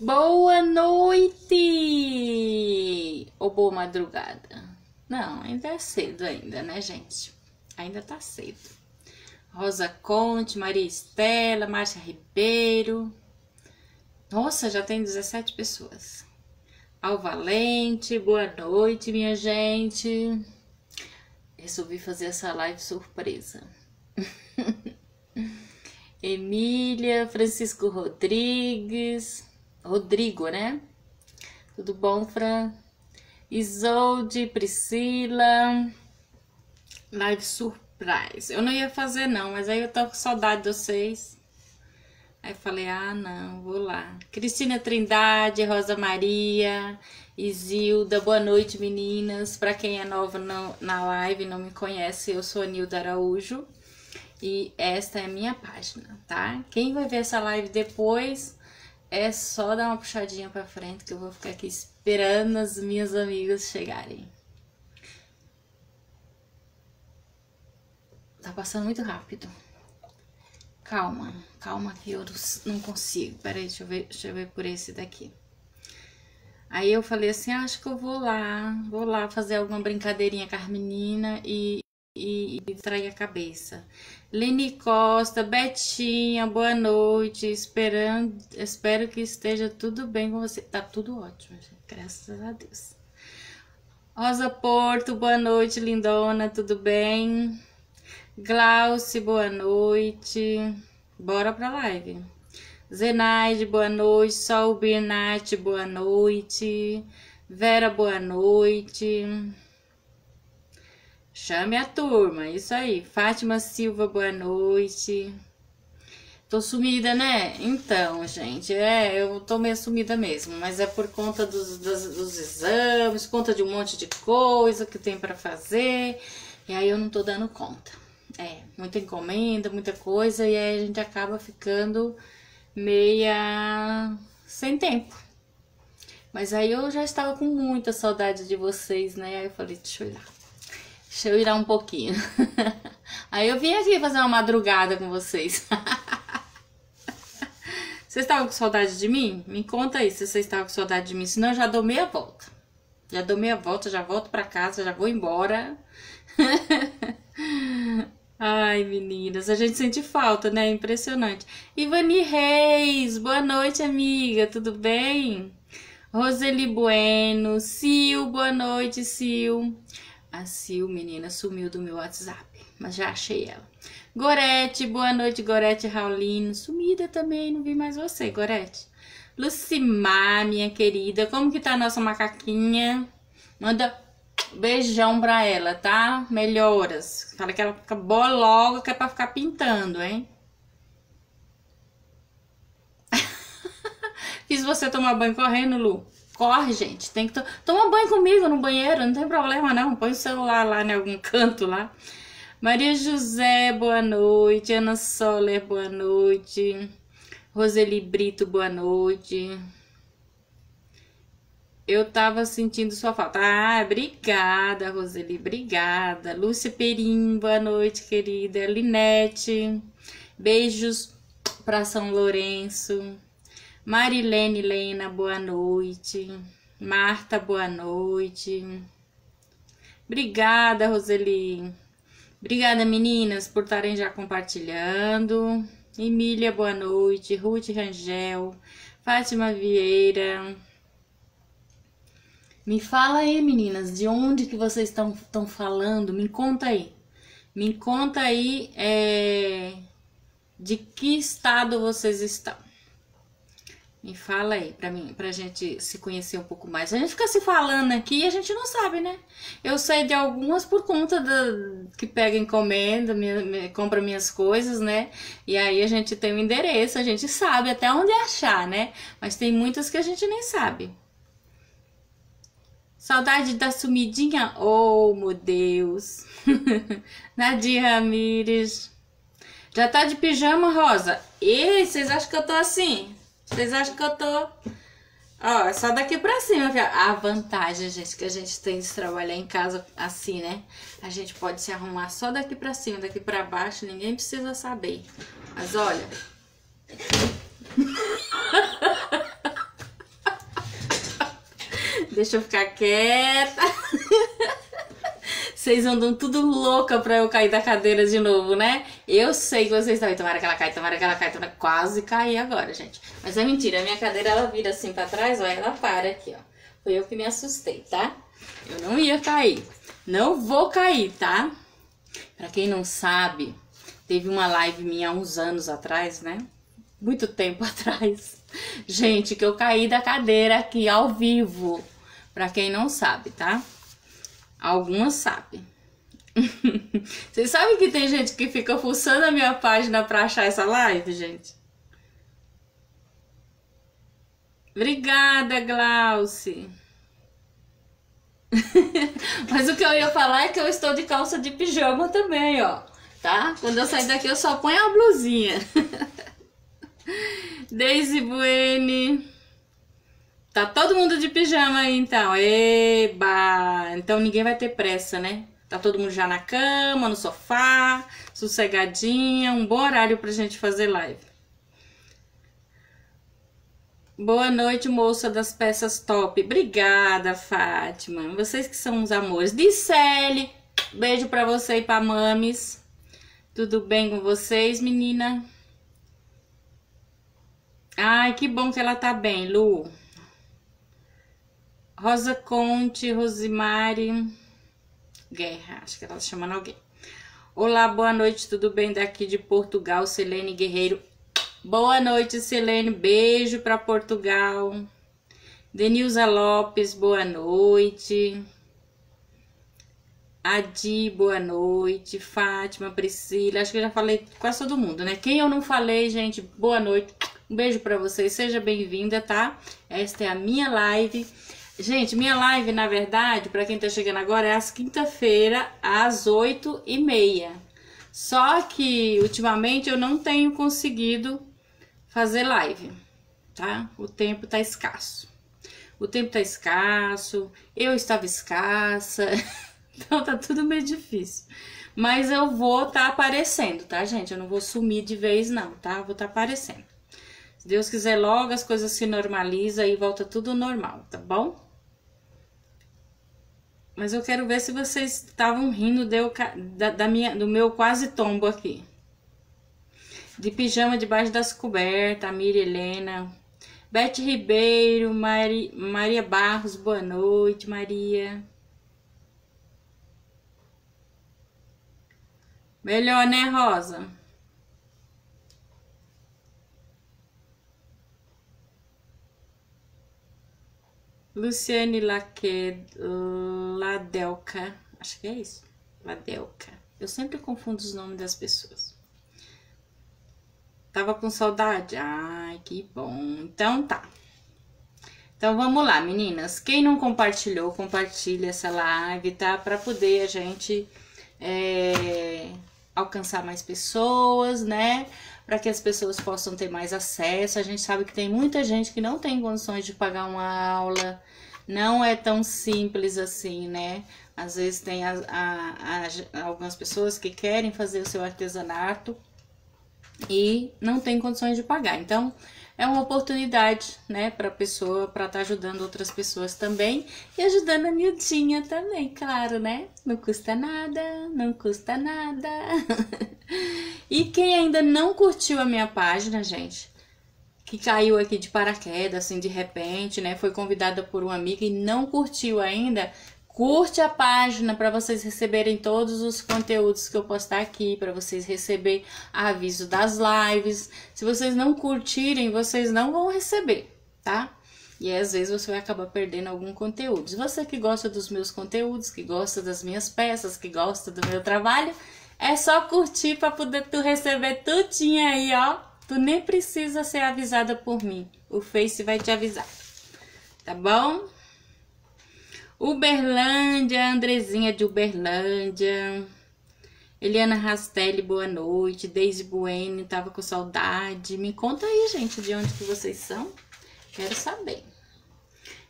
Boa noite! Ou boa madrugada? Não, ainda é cedo ainda, né, gente? Ainda tá cedo. Rosa Conte, Maria Estela, Márcia Ribeiro. Nossa, já tem 17 pessoas. Alvalente, boa noite, minha gente. Resolvi fazer essa live surpresa. Emília, Francisco Rodrigues, Rodrigo, né? Tudo bom, Fran? Isolde, Priscila, live surprise. Eu não ia fazer não, mas aí eu tô com saudade de vocês. Aí falei, ah, não, vou lá. Cristina Trindade, Rosa Maria, Isilda, boa noite, meninas. Para quem é nova no, na live e não me conhece, eu sou a Nilda Araújo e esta é a minha página, tá? Quem vai ver essa live depois é só dar uma puxadinha para frente que eu vou ficar aqui esperando as minhas amigas chegarem. Tá passando muito rápido. Calma, calma que eu não consigo. Peraí, deixa eu ver, deixa eu ver por esse daqui. Aí eu falei assim, ah, acho que eu vou lá, vou lá fazer alguma brincadeirinha com a menina e, e, e distrair a cabeça. Lene Costa, Betinha, boa noite. Esperando, espero que esteja tudo bem com você. Tá tudo ótimo. Graças a Deus. Rosa Porto, boa noite, lindona, tudo bem? Glauce, boa noite. Bora pra live. Zenaide, boa noite. Sol Bernat, boa noite. Vera, boa noite. Chame a turma, isso aí. Fátima Silva, boa noite. Tô sumida, né? Então, gente, é, eu tô meio sumida mesmo, mas é por conta dos, dos, dos exames, conta de um monte de coisa que tem para fazer, e aí eu não tô dando conta. É, muita encomenda, muita coisa, e aí a gente acaba ficando meia sem tempo. Mas aí eu já estava com muita saudade de vocês, né? Aí eu falei, deixa eu lá. Deixa eu ir um pouquinho. Aí eu vim aqui fazer uma madrugada com vocês. Vocês estavam com saudade de mim? Me conta aí se vocês estavam com saudade de mim. Senão eu já dou meia volta. Já dou meia volta, já volto pra casa, já vou embora. Ai, meninas, a gente sente falta, né? Impressionante. Ivani Reis, boa noite, amiga, tudo bem? Roseli Bueno, Sil, boa noite, Sil. A Sil, menina, sumiu do meu WhatsApp, mas já achei ela. Gorete, boa noite, Gorete Raulino. Sumida também, não vi mais você, Gorete. Lucimar, minha querida, como que tá a nossa macaquinha? Manda beijão pra ela, tá? Melhoras. Fala que ela fica boa logo, que é pra ficar pintando, hein? Fiz você tomar banho correndo, Lu. Corre, gente. Tem que to tomar banho comigo no banheiro, não tem problema não. Põe o celular lá em algum canto lá. Maria José, boa noite. Ana Soler, boa noite. Roseli Brito, boa noite. Eu tava sentindo sua falta. Ah, obrigada, Roseli, obrigada. Lúcia Perim, boa noite, querida. Linete, beijos para São Lourenço. Marilene Lena, boa noite. Marta, boa noite. Obrigada, Roseli. Obrigada, meninas, por estarem já compartilhando. Emília, boa noite. Ruth Rangel. Fátima Vieira. Me fala aí, meninas, de onde que vocês estão falando? Me conta aí. Me conta aí é, de que estado vocês estão. Me fala aí pra mim, pra gente se conhecer um pouco mais. A gente fica se falando aqui e a gente não sabe, né? Eu sei de algumas por conta da que pega encomenda, compra minhas coisas, né? E aí a gente tem o um endereço, a gente sabe até onde achar, né? Mas tem muitas que a gente nem sabe. Saudade da sumidinha? Oh, meu Deus! Nadir Ramires. Já tá de pijama, Rosa? E vocês acham que eu tô assim? Vocês acham que eu tô. Ó, é só daqui pra cima, viu? A vantagem, gente, que a gente tem de trabalhar em casa assim, né? A gente pode se arrumar só daqui pra cima, daqui pra baixo, ninguém precisa saber. Mas olha. Deixa eu ficar quieta. Vocês andam tudo louca pra eu cair da cadeira de novo, né? Eu sei que vocês estão. Tomara que ela caia, tomara que ela caia, tomara... Quase cair agora, gente. Mas é mentira. A minha cadeira, ela vira assim pra trás, ó. Ela para aqui, ó. Foi eu que me assustei, tá? Eu não ia cair. Não vou cair, tá? Pra quem não sabe, teve uma live minha há uns anos atrás, né? Muito tempo atrás. Gente, que eu caí da cadeira aqui ao vivo. Pra quem não sabe, tá? Algumas sabem. Vocês sabem que tem gente que fica fuçando a minha página pra achar essa live, gente? Obrigada, Glauce. Mas o que eu ia falar é que eu estou de calça de pijama também, ó. Tá? Quando eu sair daqui eu só ponho a blusinha. Daisy Buene. Tá todo mundo de pijama aí, então. Eba! Então ninguém vai ter pressa, né? Tá todo mundo já na cama, no sofá, sossegadinha. Um bom horário pra gente fazer live. Boa noite, moça das peças top. Obrigada, Fátima. Vocês que são os amores. Dicele, beijo pra você e pra mames. Tudo bem com vocês, menina? Ai, que bom que ela tá bem, Lu. Rosa Conte, Rosimari Guerra, acho que ela tá chamando alguém. Olá, boa noite, tudo bem? Daqui de Portugal, Selene Guerreiro. Boa noite, Selene, beijo para Portugal. Denilza Lopes, boa noite. Adi, boa noite. Fátima, Priscila, acho que eu já falei quase todo mundo, né? Quem eu não falei, gente, boa noite. Um beijo para vocês, seja bem-vinda, tá? Esta é a minha live Gente, minha live, na verdade, para quem tá chegando agora, é às quinta-feira, às oito e meia. Só que, ultimamente, eu não tenho conseguido fazer live, tá? O tempo tá escasso. O tempo tá escasso, eu estava escassa, então tá tudo meio difícil. Mas eu vou tá aparecendo, tá, gente? Eu não vou sumir de vez, não, tá? Vou tá aparecendo. Se Deus quiser, logo as coisas se normalizam e volta tudo normal, tá bom? Mas eu quero ver se vocês estavam rindo de da, da, minha, do meu quase tombo aqui. De pijama debaixo das cobertas, Miriam Helena. Beth Ribeiro, Mari, Maria Barros, boa noite, Maria. Melhor, né, Rosa? Luciane Laque, Ladelka, acho que é isso, Ladelka. Eu sempre confundo os nomes das pessoas. Tava com saudade? Ai, que bom. Então tá. Então vamos lá, meninas. Quem não compartilhou, compartilha essa live, tá? Para poder a gente é, alcançar mais pessoas, né? Para que as pessoas possam ter mais acesso. A gente sabe que tem muita gente que não tem condições de pagar uma aula, não é tão simples assim, né? Às vezes tem a, a, a, algumas pessoas que querem fazer o seu artesanato e não tem condições de pagar. Então, é uma oportunidade, né, para pessoa, para estar tá ajudando outras pessoas também e ajudando a miudinha também, claro, né? Não custa nada, não custa nada. e quem ainda não curtiu a minha página, gente, que caiu aqui de paraquedas, assim, de repente, né, foi convidada por uma amiga e não curtiu ainda, Curte a página para vocês receberem todos os conteúdos que eu postar aqui, para vocês receber aviso das lives. Se vocês não curtirem, vocês não vão receber, tá? E às vezes você vai acabar perdendo algum conteúdo. Se você que gosta dos meus conteúdos, que gosta das minhas peças, que gosta do meu trabalho, é só curtir para poder tu receber tudinho aí, ó. Tu nem precisa ser avisada por mim. O Face vai te avisar. Tá bom? Uberlândia, Andrezinha de Uberlândia. Eliana Rastelli, boa noite. Deise Bueno, tava com saudade. Me conta aí, gente, de onde que vocês são. Quero saber.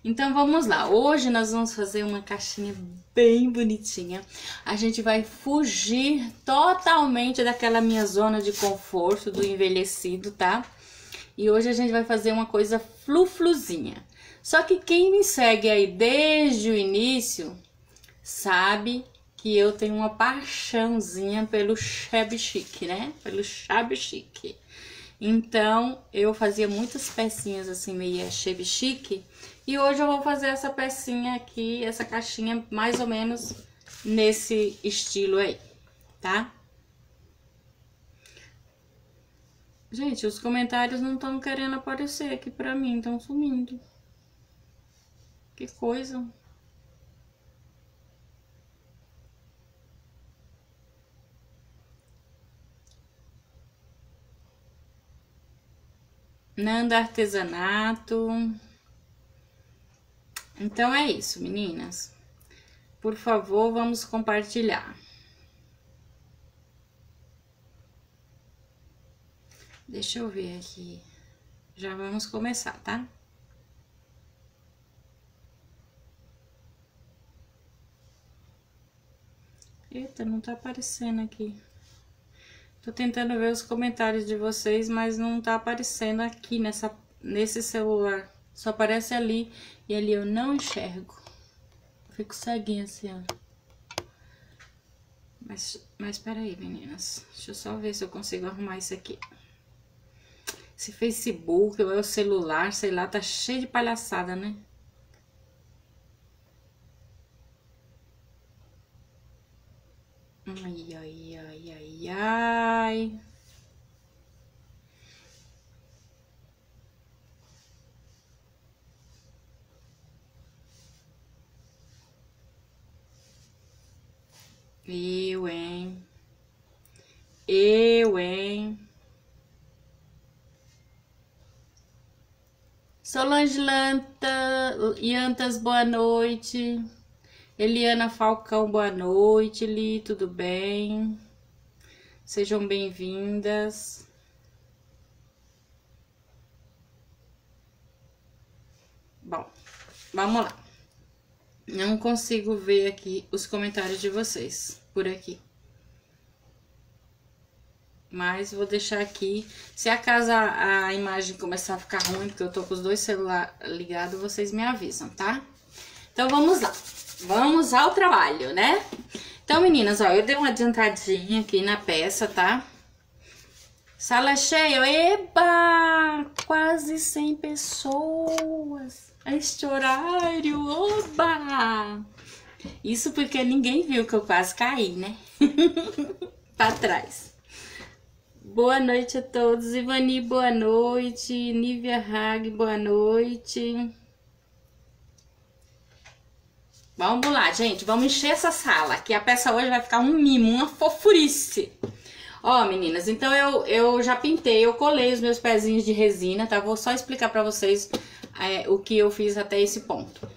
Então vamos lá. Hoje nós vamos fazer uma caixinha bem bonitinha. A gente vai fugir totalmente daquela minha zona de conforto do envelhecido, tá? E hoje a gente vai fazer uma coisa flufluzinha. Só que quem me segue aí desde o início sabe que eu tenho uma paixãozinha pelo shabby chic, né? Pelo shabby chic. Então, eu fazia muitas pecinhas assim, meio shabby chic. E hoje eu vou fazer essa pecinha aqui, essa caixinha mais ou menos nesse estilo aí, tá? Gente, os comentários não estão querendo aparecer aqui pra mim, estão sumindo. Que coisa. Nanda Artesanato. Então é isso, meninas. Por favor, vamos compartilhar. Deixa eu ver aqui. Já vamos começar, tá? Eita, não tá aparecendo aqui. Tô tentando ver os comentários de vocês, mas não tá aparecendo aqui nessa, nesse celular. Só aparece ali e ali eu não enxergo. Fico ceguinha assim, ó. Mas, mas peraí, meninas. Deixa eu só ver se eu consigo arrumar isso aqui. Esse Facebook, ou é o celular, sei lá, tá cheio de palhaçada, né? Ai, ai, ai, ai, ai. Eu, hein? Eu, hein? Solange Lanta, Yantas, boa noite. Eliana Falcão, boa noite. Li, tudo bem? Sejam bem-vindas. Bom, vamos lá. Não consigo ver aqui os comentários de vocês por aqui. Mas vou deixar aqui. Se acaso a, a imagem começar a ficar ruim, porque eu tô com os dois celulares ligados, vocês me avisam, tá? Então, vamos lá. Vamos ao trabalho, né? Então, meninas, ó, eu dei uma adiantadinha aqui na peça, tá? Sala cheia, eba! Quase 100 pessoas a este horário, oba! Isso porque ninguém viu que eu quase caí, né? pra trás. Boa noite a todos. Ivani, boa noite. Nívia Hag, boa noite. Vamos lá, gente. Vamos encher essa sala, que a peça hoje vai ficar um mimo, uma fofurice. Ó, meninas, então eu, eu já pintei, eu colei os meus pezinhos de resina, tá? Vou só explicar pra vocês é, o que eu fiz até esse ponto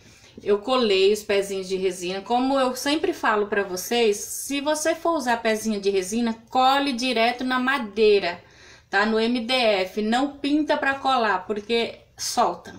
eu colei os pezinhos de resina. Como eu sempre falo para vocês, se você for usar pezinha de resina, cole direto na madeira, tá? No MDF, não pinta para colar, porque solta.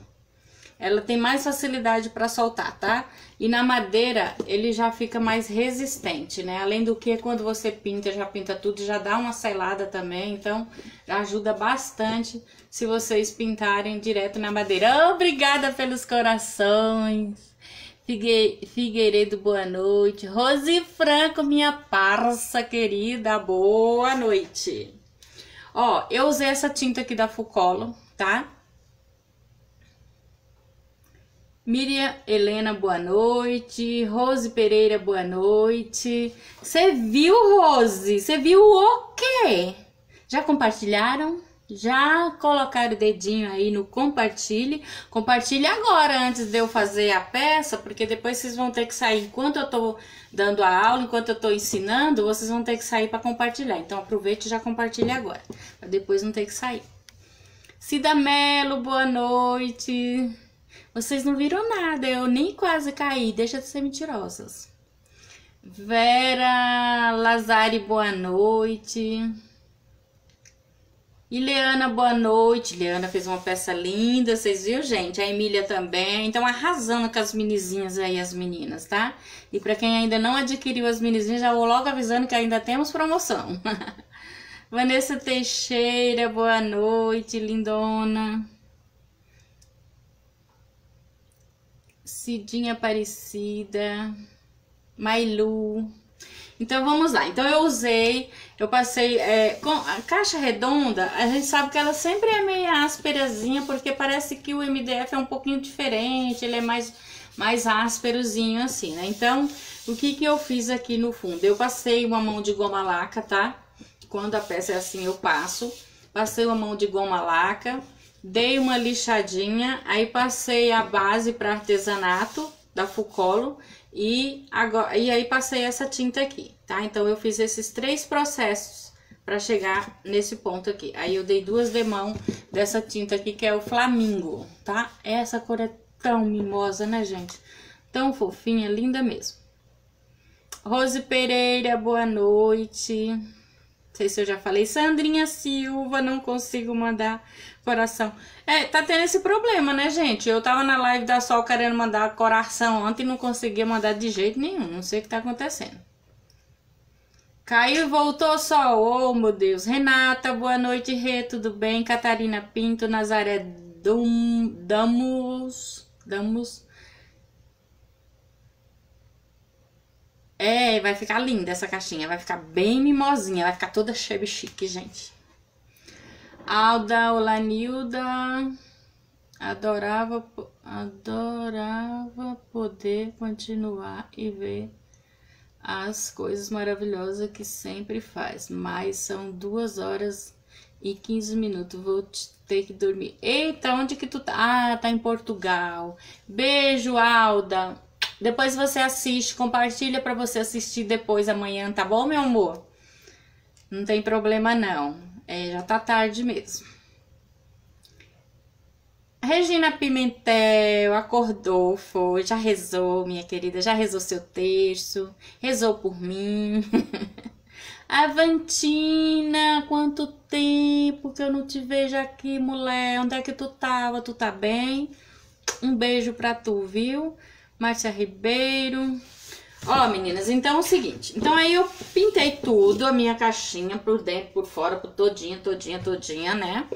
Ela tem mais facilidade para soltar, tá? E na madeira ele já fica mais resistente, né? Além do que quando você pinta, já pinta tudo, já dá uma selada também, então ajuda bastante se vocês pintarem direto na madeira. Obrigada pelos corações! Figueiredo, boa noite. Rose Franco, minha parça querida, boa noite. Ó, eu usei essa tinta aqui da Fucolo, tá? Miriam Helena, boa noite. Rose Pereira, boa noite. Você viu, Rose? Você viu o quê? Já compartilharam? Já colocar o dedinho aí no compartilhe. Compartilhe agora, antes de eu fazer a peça, porque depois vocês vão ter que sair. Enquanto eu tô dando a aula, enquanto eu tô ensinando, vocês vão ter que sair para compartilhar. Então, aproveite e já compartilhe agora, para depois não ter que sair. Cida Melo, boa noite. Vocês não viram nada, eu nem quase caí. Deixa de ser mentirosas. Vera Lazari, boa noite. E Leana, boa noite. Leana fez uma peça linda, vocês viram, gente? A Emília também. Então, arrasando com as minizinhas aí, as meninas, tá? E para quem ainda não adquiriu as minizinhas, já vou logo avisando que ainda temos promoção. Vanessa Teixeira, boa noite, lindona. Cidinha Aparecida, Mailu. Então vamos lá. Então eu usei, eu passei é, com a caixa redonda. A gente sabe que ela sempre é meio ásperazinha porque parece que o MDF é um pouquinho diferente. Ele é mais mais ásperozinho assim, né? Então o que que eu fiz aqui no fundo? Eu passei uma mão de goma laca, tá? Quando a peça é assim eu passo. Passei uma mão de goma laca, dei uma lixadinha, aí passei a base para artesanato da Fucolo e, agora, e aí passei essa tinta aqui, tá? Então, eu fiz esses três processos para chegar nesse ponto aqui. Aí, eu dei duas demão dessa tinta aqui, que é o Flamingo, tá? Essa cor é tão mimosa, né, gente? Tão fofinha, linda mesmo. Rose Pereira, boa noite. Não sei se eu já falei. Sandrinha Silva, não consigo mandar Coração. É, tá tendo esse problema, né, gente? Eu tava na live da Sol querendo mandar coração ontem e não conseguia mandar de jeito nenhum. Não sei o que tá acontecendo. Caiu e voltou Sol. Oh, meu Deus. Renata, boa noite, Rê. Tudo bem? Catarina Pinto, Nazaré Dum, Damos. Damos. É, vai ficar linda essa caixinha. Vai ficar bem mimosinha. Vai ficar toda cheia chique, gente. Alda Olanilda adorava, adorava poder continuar e ver as coisas maravilhosas que sempre faz. Mas são duas horas e 15 minutos. Vou ter que dormir. Eita, onde que tu tá? Ah, tá em Portugal. Beijo, Alda. Depois você assiste, compartilha para você assistir depois amanhã, tá bom, meu amor? Não tem problema não. É, já tá tarde mesmo. Regina Pimentel acordou, foi, já rezou, minha querida, já rezou seu terço, rezou por mim. Avantina, quanto tempo que eu não te vejo aqui, mulher? Onde é que tu tava? Tu tá bem? Um beijo pra tu, viu? Márcia Ribeiro. Ó, meninas, então é o seguinte. Então aí eu pintei tudo, a minha caixinha por dentro, por fora, por todinha, todinha, todinha, né?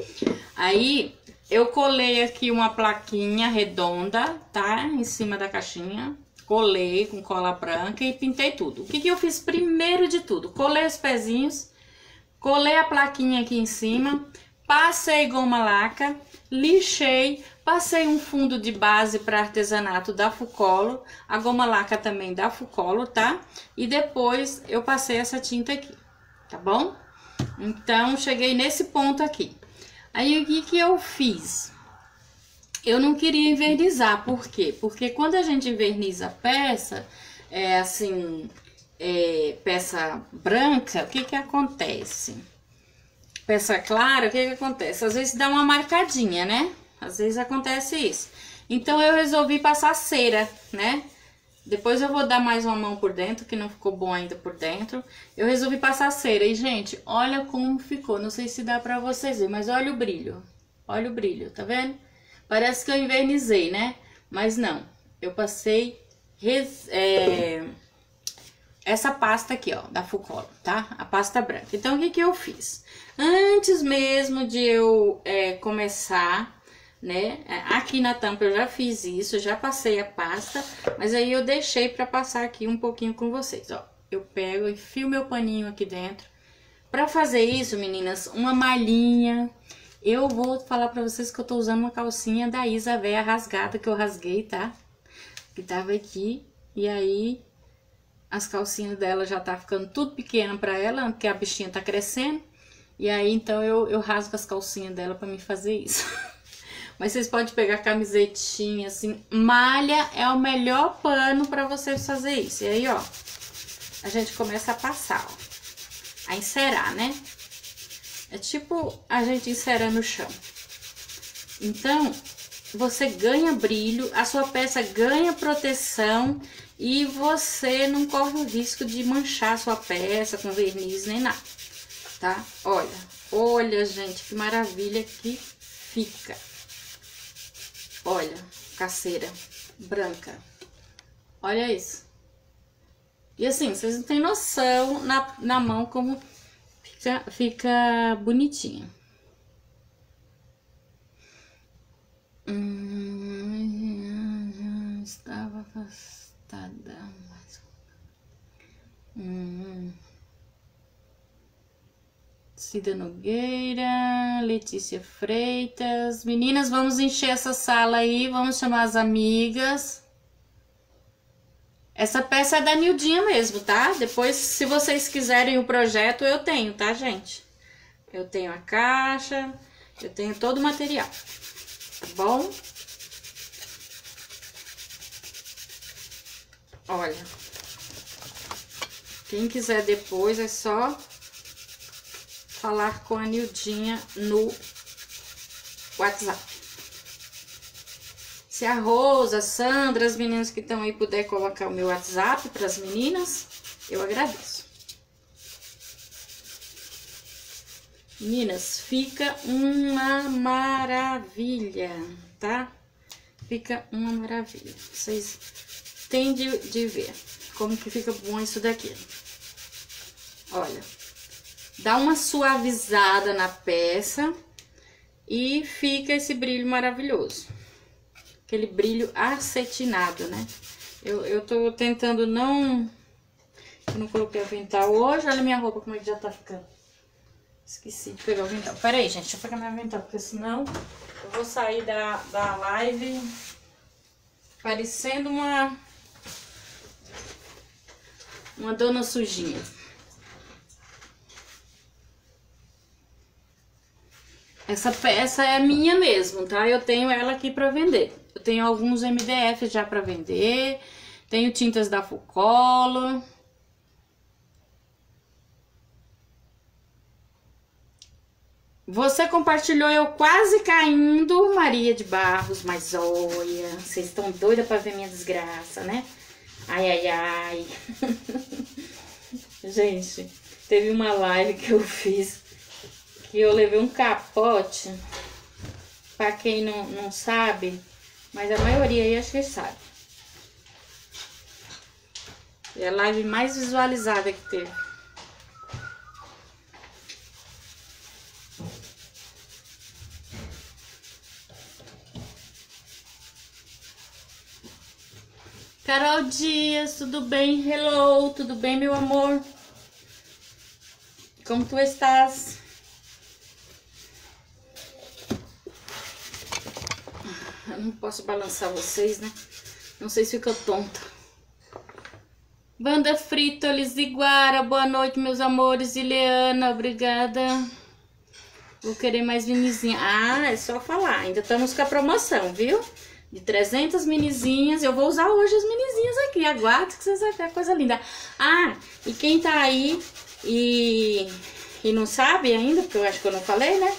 Aí eu colei aqui uma plaquinha redonda, tá? Em cima da caixinha. Colei com cola branca e pintei tudo. O que que eu fiz primeiro de tudo? Colei os pezinhos, colei a plaquinha aqui em cima, passei goma laca, lixei, Passei um fundo de base para artesanato da Fucolo, a goma laca também da Fucolo, tá? E depois eu passei essa tinta aqui, tá bom? Então, cheguei nesse ponto aqui. Aí, o que que eu fiz? Eu não queria invernizar, por quê? Porque quando a gente inverniza a peça, é assim, é, peça branca, o que que acontece? Peça clara, o que que acontece? Às vezes dá uma marcadinha, né? Às vezes acontece isso. Então eu resolvi passar cera, né? Depois eu vou dar mais uma mão por dentro, que não ficou bom ainda por dentro. Eu resolvi passar cera. E, gente, olha como ficou. Não sei se dá pra vocês verem, mas olha o brilho. Olha o brilho, tá vendo? Parece que eu invernizei, né? Mas não. Eu passei res, é, essa pasta aqui, ó, da Foucault, tá? A pasta branca. Então, o que que eu fiz? Antes mesmo de eu é, começar né? Aqui na tampa eu já fiz isso, já passei a pasta, mas aí eu deixei para passar aqui um pouquinho com vocês, ó. Eu pego e fio meu paninho aqui dentro. Para fazer isso, meninas, uma malhinha. Eu vou falar para vocês que eu tô usando uma calcinha da Isa Véia rasgada, que eu rasguei, tá? Que tava aqui, e aí as calcinhas dela já tá ficando tudo pequena para ela, porque a bichinha tá crescendo. E aí, então, eu, eu rasgo as calcinhas dela para me fazer isso. Mas vocês podem pegar camisetinha, assim. Malha é o melhor pano pra vocês fazer isso. E aí, ó, a gente começa a passar, ó. A encerar, né? É tipo a gente encerando no chão. Então, você ganha brilho, a sua peça ganha proteção e você não corre o risco de manchar a sua peça com verniz nem nada, tá? Olha, olha, gente, que maravilha que fica. Olha, caceira branca. Olha isso. E assim, vocês não têm noção na, na mão como fica, fica bonitinho. Hum, afastada. Hum. Cida Nogueira, Letícia Freitas. Meninas, vamos encher essa sala aí, vamos chamar as amigas. Essa peça é da Nildinha mesmo, tá? Depois, se vocês quiserem o projeto, eu tenho, tá, gente? Eu tenho a caixa, eu tenho todo o material, tá bom? Olha, quem quiser depois é só falar com a Nildinha no WhatsApp. Se a Rosa, a Sandra, as meninas que estão aí puder colocar o meu WhatsApp para as meninas, eu agradeço. Meninas, fica uma maravilha, tá? Fica uma maravilha. Vocês têm de, de ver como que fica bom isso daqui. Olha, dá uma suavizada na peça e fica esse brilho maravilhoso. Aquele brilho acetinado, né? Eu, eu tô tentando não... Eu não coloquei o avental hoje, olha minha roupa como é que já tá ficando. Esqueci de pegar o avental. Pera aí, gente, deixa eu pegar meu avental, porque senão eu vou sair da, da live parecendo uma... Uma dona sujinha. Essa peça é minha mesmo, tá? Eu tenho ela aqui pra vender. Eu tenho alguns MDF já pra vender. Tenho tintas da Fucolo. Você compartilhou eu quase caindo, Maria de Barros, mas olha, vocês estão doida pra ver minha desgraça, né? Ai, ai, ai. Gente, teve uma live que eu fiz que eu levei um capote. Pra quem não, não sabe, mas a maioria aí acho que sabe. É a live mais visualizada que teve. Carol Dias, tudo bem? Hello, tudo bem, meu amor? Como tu estás? Eu não posso balançar vocês, né? Não sei se fica tonta. Banda Frítolis Iguara, boa noite, meus amores. Ileana, obrigada. Vou querer mais minizinha. Ah, é só falar. Ainda estamos com a promoção, viu? De 300 minizinhas. Eu vou usar hoje as minizinhas aqui. Aguarde que vocês vão ver coisa linda. Ah, e quem tá aí e, e não sabe ainda, porque eu acho que eu não falei, né?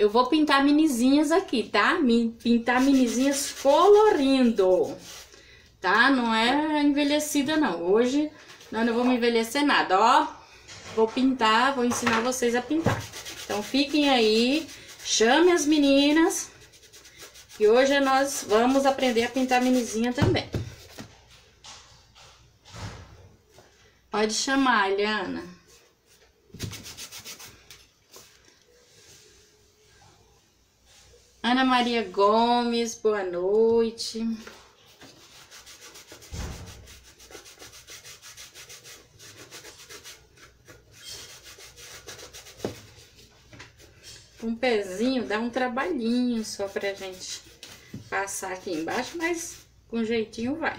Eu vou pintar minizinhas aqui, tá? Pintar minizinhas colorindo, tá? Não é envelhecida, não. Hoje nós não vamos envelhecer nada, ó. Vou pintar, vou ensinar vocês a pintar. Então, fiquem aí, chame as meninas. E hoje nós vamos aprender a pintar minizinha também. Pode chamar, Eliana. Ana Maria Gomes, boa noite. Um pezinho dá um trabalhinho só pra gente passar aqui embaixo, mas com jeitinho vai.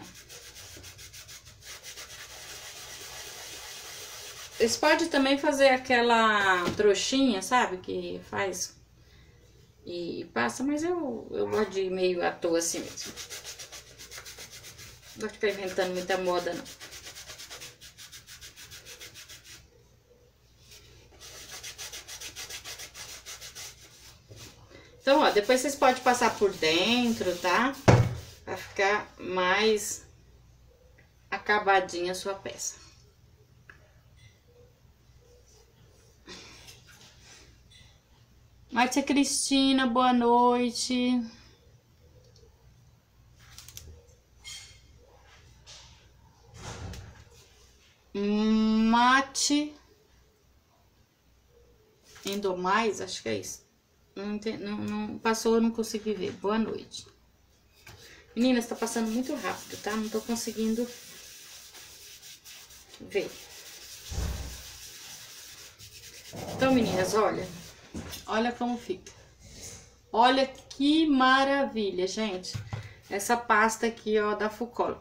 Vocês podem também fazer aquela trouxinha, sabe? Que faz e passa, mas eu, eu gosto de meio à toa assim mesmo. Não gosto de ficar inventando muita moda, não. Então, ó, depois vocês podem passar por dentro, tá? Pra ficar mais acabadinha a sua peça. Márcia Cristina, boa noite. Mate. Endomais, acho que é isso. Não, não, não, passou, eu não consegui ver. Boa noite. Meninas, tá passando muito rápido, tá? Não tô conseguindo ver. Então, meninas, olha. Olha como fica. Olha que maravilha, gente. Essa pasta aqui, ó, da Foucault.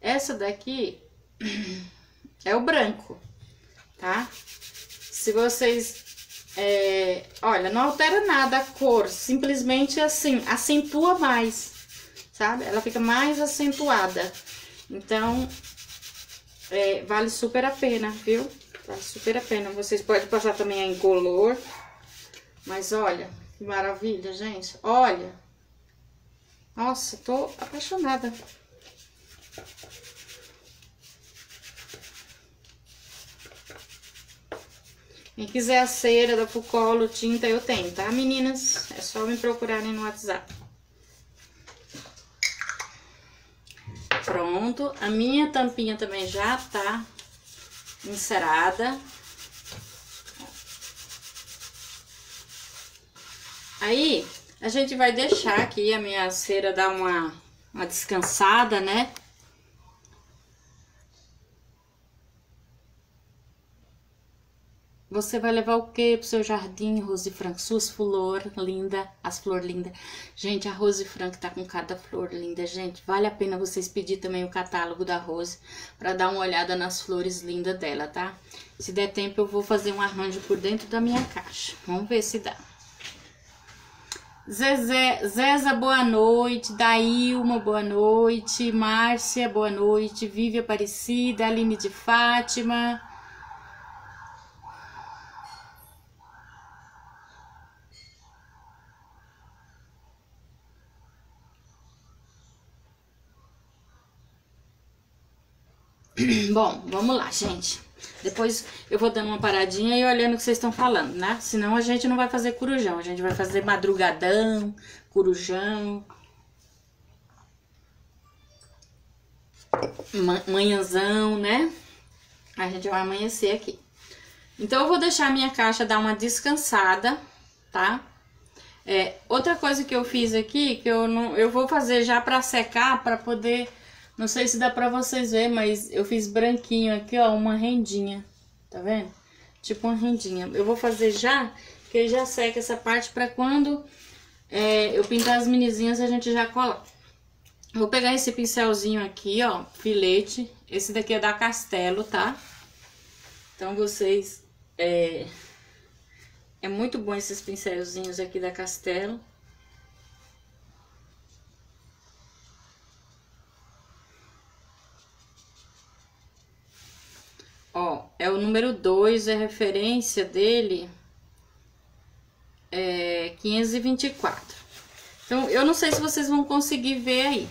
Essa daqui é o branco, tá? Se vocês... É, olha, não altera nada a cor, simplesmente assim, acentua mais, sabe? Ela fica mais acentuada. Então, é, vale super a pena, viu? Vale super a pena. Vocês podem passar também a incolor. Mas olha, que maravilha, gente. Olha. Nossa, tô apaixonada. Quem quiser a cera da Foucault, tinta, eu tenho, tá, meninas? É só me procurarem no WhatsApp. Pronto, a minha tampinha também já tá encerada. Aí, a gente vai deixar aqui a minha cera dar uma, uma descansada, né? Você vai levar o que pro seu jardim, Rose Frank? Suas flores linda, as flores lindas. Gente, a Rose Frank tá com cada flor linda, gente. Vale a pena vocês pedir também o catálogo da Rose para dar uma olhada nas flores lindas dela, tá? Se der tempo, eu vou fazer um arranjo por dentro da minha caixa. Vamos ver se dá. Zezé, Zeza, boa noite. Daílma, boa noite. Márcia, boa noite. Vivi Aparecida, Aline de Fátima. Bom, vamos lá, gente. Depois eu vou dando uma paradinha e olhando o que vocês estão falando, né? Senão a gente não vai fazer corujão. A gente vai fazer madrugadão, corujão. Manhãzão, né? A gente vai amanhecer aqui. Então, eu vou deixar a minha caixa dar uma descansada, tá? É, outra coisa que eu fiz aqui, que eu não, eu vou fazer já pra secar, pra poder não sei se dá pra vocês verem, mas eu fiz branquinho aqui, ó, uma rendinha. Tá vendo? Tipo uma rendinha. Eu vou fazer já, que já seca essa parte pra quando é, eu pintar as minizinhas a gente já cola. Vou pegar esse pincelzinho aqui, ó, filete. Esse daqui é da Castelo, tá? Então vocês... É, é muito bom esses pincelzinhos aqui da Castelo. Ó, é o número 2, é referência dele é 524. Então, eu não sei se vocês vão conseguir ver aí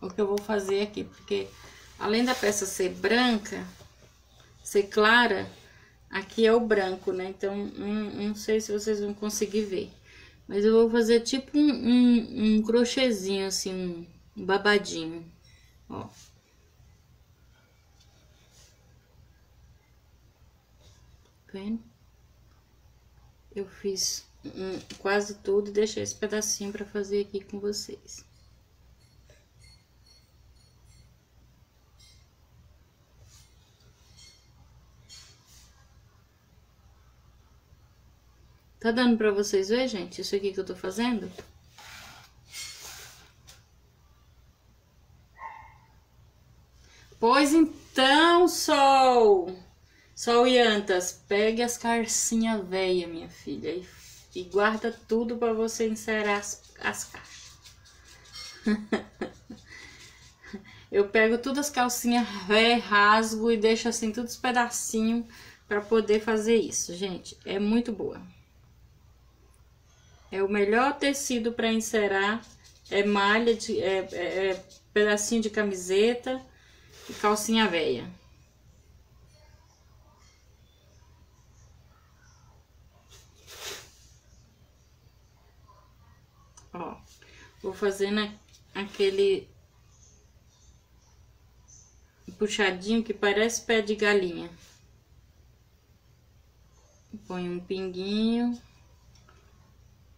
o que eu vou fazer aqui, porque além da peça ser branca, ser clara, aqui é o branco, né? Então, não, não sei se vocês vão conseguir ver. Mas eu vou fazer tipo um, um, um crochêzinho, assim, um babadinho, ó. Vendo? Eu fiz um, quase tudo e deixei esse pedacinho para fazer aqui com vocês. Tá dando pra vocês ver, gente? Isso aqui que eu tô fazendo? Pois então, Sol! Sol e Antas, pegue as carcinhas velha, minha filha, e, e guarda tudo para você encerrar as, as caixas. Eu pego todas as calcinhas velhas, rasgo e deixo assim todos os pedacinhos para poder fazer isso, gente. É muito boa. É o melhor tecido para encerar. É malha de é, é, é pedacinho de camiseta e calcinha velha. Ó, vou fazendo aquele puxadinho que parece pé de galinha. Põe um pinguinho,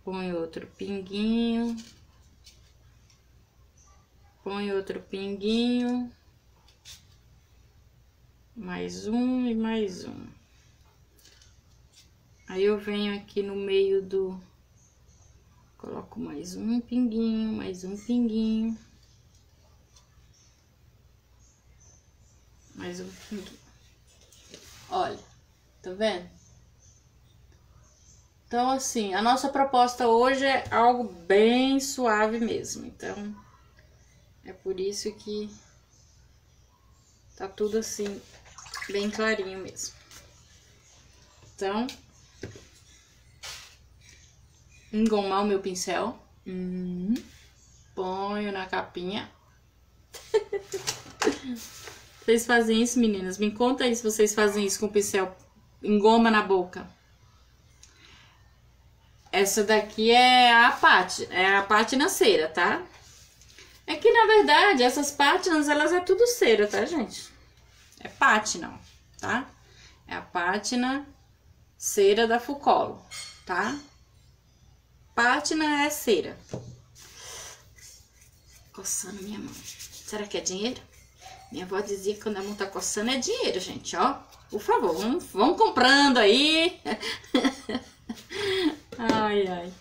põe outro pinguinho, Põe outro pinguinho. Mais um e mais um. Aí eu venho aqui no meio do... Coloco mais um pinguinho, mais um pinguinho. Mais um pinguinho. Olha, tá vendo? Então, assim, a nossa proposta hoje é algo bem suave mesmo. Então, é por isso que tá tudo assim, bem clarinho mesmo. Então, engomar o meu pincel. Hum, ponho na capinha. vocês fazem isso, meninas? Me conta aí se vocês fazem isso com o pincel. Engoma na boca. Essa daqui é a pátina, é a pátina cera, tá? É que, na verdade, essas pátinas, elas é tudo cera, tá, gente? É pátina, tá? É a pátina cera da Foucault, tá? Pátina é cera. Coçando minha mão. Será que é dinheiro? Minha avó dizia que quando a mão tá coçando é dinheiro, gente, ó. Por favor, vamos, vamos comprando aí. ai, ai.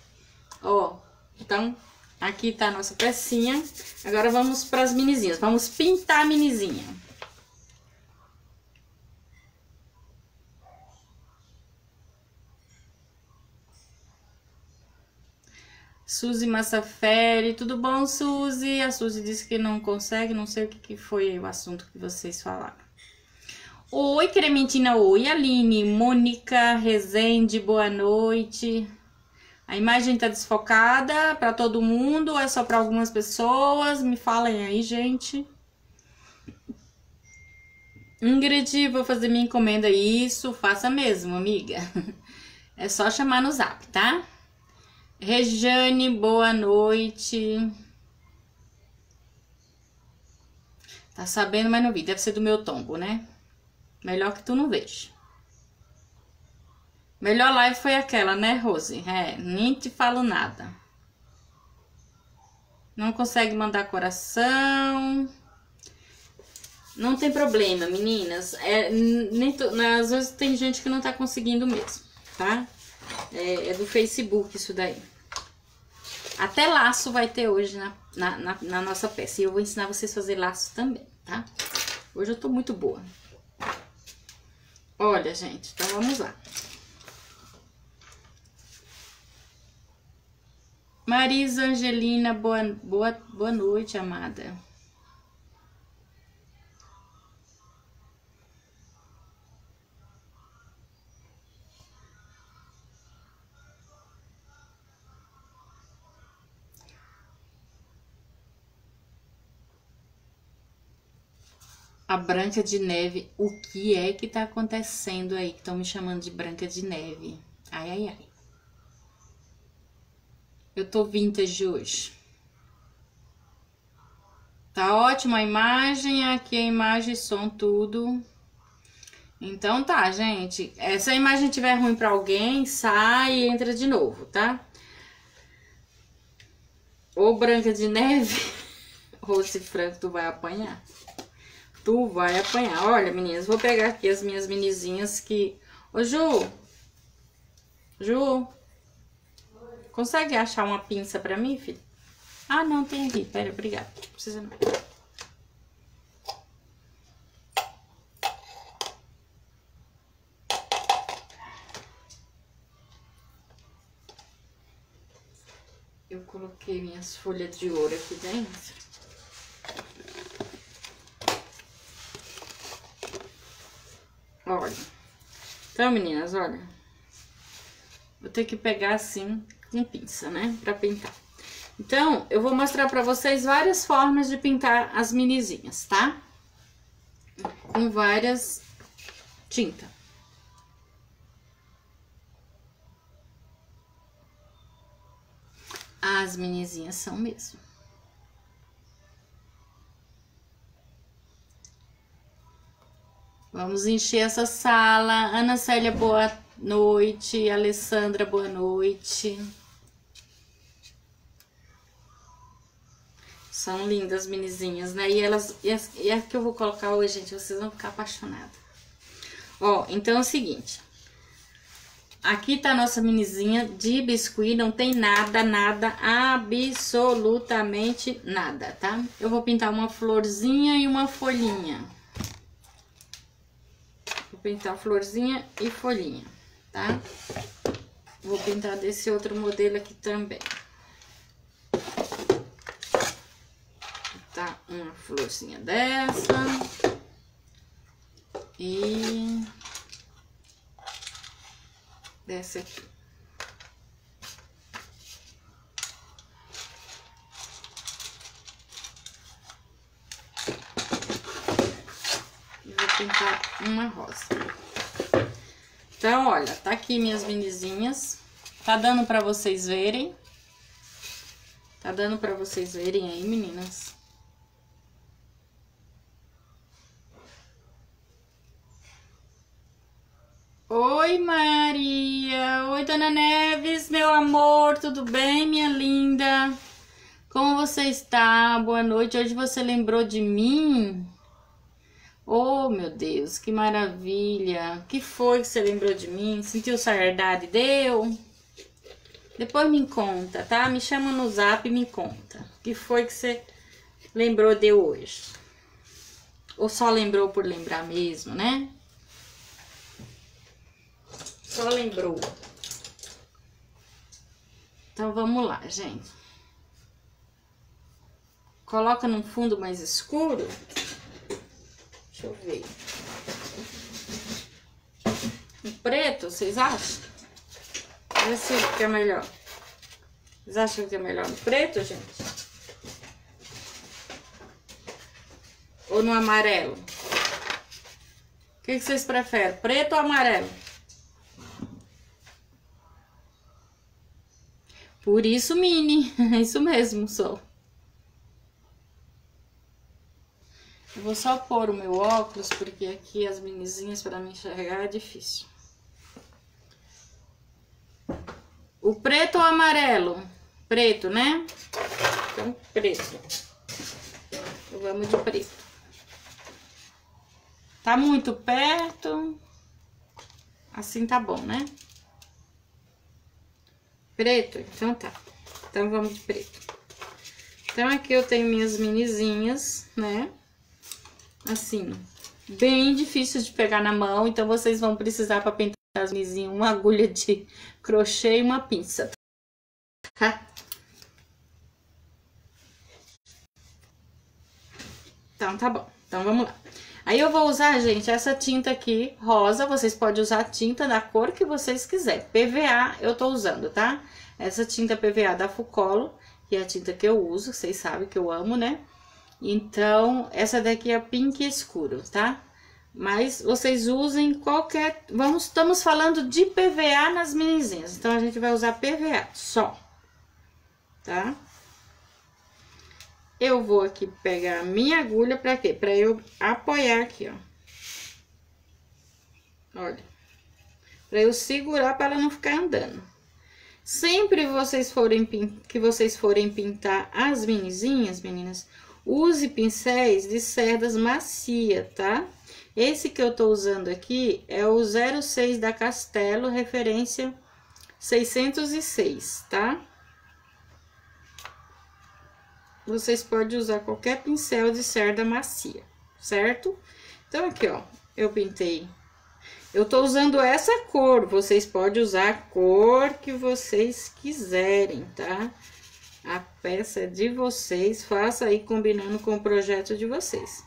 Ó, então, aqui tá a nossa pecinha. Agora vamos para as minizinhas. Vamos pintar a minizinha. Suzy Massaferi, tudo bom, Suzy? A Suzy disse que não consegue, não sei o que, que foi o assunto que vocês falaram. Oi, Crementina, oi, Aline, Mônica, Rezende, boa noite. A imagem tá desfocada para todo mundo é só para algumas pessoas? Me falem aí, gente. Ingrid, vou fazer minha encomenda. Isso, faça mesmo, amiga. É só chamar no zap, tá? Rejane, boa noite. Tá sabendo, mas não vi. Deve ser do meu tombo, né? Melhor que tu não veja. Melhor live foi aquela, né, Rose? É, nem te falo nada. Não consegue mandar coração. Não tem problema, meninas. É, nem às vezes tem gente que não tá conseguindo mesmo, tá? É, é, do Facebook isso daí. Até laço vai ter hoje na, na, na, na nossa peça. E eu vou ensinar vocês a fazer laço também, tá? Hoje eu tô muito boa. Olha, gente, então vamos lá. Marisa Angelina, boa, boa, boa noite, amada. A Branca de Neve, o que é que tá acontecendo aí? Que estão me chamando de Branca de Neve. Ai, ai, ai. Eu tô vintage hoje. Tá ótima a imagem, aqui a imagem, som, tudo. Então tá, gente. Se a imagem tiver ruim pra alguém, sai e entra de novo, tá? Ou Branca de Neve, ou se Franco, tu vai apanhar. Tu vai apanhar. Olha, meninas, vou pegar aqui as minhas minizinhas que... Ô, Ju! Ju! Consegue achar uma pinça pra mim, filho? Ah, não, tem aqui. Pera, obrigada. Não precisa não. Eu coloquei minhas folhas de ouro aqui dentro. Olha. Então, meninas, olha. Vou ter que pegar assim com pinça, né? Pra pintar. Então, eu vou mostrar pra vocês várias formas de pintar as minizinhas, tá? Com várias tintas. As minizinhas são mesmo. Vamos encher essa sala. Ana Célia, boa noite. Alessandra, boa noite. São lindas minizinhas, né? E elas e as, que eu vou colocar hoje, gente, vocês vão ficar apaixonadas. Ó, então é o seguinte. Aqui tá a nossa minizinha de biscuit, não tem nada, nada, absolutamente nada, tá? Eu vou pintar uma florzinha e uma folhinha. Vou pintar florzinha e folhinha, tá? Vou pintar desse outro modelo aqui também. Tá uma florzinha dessa. E dessa aqui. E vou pintar uma rosa. Então, olha, tá aqui minhas minizinhas. Tá dando pra vocês verem. Tá dando pra vocês verem aí, meninas. Oi, Maria. Oi, Dona Neves, meu amor. Tudo bem, minha linda? Como você está? Boa noite. Hoje você lembrou de mim? Oh, meu Deus, que maravilha. que foi que você lembrou de mim? Sentiu saudade? Deu? Depois me conta, tá? Me chama no zap e me conta. que foi que você lembrou de hoje? Ou só lembrou por lembrar mesmo, né? Só lembrou. Então, vamos lá, gente. Coloca num fundo mais escuro. Deixa eu ver. Preto, vocês acham? Vê se fica melhor. Vocês acham que é melhor no preto, gente? Ou no amarelo? O que, que vocês preferem? Preto ou amarelo? Por isso, mini. É isso mesmo, Sol. Eu vou só pôr o meu óculos, porque aqui as minizinhas para me enxergar é difícil. O preto ou amarelo? Preto, né? Então, preto. Então, vamos de preto. Tá muito perto. Assim tá bom, né? Preto? Então tá. Então vamos de preto. Então aqui eu tenho minhas minizinhas, né? Assim, bem difícil de pegar na mão, então vocês vão precisar para pintar as minizinhas uma agulha de crochê e uma pinça, tá? Então tá bom. Então vamos lá. Aí eu vou usar, gente, essa tinta aqui, rosa, vocês podem usar tinta da cor que vocês quiserem. PVA eu tô usando, tá? Essa tinta PVA da Fucolo, que é a tinta que eu uso, vocês sabem que eu amo, né? Então, essa daqui é pink escuro, tá? Mas vocês usem qualquer... Vamos, estamos falando de PVA nas minizinhas, então a gente vai usar PVA só, tá? Eu vou aqui pegar a minha agulha pra quê? Pra eu apoiar aqui, ó. Olha. Pra eu segurar pra ela não ficar andando. Sempre vocês forem, que vocês forem pintar as minizinhas, meninas, use pincéis de cerdas macia, tá? Esse que eu tô usando aqui é o 06 da Castelo, referência 606, tá? vocês podem usar qualquer pincel de cerda macia, certo? Então, aqui, ó, eu pintei. Eu tô usando essa cor, vocês podem usar a cor que vocês quiserem, tá? A peça é de vocês, faça aí combinando com o projeto de vocês.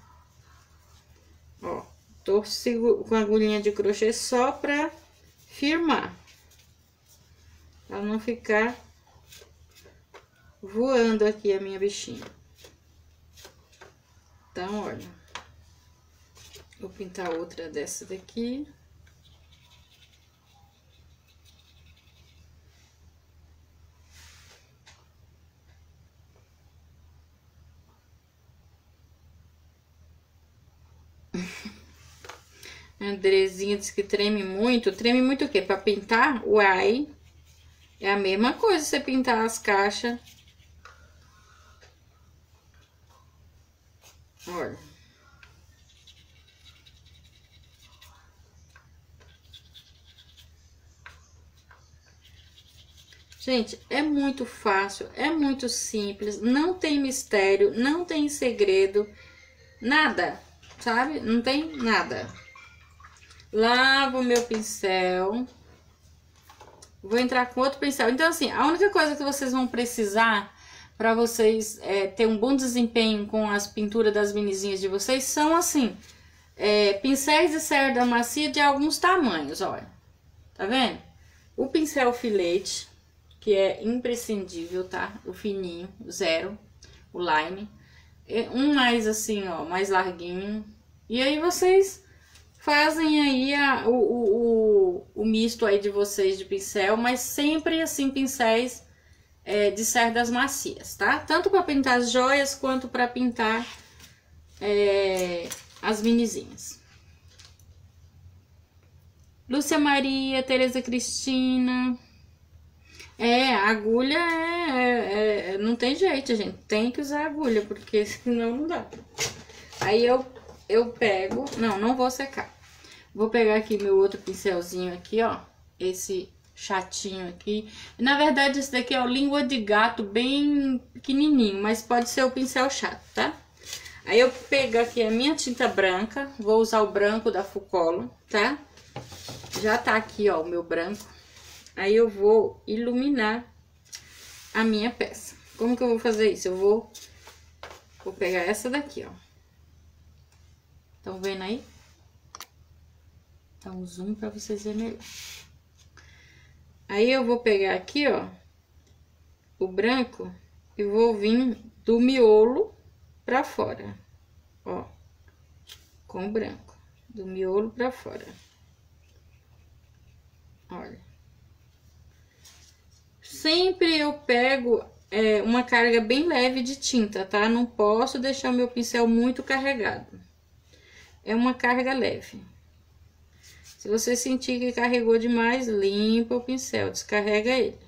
Ó, tô com a agulhinha de crochê só pra firmar. Pra não ficar voando aqui a minha bichinha. Então, olha. Vou pintar outra dessa daqui. Andrezinha disse que treme muito. Treme muito o quê? Pra pintar? Uai. É a mesma coisa você pintar as caixas Olha. Gente, é muito fácil, é muito simples, não tem mistério, não tem segredo, nada, sabe? Não tem nada. Lavo meu pincel. Vou entrar com outro pincel. Então, assim, a única coisa que vocês vão precisar para vocês é, ter um bom desempenho com as pinturas das minizinhas de vocês são, assim, é, pincéis de cerda macia de alguns tamanhos, olha. Tá vendo? O pincel filete, que é imprescindível, tá? O fininho, zero, o line. Um mais assim, ó, mais larguinho. E aí vocês fazem aí a, o, o, o, misto aí de vocês de pincel, mas sempre assim, pincéis é, de cerdas macias, tá? Tanto para pintar as joias, quanto para pintar é, as minizinhas. Lúcia Maria, Tereza Cristina... É, agulha é, é, é, Não tem jeito, gente. Tem que usar agulha, porque senão não dá. Aí eu, eu pego... Não, não vou secar. Vou pegar aqui meu outro pincelzinho aqui, ó. Esse chatinho aqui. Na verdade, esse daqui é o língua de gato bem pequenininho, mas pode ser o pincel chato, tá? Aí eu pego aqui a minha tinta branca, vou usar o branco da Fucolo, tá? Já tá aqui, ó, o meu branco. Aí eu vou iluminar a minha peça. Como que eu vou fazer isso? Eu vou, vou pegar essa daqui, ó. Estão vendo aí? Dá um zoom pra vocês verem melhor. Aí eu vou pegar aqui, ó, o branco e vou vir do miolo pra fora, ó, com o branco, do miolo pra fora. Olha sempre eu pego é, uma carga bem leve de tinta, tá? Não posso deixar o meu pincel muito carregado. É uma carga leve. Se você sentir que carregou demais, limpa o pincel, descarrega ele.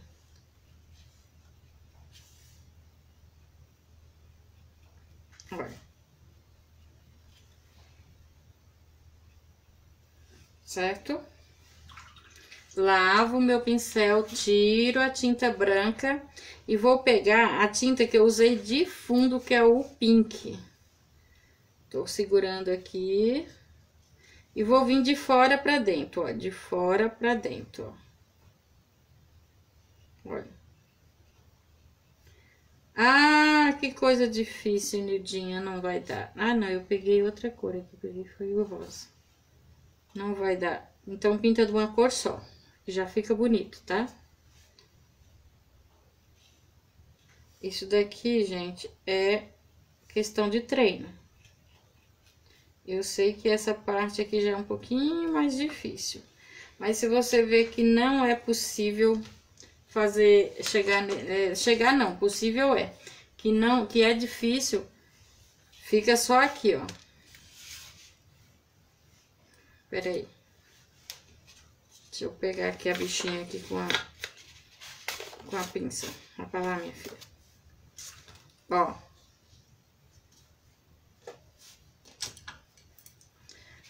Certo? Lavo meu pincel, tiro a tinta branca e vou pegar a tinta que eu usei de fundo, que é o pink. Tô segurando aqui e vou vir de fora pra dentro, ó, de fora pra dentro, ó. Olha. Ah, que coisa difícil, Nildinha, não vai dar. Ah, não, eu peguei outra cor aqui, peguei foi o rosa. Não vai dar. Então, pinta de uma cor só já fica bonito, tá? Isso daqui, gente, é questão de treino. Eu sei que essa parte aqui já é um pouquinho mais difícil. Mas se você vê que não é possível fazer, chegar, é, chegar não, possível é. Que não, que é difícil, fica só aqui, ó. Peraí. aí. Deixa eu pegar aqui a bichinha aqui com a, com a pinça. Vai pra lá, minha filha. Ó.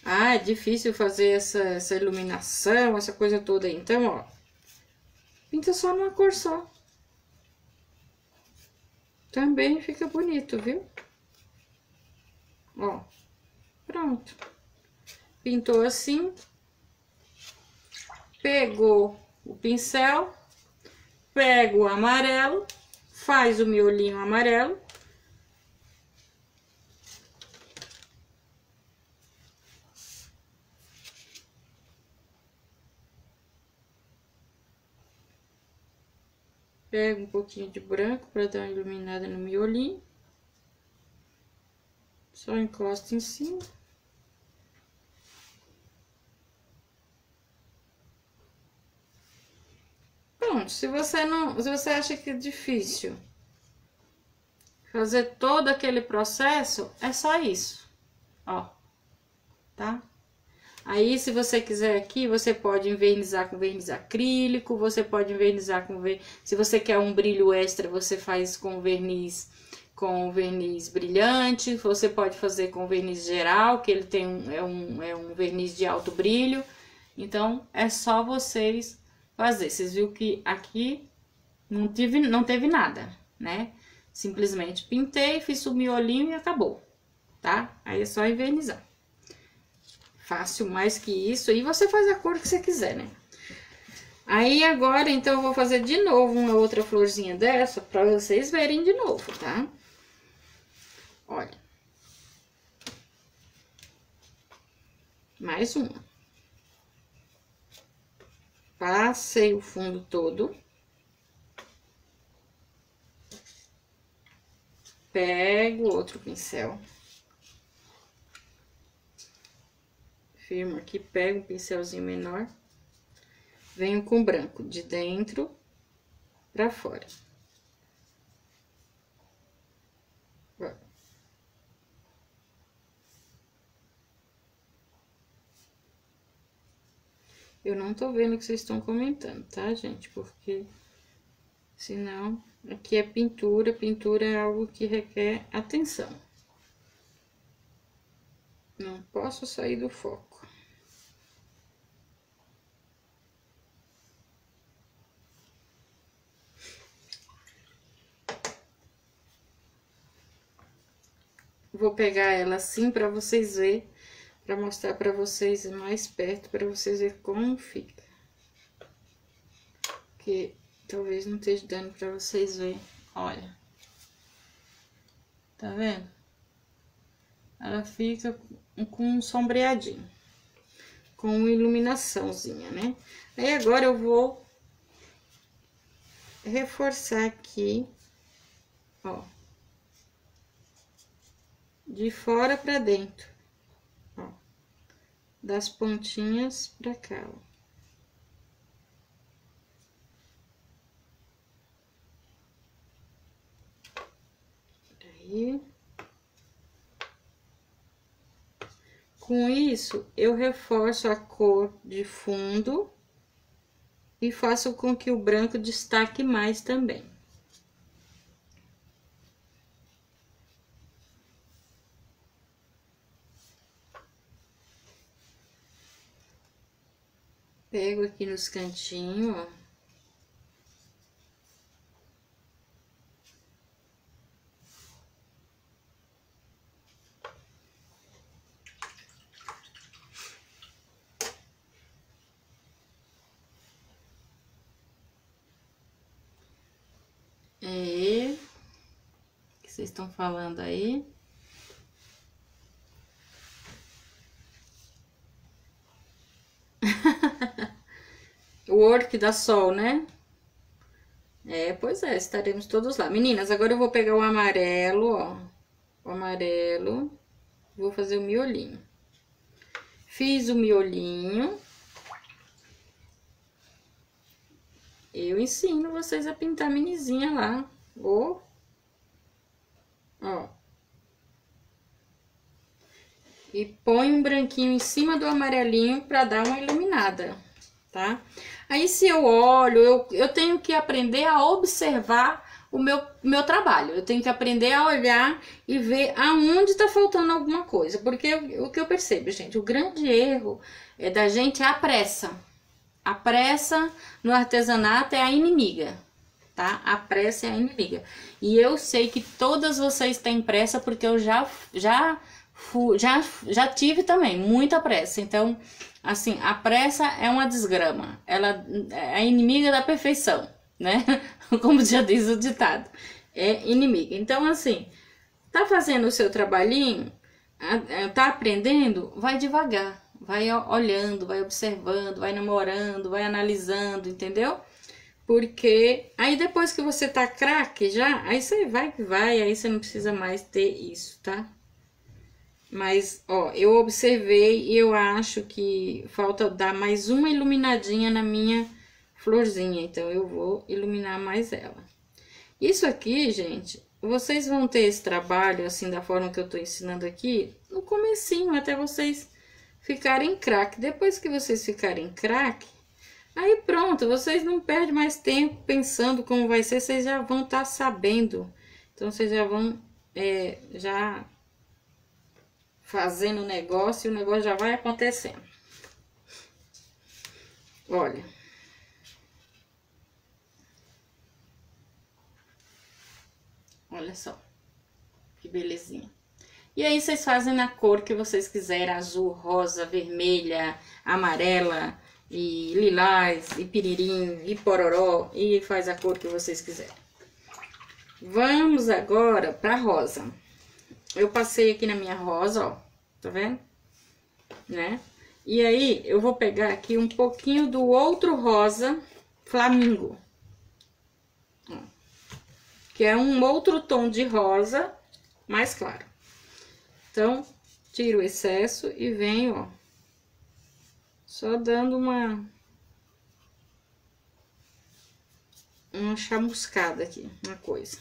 Ah, é difícil fazer essa, essa iluminação, essa coisa toda aí. Então, ó. Pinta só numa cor só. Também fica bonito, viu? Ó. Pronto. Pintou assim pegou o pincel, pega o amarelo, faz o miolinho amarelo. Pega um pouquinho de branco para dar uma iluminada no miolinho. Só encosta em cima. Pronto, se você não, se você acha que é difícil fazer todo aquele processo, é só isso, ó, tá? Aí, se você quiser aqui, você pode envernizar com verniz acrílico, você pode envernizar com ver... Se você quer um brilho extra, você faz com verniz com verniz brilhante, você pode fazer com verniz geral, que ele tem um, é, um, é um verniz de alto brilho. Então, é só vocês fazer. Vocês viram que aqui não, tive, não teve nada, né? Simplesmente pintei, fiz o miolinho e acabou, tá? Aí é só envernizar. Fácil mais que isso. E você faz a cor que você quiser, né? Aí agora, então, eu vou fazer de novo uma outra florzinha dessa pra vocês verem de novo, tá? Olha. Mais uma. Passei o fundo todo. Pego outro pincel. Firmo aqui, pego um pincelzinho menor. Venho com branco de dentro pra fora. Eu não tô vendo o que vocês estão comentando, tá, gente? Porque senão aqui é pintura, pintura é algo que requer atenção. Não posso sair do foco. Vou pegar ela assim para vocês verem para mostrar para vocês mais perto, para vocês verem como fica. Que talvez não esteja dando para vocês verem. Olha. Tá vendo? Ela fica com um sombreadinho. Com iluminaçãozinha, né? Aí agora eu vou reforçar aqui, ó. De fora para dentro das pontinhas pra cá, ó. Aí. Com isso, eu reforço a cor de fundo e faço com que o branco destaque mais também. Pego aqui nos cantinhos, ó. É, o que vocês estão falando aí? o work da Sol, né? É, pois é, estaremos todos lá. Meninas, agora eu vou pegar o amarelo, ó. O amarelo. Vou fazer o miolinho. Fiz o miolinho. Eu ensino vocês a pintar minizinha lá. Ó. Ó. E põe um branquinho em cima do amarelinho pra dar uma iluminada, tá? Aí, se eu olho, eu, eu tenho que aprender a observar o meu, meu trabalho. Eu tenho que aprender a olhar e ver aonde está faltando alguma coisa. Porque o, que eu percebo, gente, o grande erro é da gente é a pressa. A pressa no artesanato é a inimiga, tá? A pressa é a inimiga. E eu sei que todas vocês têm pressa porque eu já já já já tive também muita pressa. Então, Assim, a pressa é uma desgrama, ela é inimiga da perfeição, né? Como já diz o ditado, é inimiga. Então, assim, tá fazendo o seu trabalhinho, tá aprendendo, vai devagar, vai olhando, vai observando, vai namorando, vai analisando, entendeu? Porque aí depois que você tá craque já, aí você vai que vai, aí você não precisa mais ter isso, tá? Mas, ó, eu observei e eu acho que falta dar mais uma iluminadinha na minha florzinha. Então, eu vou iluminar mais ela. Isso aqui, gente, vocês vão ter esse trabalho, assim, da forma que eu tô ensinando aqui, no comecinho, até vocês ficarem craque. Depois que vocês ficarem craque, aí pronto, vocês não perdem mais tempo pensando como vai ser, vocês já vão estar tá sabendo. Então, vocês já vão é, já fazendo o negócio e o negócio já vai acontecendo. Olha. Olha só. Que belezinha. E aí, vocês fazem na cor que vocês quiserem. Azul, rosa, vermelha, amarela, e lilás, e piririm, e pororó. E faz a cor que vocês quiserem. Vamos agora pra rosa. Eu passei aqui na minha rosa, ó. Tá vendo? Né? E aí, eu vou pegar aqui um pouquinho do outro rosa flamingo. Que é um outro tom de rosa mais claro. Então, tiro o excesso e venho, ó. Só dando uma... Uma chamuscada aqui, uma coisa.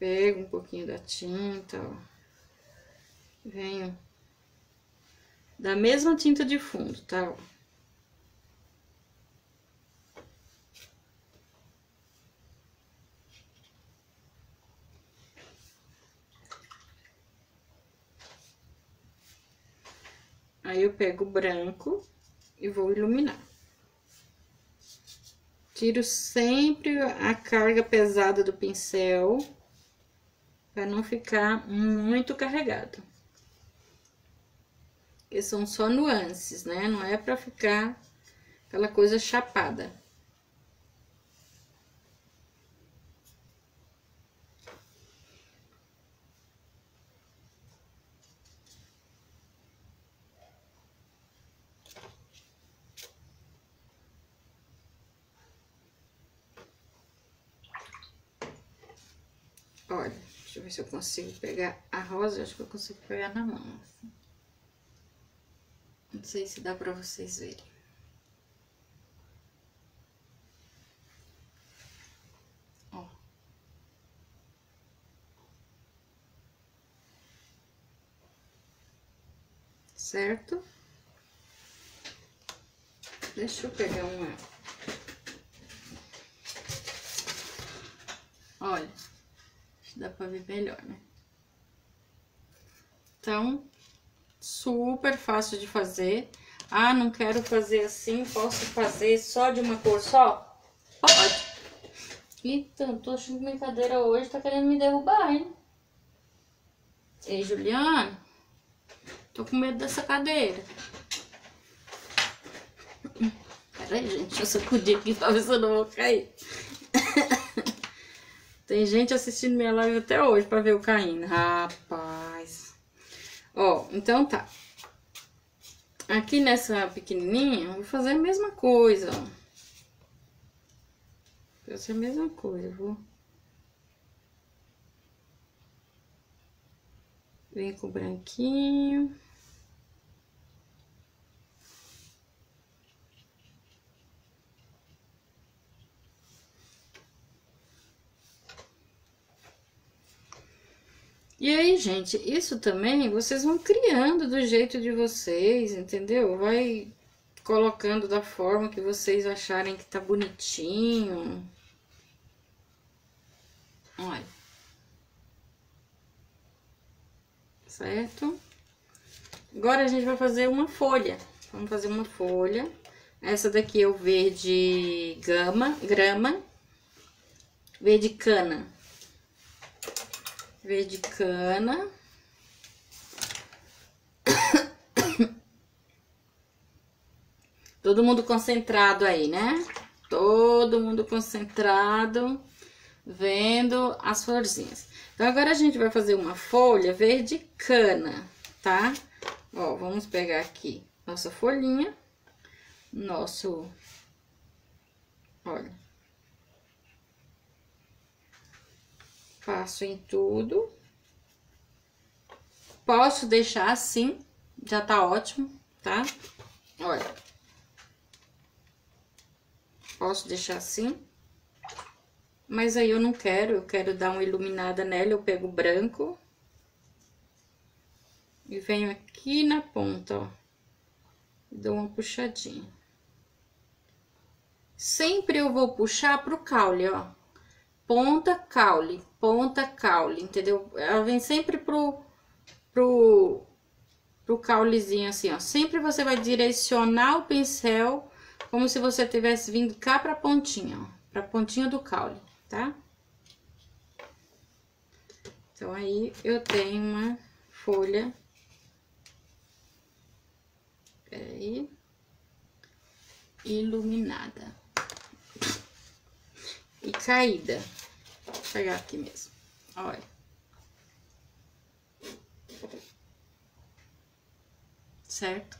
Pego um pouquinho da tinta, ó. Venho da mesma tinta de fundo, tá? Aí eu pego o branco e vou iluminar. Tiro sempre a carga pesada do pincel para não ficar muito carregado. Porque são só nuances, né? Não é para ficar aquela coisa chapada. Olha. Deixa eu ver se eu consigo pegar a rosa. Acho que eu consigo pegar na mão. Assim. Não sei se dá pra vocês verem. Ó. Certo? Deixa eu pegar uma... Olha dá pra ver melhor, né? Então, super fácil de fazer. Ah, não quero fazer assim, posso fazer só de uma cor só? Pode. Eita, tô achando brincadeira hoje, tá querendo me derrubar, hein? Ei, Juliana, tô com medo dessa cadeira. Peraí, gente, eu sacudir aqui pra ver se eu não vou cair. Tem gente assistindo minha live até hoje pra ver o caindo. Rapaz. Ó, então tá. Aqui nessa pequenininha, eu vou fazer a mesma coisa, ó. Vou fazer a mesma coisa, vou... Vem com o branquinho. E aí, gente, isso também vocês vão criando do jeito de vocês, entendeu? Vai colocando da forma que vocês acharem que tá bonitinho. Olha. Certo? Agora a gente vai fazer uma folha. Vamos fazer uma folha. Essa daqui é o verde gama, grama, verde cana verde cana. Todo mundo concentrado aí, né? Todo mundo concentrado, vendo as florzinhas. Então, agora a gente vai fazer uma folha verde cana, tá? Ó, vamos pegar aqui nossa folhinha, nosso... Olha, Passo em tudo. Posso deixar assim, já tá ótimo, tá? Olha. Posso deixar assim. Mas aí eu não quero, eu quero dar uma iluminada nela, eu pego branco. E venho aqui na ponta, ó. E dou uma puxadinha. sempre eu vou puxar pro caule, ó. Ponta, caule, ponta, caule, entendeu? Ela vem sempre pro, pro, pro caulezinho assim, ó. Sempre você vai direcionar o pincel como se você tivesse vindo cá pra pontinha, ó. Pra pontinha do caule, tá? Então, aí, eu tenho uma folha. Peraí. Iluminada. E caída. Vou pegar aqui mesmo. Olha. Certo?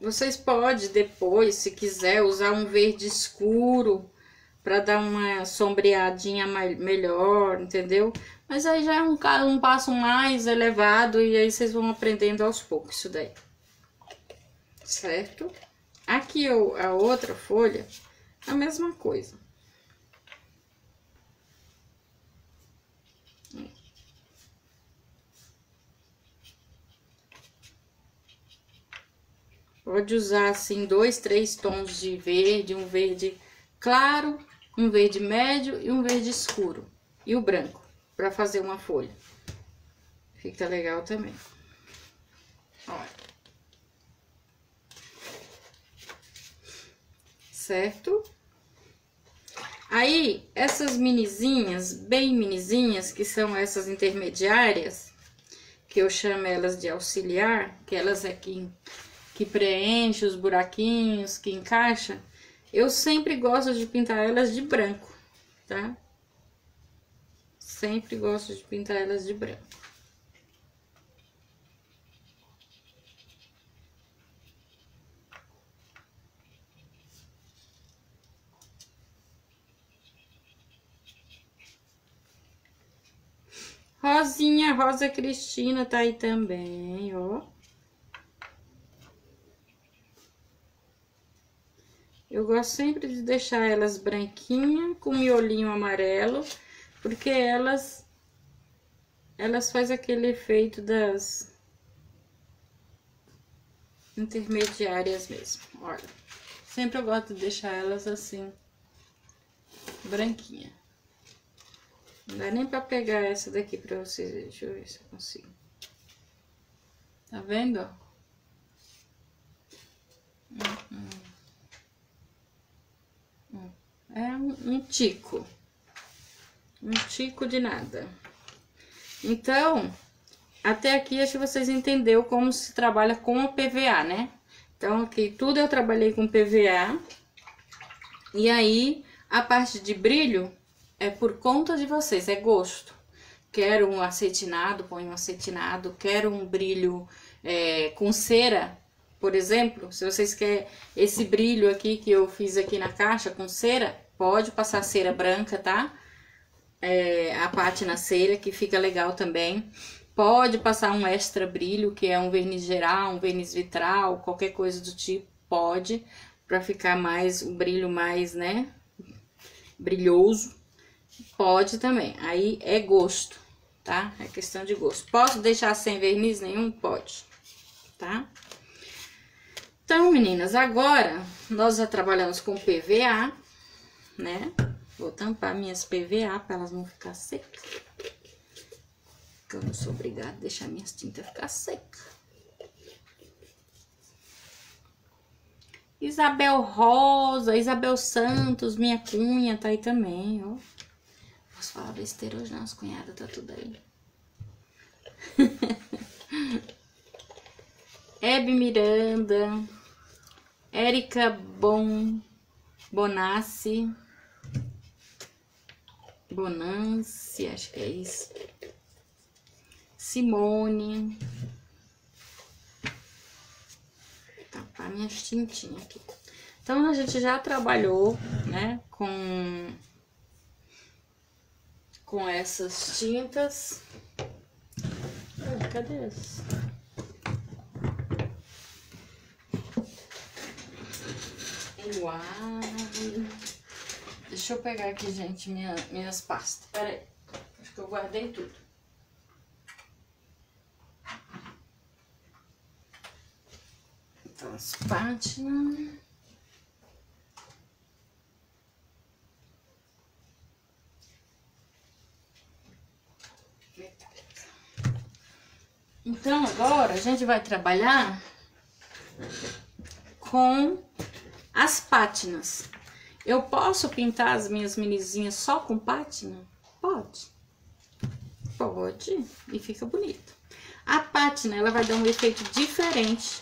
Vocês podem depois, se quiser, usar um verde escuro para dar uma sombreadinha melhor, entendeu? Mas aí já é um, um passo mais elevado e aí vocês vão aprendendo aos poucos isso daí. Certo? Aqui eu, a outra folha, a mesma coisa. Pode usar assim dois, três tons de verde, um verde claro um verde médio e um verde escuro. E o branco, para fazer uma folha. Fica legal também. Olha. Certo? Aí, essas minizinhas, bem minizinhas, que são essas intermediárias, que eu chamo elas de auxiliar, que elas é que, que preenche os buraquinhos, que encaixa, eu sempre gosto de pintar elas de branco, tá? Sempre gosto de pintar elas de branco. Rosinha, Rosa Cristina tá aí também, ó. Eu gosto sempre de deixar elas branquinhas, com miolinho amarelo, porque elas, elas fazem aquele efeito das intermediárias mesmo, olha. Sempre eu gosto de deixar elas assim, branquinha. Não dá nem pra pegar essa daqui pra vocês Deixa eu ver se eu consigo. Tá vendo, ó? Hum, hum. É um tico. Um tico de nada. Então, até aqui acho que vocês entenderam como se trabalha com o PVA, né? Então, aqui tudo eu trabalhei com PVA. E aí, a parte de brilho é por conta de vocês, é gosto. Quero um acetinado, põe um acetinado. Quero um brilho é, com cera, por exemplo. Se vocês querem esse brilho aqui que eu fiz aqui na caixa com cera, Pode passar cera branca, tá? É, a pátina cera, que fica legal também. Pode passar um extra brilho, que é um verniz geral, um verniz vitral, qualquer coisa do tipo, pode. Pra ficar mais, um brilho mais, né, brilhoso. Pode também, aí é gosto, tá? É questão de gosto. Posso deixar sem verniz nenhum? Pode, tá? Então, meninas, agora nós já trabalhamos com PVA, né? Vou tampar minhas PVA para elas não ficar secas. Porque eu não sou obrigada a deixar minhas tintas ficar secas. Isabel Rosa, Isabel Santos, minha cunha tá aí também, ó. Posso falar besteira hoje não, as cunhadas tá tudo aí. Hebe Miranda, Érica Bon, Bonassi, Bonance, acho que é isso. Simone. Tapar minhas tintinhas aqui. Então, a gente já trabalhou, né, com, com essas tintas. cadê essa? Uau! Deixa eu pegar aqui, gente, minha, minhas pastas. Pera aí. Acho que eu guardei tudo. Então, as pátinas. Então, agora a gente vai trabalhar com as pátinas. Eu posso pintar as minhas minizinhas só com pátina? Pode. Pode. E fica bonito. A pátina, ela vai dar um efeito diferente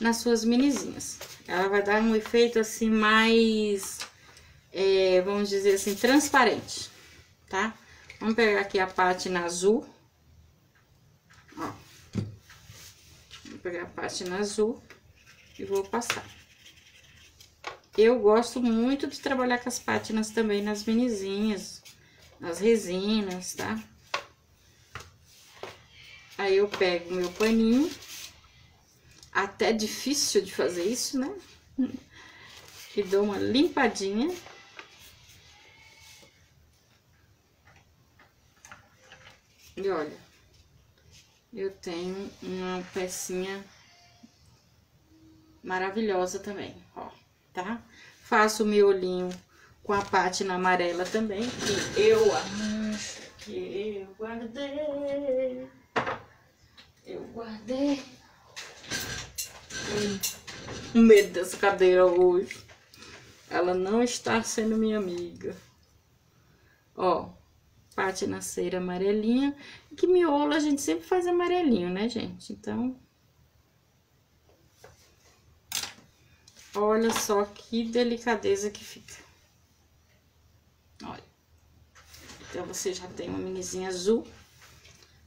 nas suas minizinhas. Ela vai dar um efeito assim mais, é, vamos dizer assim, transparente, tá? Vamos pegar aqui a pátina azul. Ó. Vou pegar a pátina azul e vou passar. Eu gosto muito de trabalhar com as pátinas também nas minizinhas, nas resinas, tá? Aí eu pego meu paninho, até difícil de fazer isso, né? E dou uma limpadinha. E olha, eu tenho uma pecinha maravilhosa também, ó tá? Faço o miolinho com a pátina amarela também, que eu acho que eu guardei. Eu guardei. Um medo dessa cadeira hoje. Ela não está sendo minha amiga. Ó, pátina cera amarelinha. Que miolo a gente sempre faz amarelinho, né, gente? Então, Olha só que delicadeza que fica. Olha. Então, você já tem uma minizinha azul,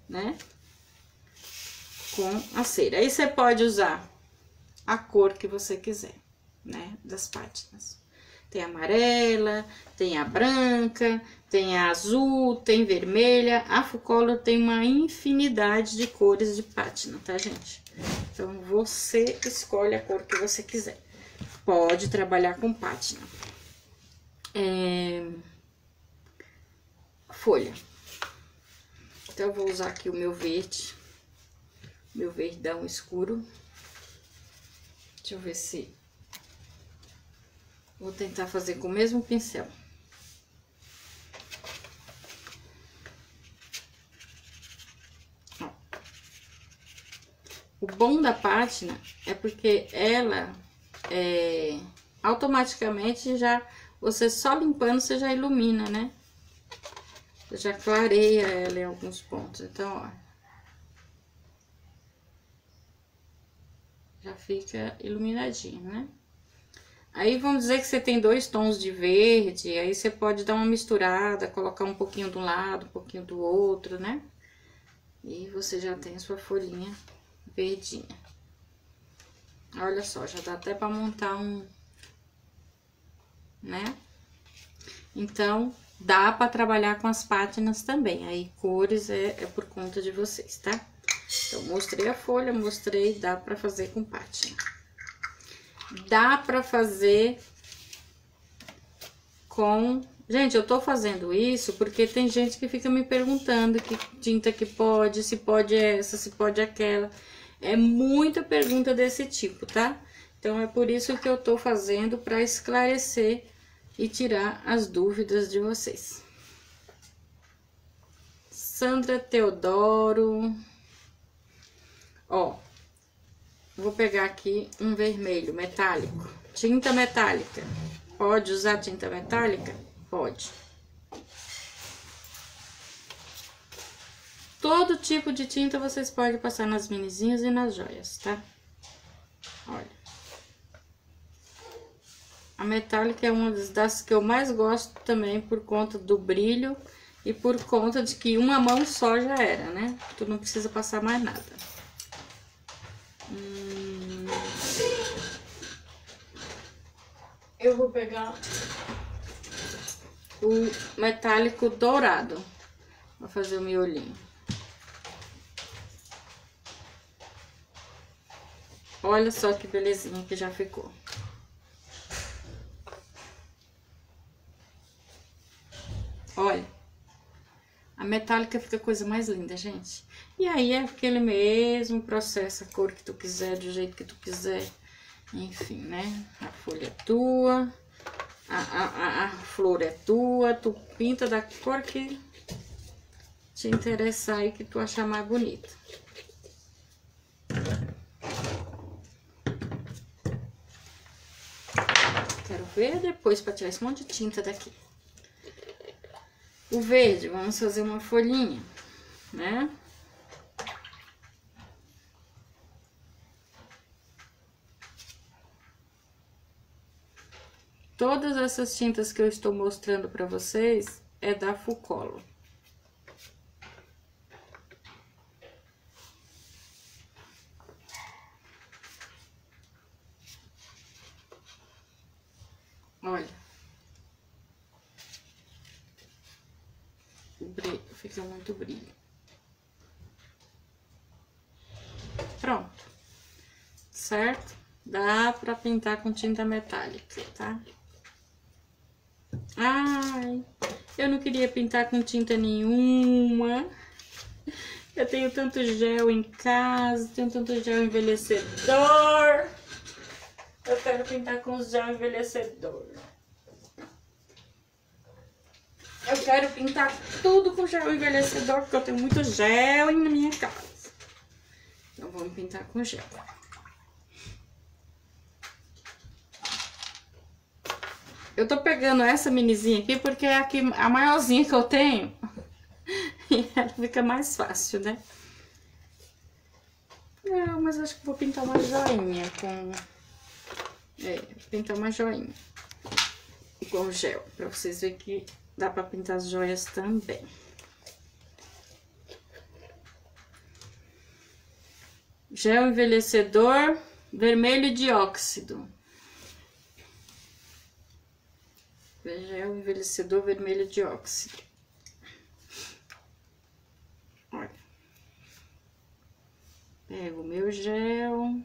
né? Com a cera. Aí, você pode usar a cor que você quiser, né? Das pátinas. Tem amarela, tem a branca, tem a azul, tem vermelha. A Fucolor tem uma infinidade de cores de pátina, tá, gente? Então, você escolhe a cor que você quiser pode trabalhar com pátina. É... Folha. Então, eu vou usar aqui o meu verde. Meu verdão escuro. Deixa eu ver se... Vou tentar fazer com o mesmo pincel. O bom da pátina é porque ela é, automaticamente já, você só limpando, você já ilumina, né? Você já clareia ela em alguns pontos. Então, ó. Já fica iluminadinho, né? Aí, vamos dizer que você tem dois tons de verde, aí você pode dar uma misturada, colocar um pouquinho de um lado, um pouquinho do outro, né? E você já tem a sua folhinha verdinha. Olha só, já dá até pra montar um... Né? Então, dá pra trabalhar com as pátinas também. Aí, cores é, é por conta de vocês, tá? Então, mostrei a folha, mostrei, dá pra fazer com pátina. Dá pra fazer com... Gente, eu tô fazendo isso porque tem gente que fica me perguntando que tinta que pode, se pode essa, se pode aquela... É muita pergunta desse tipo, tá? Então, é por isso que eu tô fazendo para esclarecer e tirar as dúvidas de vocês. Sandra Teodoro. Ó, vou pegar aqui um vermelho metálico. Tinta metálica. Pode usar tinta metálica? Pode. Todo tipo de tinta vocês podem passar nas minizinhas e nas joias, tá? Olha. A metálica é uma das que eu mais gosto também por conta do brilho e por conta de que uma mão só já era, né? Tu não precisa passar mais nada. Hum... Eu vou pegar o metálico dourado para fazer o miolinho. Olha só que belezinha que já ficou. Olha. A metálica fica a coisa mais linda, gente. E aí é aquele mesmo processo, a cor que tu quiser, do jeito que tu quiser. Enfim, né? A folha é tua, a, a, a, flor é tua, tu pinta da cor que te interessar e que tu achar mais bonita. Quero ver depois para tirar esse monte de tinta daqui. O verde, vamos fazer uma folhinha, né? Todas essas tintas que eu estou mostrando para vocês é da Fucolo. Olha. O brilho, fica muito brilho. Pronto. Certo? Dá pra pintar com tinta metálica, tá? Ai, eu não queria pintar com tinta nenhuma. Eu tenho tanto gel em casa, tenho tanto gel envelhecedor. Eu quero pintar com gel envelhecedor. Eu quero pintar tudo com gel envelhecedor, porque eu tenho muito gel na minha casa. Então, vamos pintar com gel. Eu tô pegando essa minizinha aqui porque é a, que, a maiorzinha que eu tenho. E ela fica mais fácil, né? Não, mas acho que vou pintar uma joinha com... É, pintar uma joinha com gel, pra vocês verem que dá pra pintar as joias também. Gel envelhecedor vermelho dióxido. Gel envelhecedor vermelho de óxido. Olha. Pego o meu gel.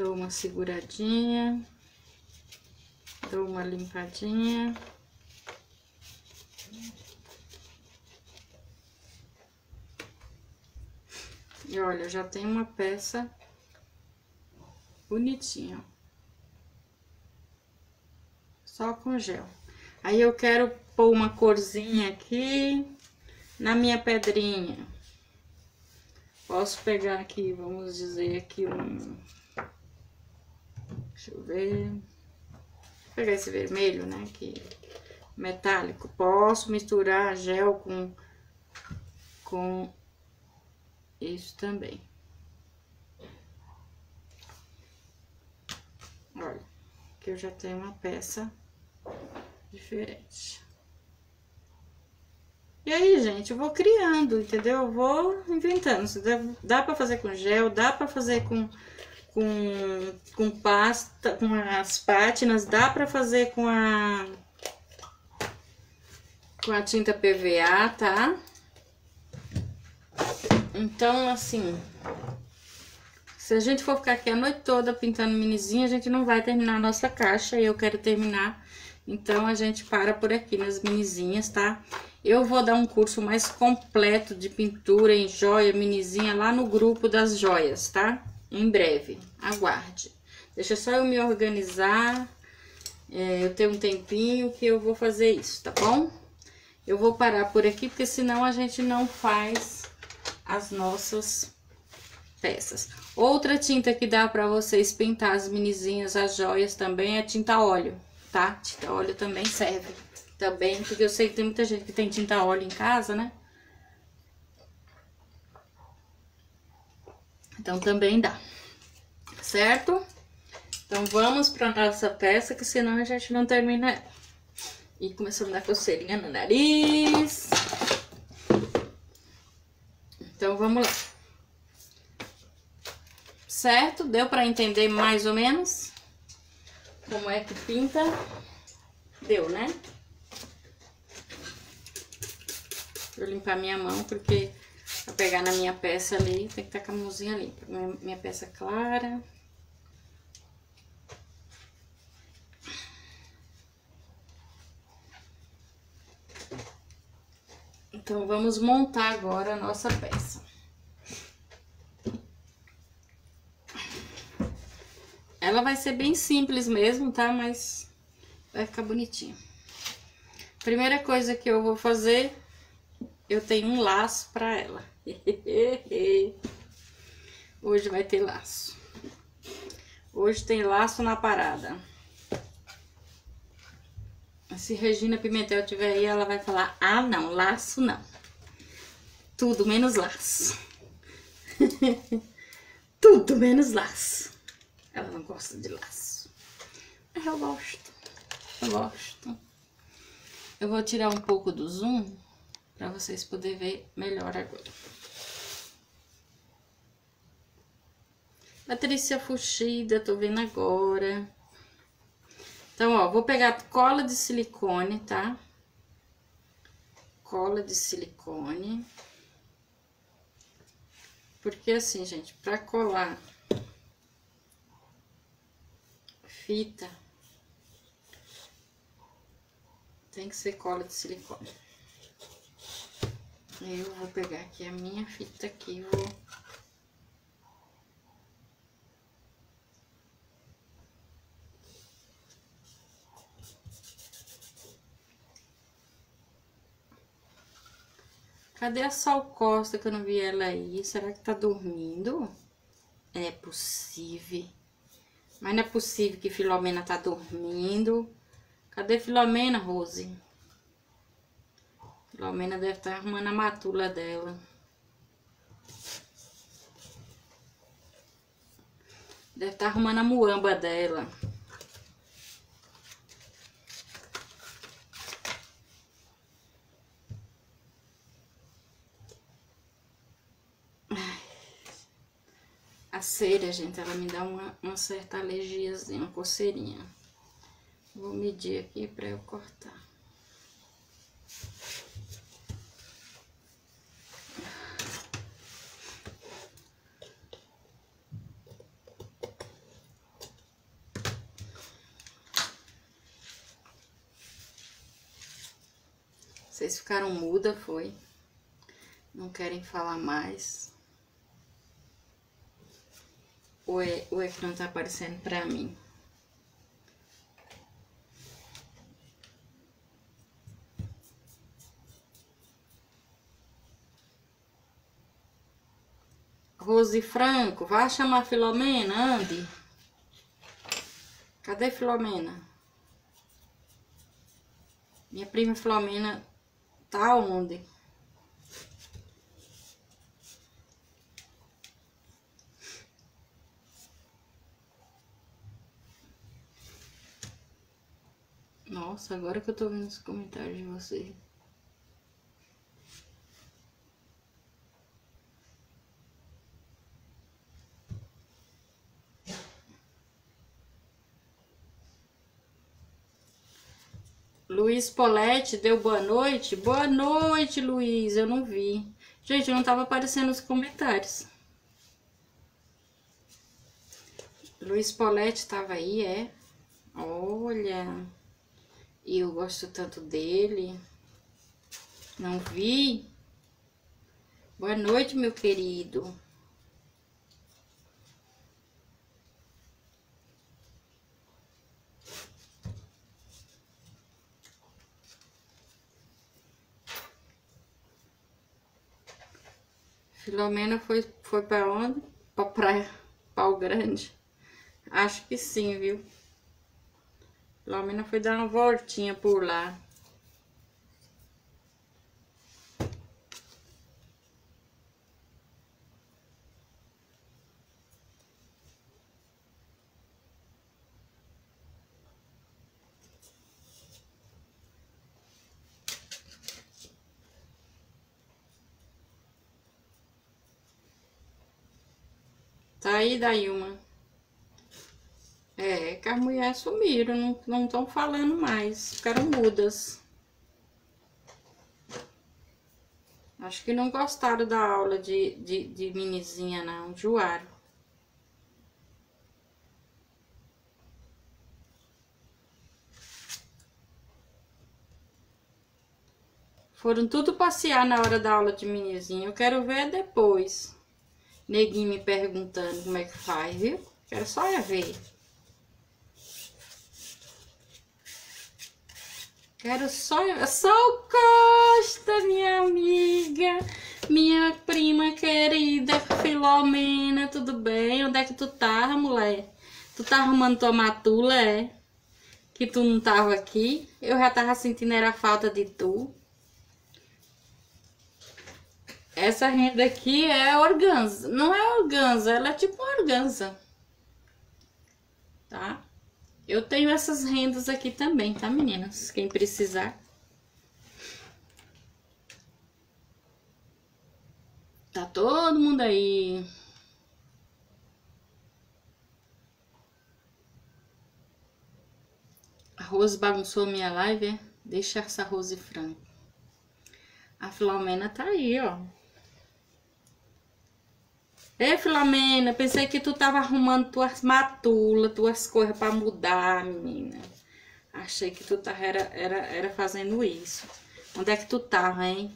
Dou uma seguradinha. Dou uma limpadinha. E olha, já tem uma peça bonitinha. Só com gel. Aí eu quero pôr uma corzinha aqui na minha pedrinha. Posso pegar aqui, vamos dizer aqui um... Deixa eu ver pegar esse vermelho, né, que metálico. Posso misturar gel com, com isso também. Olha, que eu já tenho uma peça diferente. E aí, gente, eu vou criando, entendeu? Eu vou inventando. Dá, pra fazer com gel, dá pra fazer com com, com pasta, com as pátinas, dá pra fazer com a com a tinta PVA, tá? Então, assim, se a gente for ficar aqui a noite toda pintando minizinha, a gente não vai terminar a nossa caixa e eu quero terminar. Então, a gente para por aqui nas minizinhas, tá? Eu vou dar um curso mais completo de pintura em joia, minizinha, lá no grupo das joias, tá? em breve. Aguarde. Deixa só eu me organizar. É, eu tenho um tempinho que eu vou fazer isso, tá bom? Eu vou parar por aqui, porque senão a gente não faz as nossas peças. Outra tinta que dá pra vocês pintar as minizinhas, as joias também, é tinta óleo, tá? Tinta óleo também serve também, porque eu sei que tem muita gente que tem tinta óleo em casa, né? Então, também dá, certo? Então, vamos pra nossa peça, que senão a gente não termina ela. E começou a dar coceirinha no nariz. Então, vamos lá certo? Deu para entender mais ou menos como é que pinta? Deu, né? Vou limpar minha mão, porque pra pegar na minha peça ali, tem que estar com a mãozinha limpa. Minha, minha peça clara. Então, vamos montar agora a nossa peça. Ela vai ser bem simples mesmo, tá? Mas vai ficar bonitinho. Primeira coisa que eu vou fazer, eu tenho um laço pra ela. Hoje vai ter laço. Hoje tem laço na parada. Se Regina Pimentel tiver aí, ela vai falar, ah não, laço não. Tudo menos laço. Tudo menos laço. Ela não gosta de laço. Eu gosto. Eu gosto. Eu vou tirar um pouco do zoom para vocês poderem ver melhor agora. Patrícia Fuxida, tô vendo agora. Então, ó, vou pegar cola de silicone, tá? Cola de silicone. Porque assim, gente, pra colar fita, tem que ser cola de silicone. Eu vou pegar aqui a minha fita aqui, vou... Cadê a Sal Costa que eu não vi ela aí? Será que tá dormindo? É possível. Mas não é possível que Filomena tá dormindo. Cadê Filomena, Rose? Filomena deve estar tá arrumando a matula dela. Deve estar tá arrumando a muamba dela. A cera, gente, ela me dá uma, uma certa alergiazinha, uma coceirinha. Vou medir aqui pra eu cortar. Vocês ficaram muda, foi? Não querem falar mais? Ou é que não tá aparecendo pra mim? Rose Franco, vai chamar Filomena, ande. Cadê Filomena? Minha prima Filomena tá onde? Nossa, agora que eu tô vendo os comentários de vocês. Luiz Poletti deu boa noite. Boa noite, Luiz. Eu não vi. Gente, não tava aparecendo os comentários. Luiz Poletti tava aí, é? Olha. E eu gosto tanto dele. Não vi? Boa noite, meu querido. Filomena foi, foi para onde? Pra praia, pau grande. Acho que sim, viu? Filomena foi dar uma voltinha por lá. Tá aí, Dailma. É, que as mulheres sumiram, não estão falando mais, ficaram mudas. Acho que não gostaram da aula de, de, de minizinha, não, enjoaram. Foram tudo passear na hora da aula de minizinho. Eu quero ver depois. Neguinho me perguntando como é que faz, viu? Quero só ver. Quero só... Sol Costa, minha amiga. Minha prima querida Filomena, tudo bem? Onde é que tu tá, mulher? Tu tá arrumando tua matula, é? Que tu não tava aqui. Eu já tava sentindo era falta de tu. Essa renda aqui é organza. Não é organza, ela é tipo organza. Tá? Eu tenho essas rendas aqui também, tá, meninas? Quem precisar. Tá todo mundo aí. A Rose bagunçou minha live, é? Deixa essa Rose franca. A Filomena tá aí, ó. Ei, Filomena, pensei que tu tava arrumando tuas matulas, tuas coisas pra mudar, menina. Achei que tu tava, era, era, era fazendo isso. Onde é que tu tava, hein?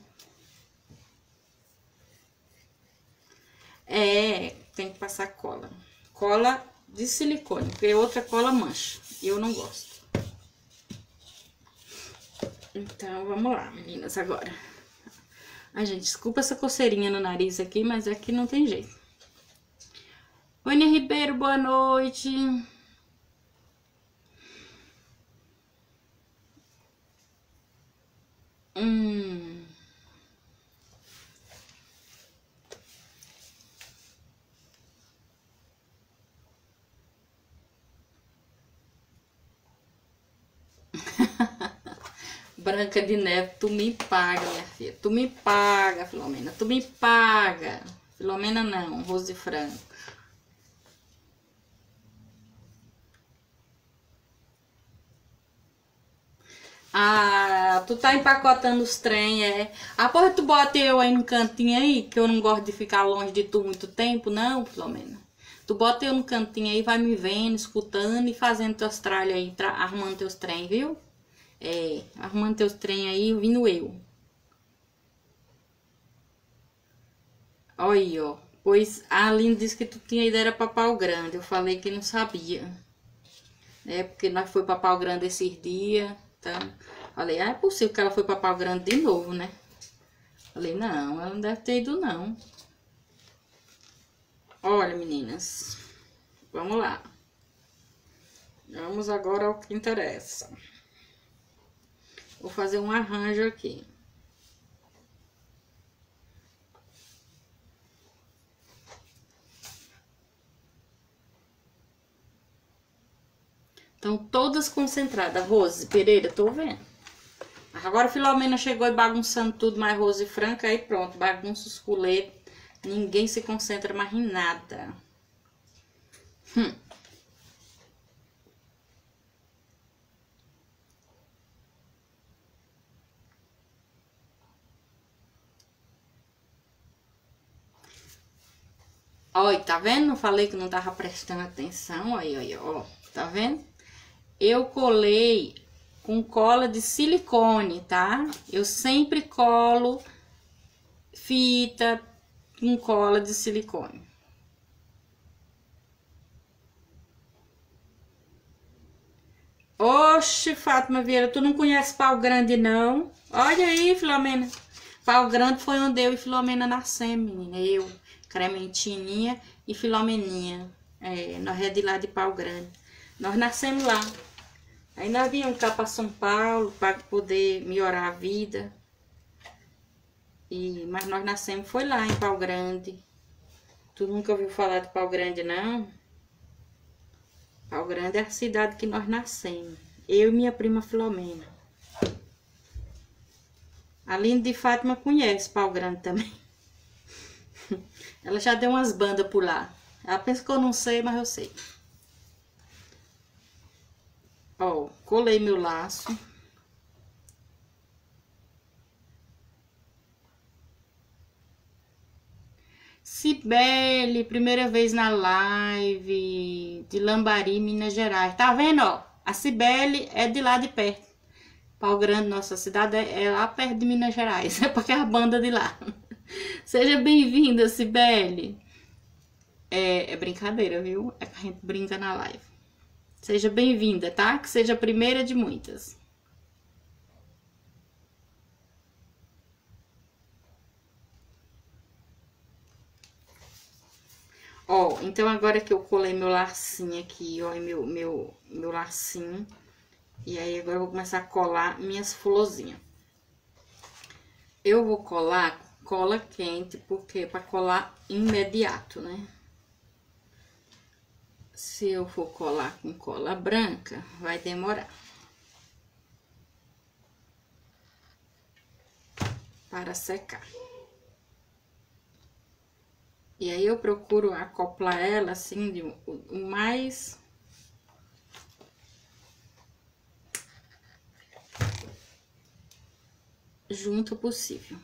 É, tem que passar cola. Cola de silicone, porque outra cola mancha. E eu não gosto. Então, vamos lá, meninas, agora. Ai, gente, desculpa essa coceirinha no nariz aqui, mas aqui não tem jeito. Vânia Ribeiro, boa noite. Hum. Branca de Neve, tu me paga, minha filha. Tu me paga, Filomena. Tu me paga. Filomena não, Rose Franco. Ah, tu tá empacotando os trem, é. Ah, porra, tu bota eu aí no cantinho aí, que eu não gosto de ficar longe de tu muito tempo, não, Filomena. Tu bota eu no cantinho aí, vai me vendo, escutando e fazendo teus tralhos aí, tra arrumando teus trem, viu? É, arrumando teus trem aí, vindo eu. Olha aí, ó. Pois a Aline disse que tu tinha ideia pra pau grande. Eu falei que não sabia. É, porque nós foi pra pau grande esses dias. Então, falei, ah, é possível que ela foi pra Pau Grande de novo, né? Falei, não, ela não deve ter ido, não. Olha, meninas, vamos lá. Vamos agora ao que interessa. Vou fazer um arranjo aqui. Estão todas concentradas. Rose Pereira, tô vendo. Agora Filomena chegou e bagunçando tudo, mais Rose Franca, aí pronto, bagunça os coletes. Ninguém se concentra mais em nada. Hum. Olha, tá vendo? Não falei que não tava prestando atenção. Olha, olha, ó. Tá vendo? Eu colei com cola de silicone, tá? Eu sempre colo fita com cola de silicone. Oxe, Fátima Vieira, tu não conhece pau grande, não? Olha aí, Filomena. Pau grande foi onde eu e Filomena nascemos, menina. Eu, Clementininha e Filomeninha. É, nós é de lá de pau grande. Nós nascemos lá. Aí nós viemos cá para São Paulo para poder melhorar a vida. E, mas nós nascemos, foi lá em Pau Grande. Tu nunca ouviu falar de Pau Grande, não? Pau Grande é a cidade que nós nascemos. Eu e minha prima Filomena. A Aline de Fátima conhece Pau Grande também. Ela já deu umas bandas por lá. Ela pensa que eu não sei, mas eu sei. Ó, colei meu laço. Cibele, primeira vez na live de Lambari, Minas Gerais. Tá vendo, ó? A Cibele é de lá de perto. Pau Grande, nossa cidade, é, é lá perto de Minas Gerais. É porque é a banda de lá. Seja bem-vinda, Cibele. É, é brincadeira, viu? É que a gente brinca na live. Seja bem-vinda, tá? Que seja a primeira de muitas. Ó, então agora que eu colei meu lacinho aqui, ó, meu, meu, meu lacinho. E aí agora eu vou começar a colar minhas florzinhas. Eu vou colar cola quente, porque para colar imediato, né? Se eu for colar com cola branca, vai demorar. Para secar. E aí eu procuro acoplar ela assim, de, o mais... Junto possível.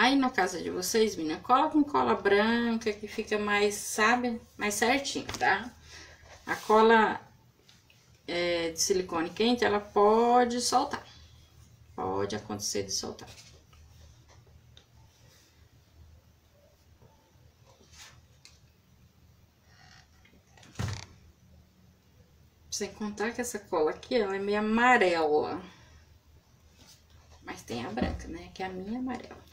Aí na casa de vocês, menina, cola com cola branca que fica mais, sabe, mais certinho, tá? A cola é, de silicone quente, ela pode soltar. Pode acontecer de soltar. Sem contar que essa cola aqui, ela é meio amarela. Mas tem a branca, né? Que é a minha amarela.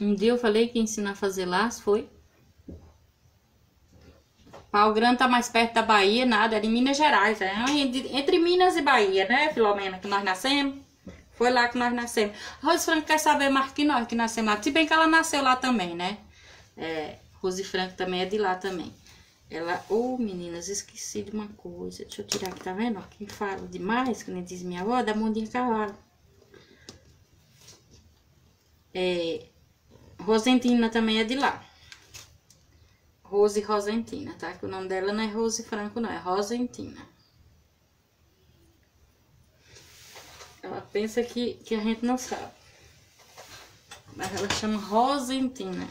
Um dia eu falei que ensinar a fazer laço, foi? Pau Grande tá mais perto da Bahia, nada, é de Minas Gerais, é entre Minas e Bahia, né, Filomena, que nós nascemos. Foi lá que nós nascemos. Rose Franco quer saber mais que nós que nascemos lá. Se bem que ela nasceu lá também, né? É, Rose Franco também é de lá também. Ela, ô oh, meninas, esqueci de uma coisa. Deixa eu tirar aqui, tá vendo? Quem fala demais, que nem diz minha avó, dá mão de cavalo. É, Rosentina também é de lá. Rose Rosentina, tá? Que o nome dela não é Rose Franco, não, é Rosentina. Ela pensa que, que a gente não sabe. Mas ela chama Rosentina.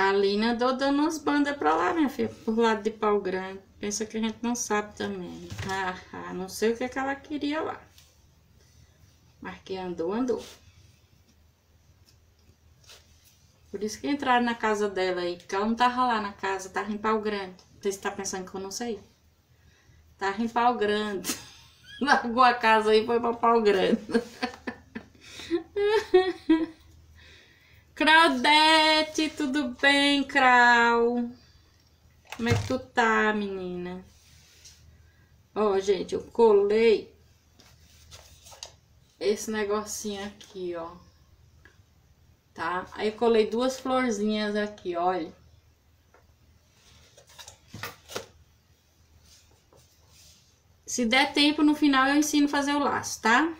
A Lina andou dando umas bandas pra lá, minha filha, por lado de pau grande. Pensa que a gente não sabe também. Ah, ah, não sei o que, é que ela queria lá. Mas que andou, andou. Por isso que entraram na casa dela aí, porque ela não tava lá na casa, tava em pau grande. Você tá pensando que eu não sei? Tava em pau grande. Largou a casa aí e foi pra pau grande. Claudete, tudo bem, Crau? Como é que tu tá, menina? Ó, gente, eu colei esse negocinho aqui, ó. Tá? Aí colei duas florzinhas aqui, olha. Se der tempo, no final eu ensino a fazer o laço, tá?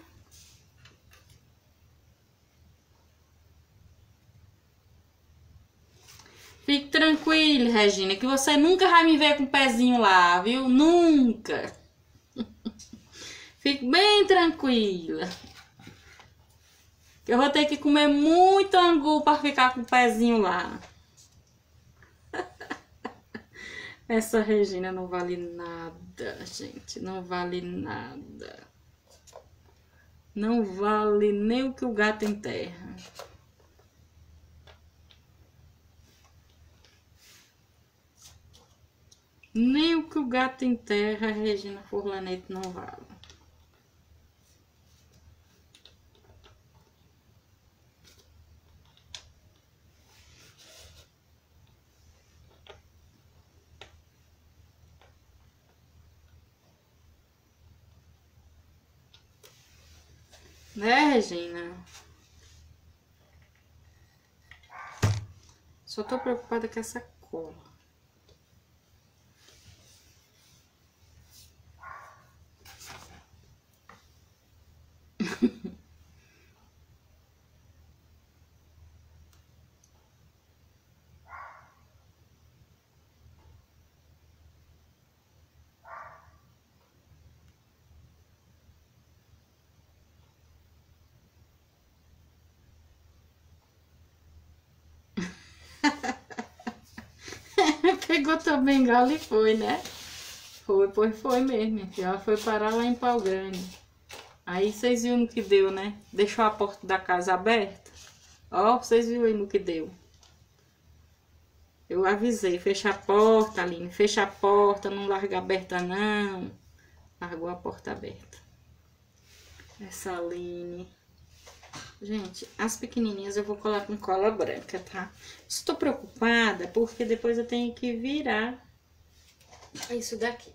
Fique tranquila, Regina, que você nunca vai me ver com o pezinho lá, viu? Nunca. Fique bem tranquila. Eu vou ter que comer muito angu para ficar com o pezinho lá. Essa Regina não vale nada, gente. Não vale nada. Não vale nem o que o gato enterra. Nem o que o gato enterra, Regina Furlanete não vale. Né, Regina? Só tô preocupada com essa cola. Pegou tua bengala e foi, né? Foi, pois foi mesmo. Ela foi parar lá em Pau Grande. Aí vocês viram no que deu, né? Deixou a porta da casa aberta. Ó, vocês viram aí no que deu. Eu avisei, fecha a porta, Aline. Fecha a porta, não larga aberta não. Largou a porta aberta. Essa Aline. Gente, as pequenininhas eu vou colar com cola branca, tá? Estou preocupada porque depois eu tenho que virar isso daqui.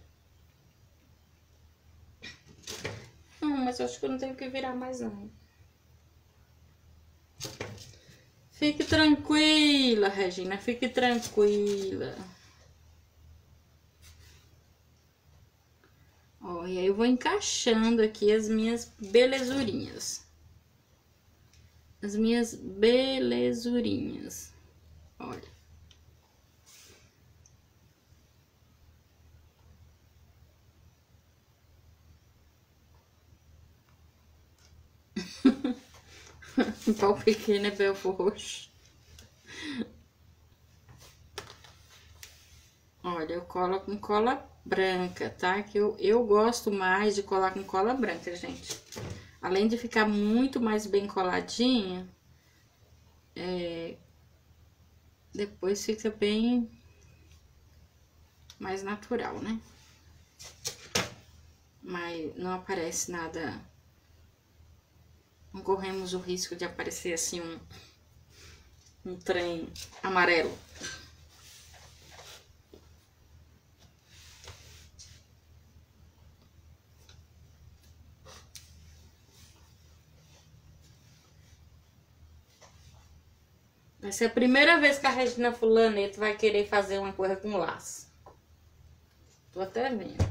Não, mas eu acho que eu não tenho que virar mais não. Fique tranquila, Regina, fique tranquila. Ó, e aí eu vou encaixando aqui as minhas belezurinhas as minhas belezurinhas. Olha. pau pequeno é belfo roxo. Olha, eu colo com cola branca, tá? Que eu, eu gosto mais de colar com cola branca, gente. Além de ficar muito mais bem coladinha, é, depois fica bem mais natural, né? Mas não aparece nada, não corremos o risco de aparecer assim um, um trem amarelo. Vai ser a primeira vez que a Regina Fulaneto vai querer fazer uma coisa com laço. Tô até vendo.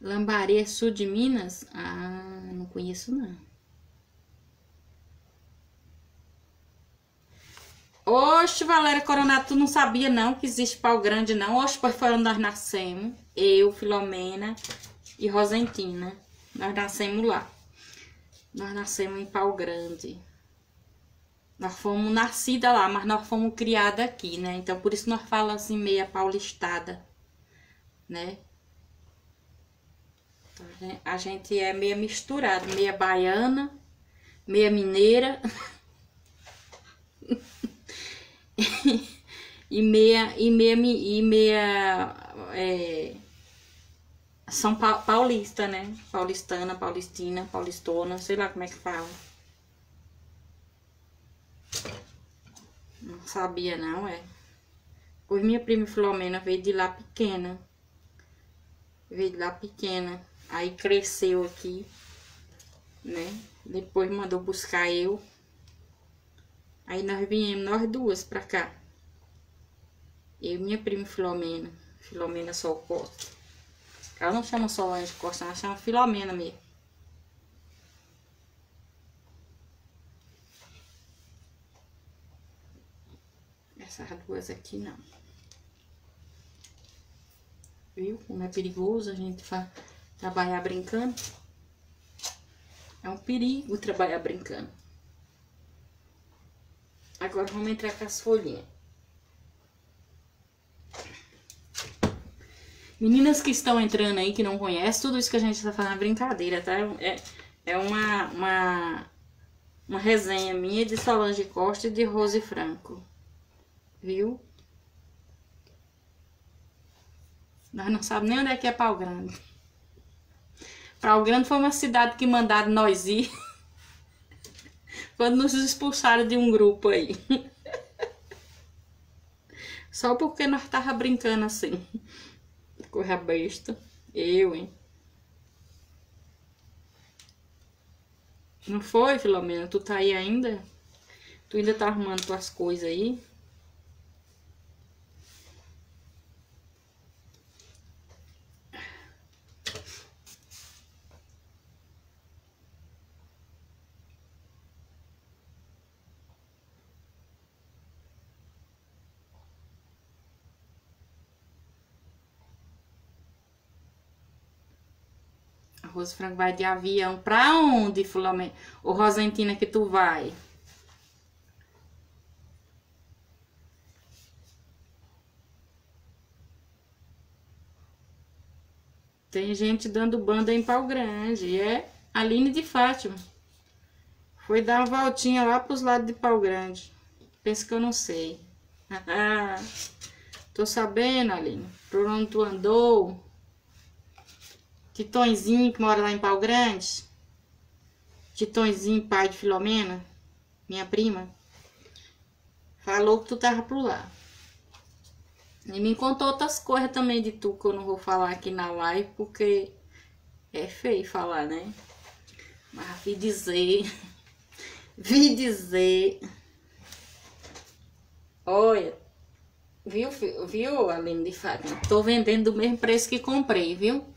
Lambaria Sul de Minas? Ah, não conheço não. Oxe, Valéria Coronato, tu não sabia não que existe pau grande não. Oxe, pois foi onde nós nascemos. Eu, Filomena e Rosentina. Nós nascemos lá. Nós nascemos em Pau Grande. Nós fomos nascidas lá, mas nós fomos criadas aqui, né? Então, por isso nós falamos assim, meia paulistada, né? Então, a gente é meia misturada, meia baiana, meia mineira e meia, e meia, e meia é, são pa paulista, né? Paulistana, paulistina, paulistona, sei lá como é que fala. Não sabia não, é. Pois minha prima Filomena veio de lá pequena. Veio de lá pequena. Aí cresceu aqui, né? Depois mandou buscar eu. Aí nós viemos, nós duas pra cá. Eu e minha prima Filomena. Filomena Solcosta. Ela não chama Solange Costa, ela chama Filomena mesmo. Essas duas aqui não. Viu como é perigoso a gente trabalhar brincando? É um perigo trabalhar brincando. Agora vamos entrar com as folhinhas. Meninas que estão entrando aí, que não conhecem, tudo isso que a gente tá falando é brincadeira, tá? É, é uma, uma, uma resenha minha de Solange Costa e de Rose Franco. Viu? Nós não sabemos nem onde é que é Pau Grande. Pau Grande foi uma cidade que mandaram nós ir. Quando nos expulsaram de um grupo aí. Só porque nós tava brincando assim. Corra besta. Eu, hein? Não foi, Filomena? Tu tá aí ainda? Tu ainda tá arrumando tuas coisas aí? Arroz frango vai de avião. Pra onde, Filomena? Ô, Rosentina, que tu vai? Tem gente dando banda em pau grande. É Aline de Fátima. Foi dar uma voltinha lá pros lados de pau grande. Pensa que eu não sei. Tô sabendo, Aline. Por onde tu andou? Titõezinho que mora lá em Pau Grande. Titõezinho, pai de Filomena. Minha prima. Falou que tu tava por lá. E me contou outras coisas também de tu que eu não vou falar aqui na live, porque é feio falar, né? Mas vi dizer. vi dizer. Olha, Viu, viu, Aline de Fátima? Tô vendendo do mesmo preço que comprei, viu?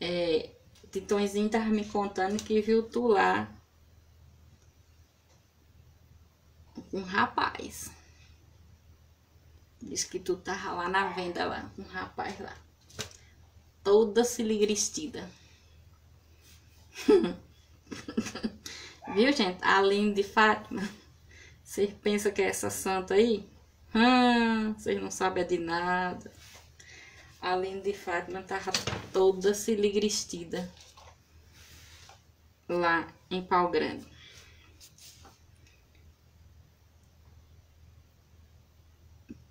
É, Titõezinho tava me contando que viu tu lá. Um rapaz. Diz que tu tava lá na venda lá, um rapaz lá. Toda siligristida. viu, gente? Aline de Fátima. Vocês pensam que é essa santa aí? Hum, vocês não sabem de nada. A Aline de Fátima tava toda siligristida lá em Pau Grande.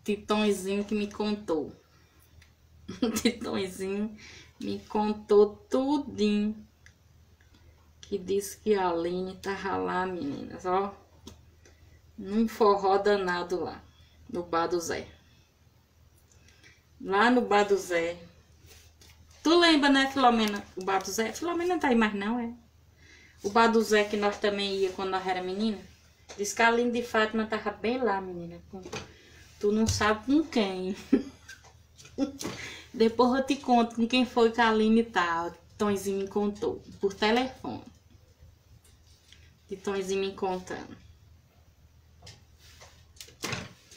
Titãozinho que me contou. Titãozinho me contou tudinho. Que disse que a Aline tava lá, meninas, ó. Num forró danado lá no bar do Zé. Lá no bar do Zé. Tu lembra, né, Filomena? O bar do Zé? Filomena não tá aí mais não, é? O bar do Zé que nós também ia quando nós era menina. Diz que a Aline de Fátima tava bem lá, menina. Tu não sabe com quem. Depois eu te conto com quem foi que a Aline tá. Tonzinho me contou. Por telefone. E Tonzinho me contando.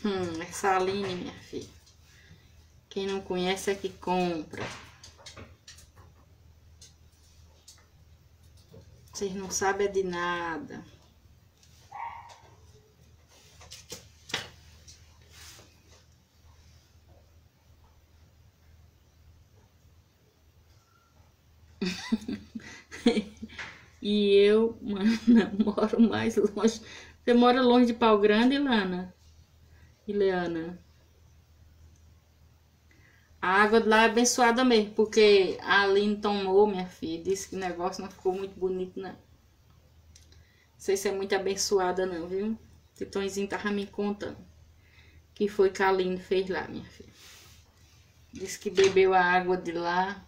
Hum, essa Aline, minha filha. Quem não conhece é que compra. Vocês não sabem de nada. e eu, mano, moro mais longe. Você mora longe de Pau Grande, Lana? Ileana. A água de lá é abençoada mesmo, porque a Aline tomou, minha filha, disse que o negócio não ficou muito bonito, não. Não sei se é muito abençoada, não, viu? Titãozinho tava me contando. Que foi que a Aline fez lá, minha filha. Disse que bebeu a água de lá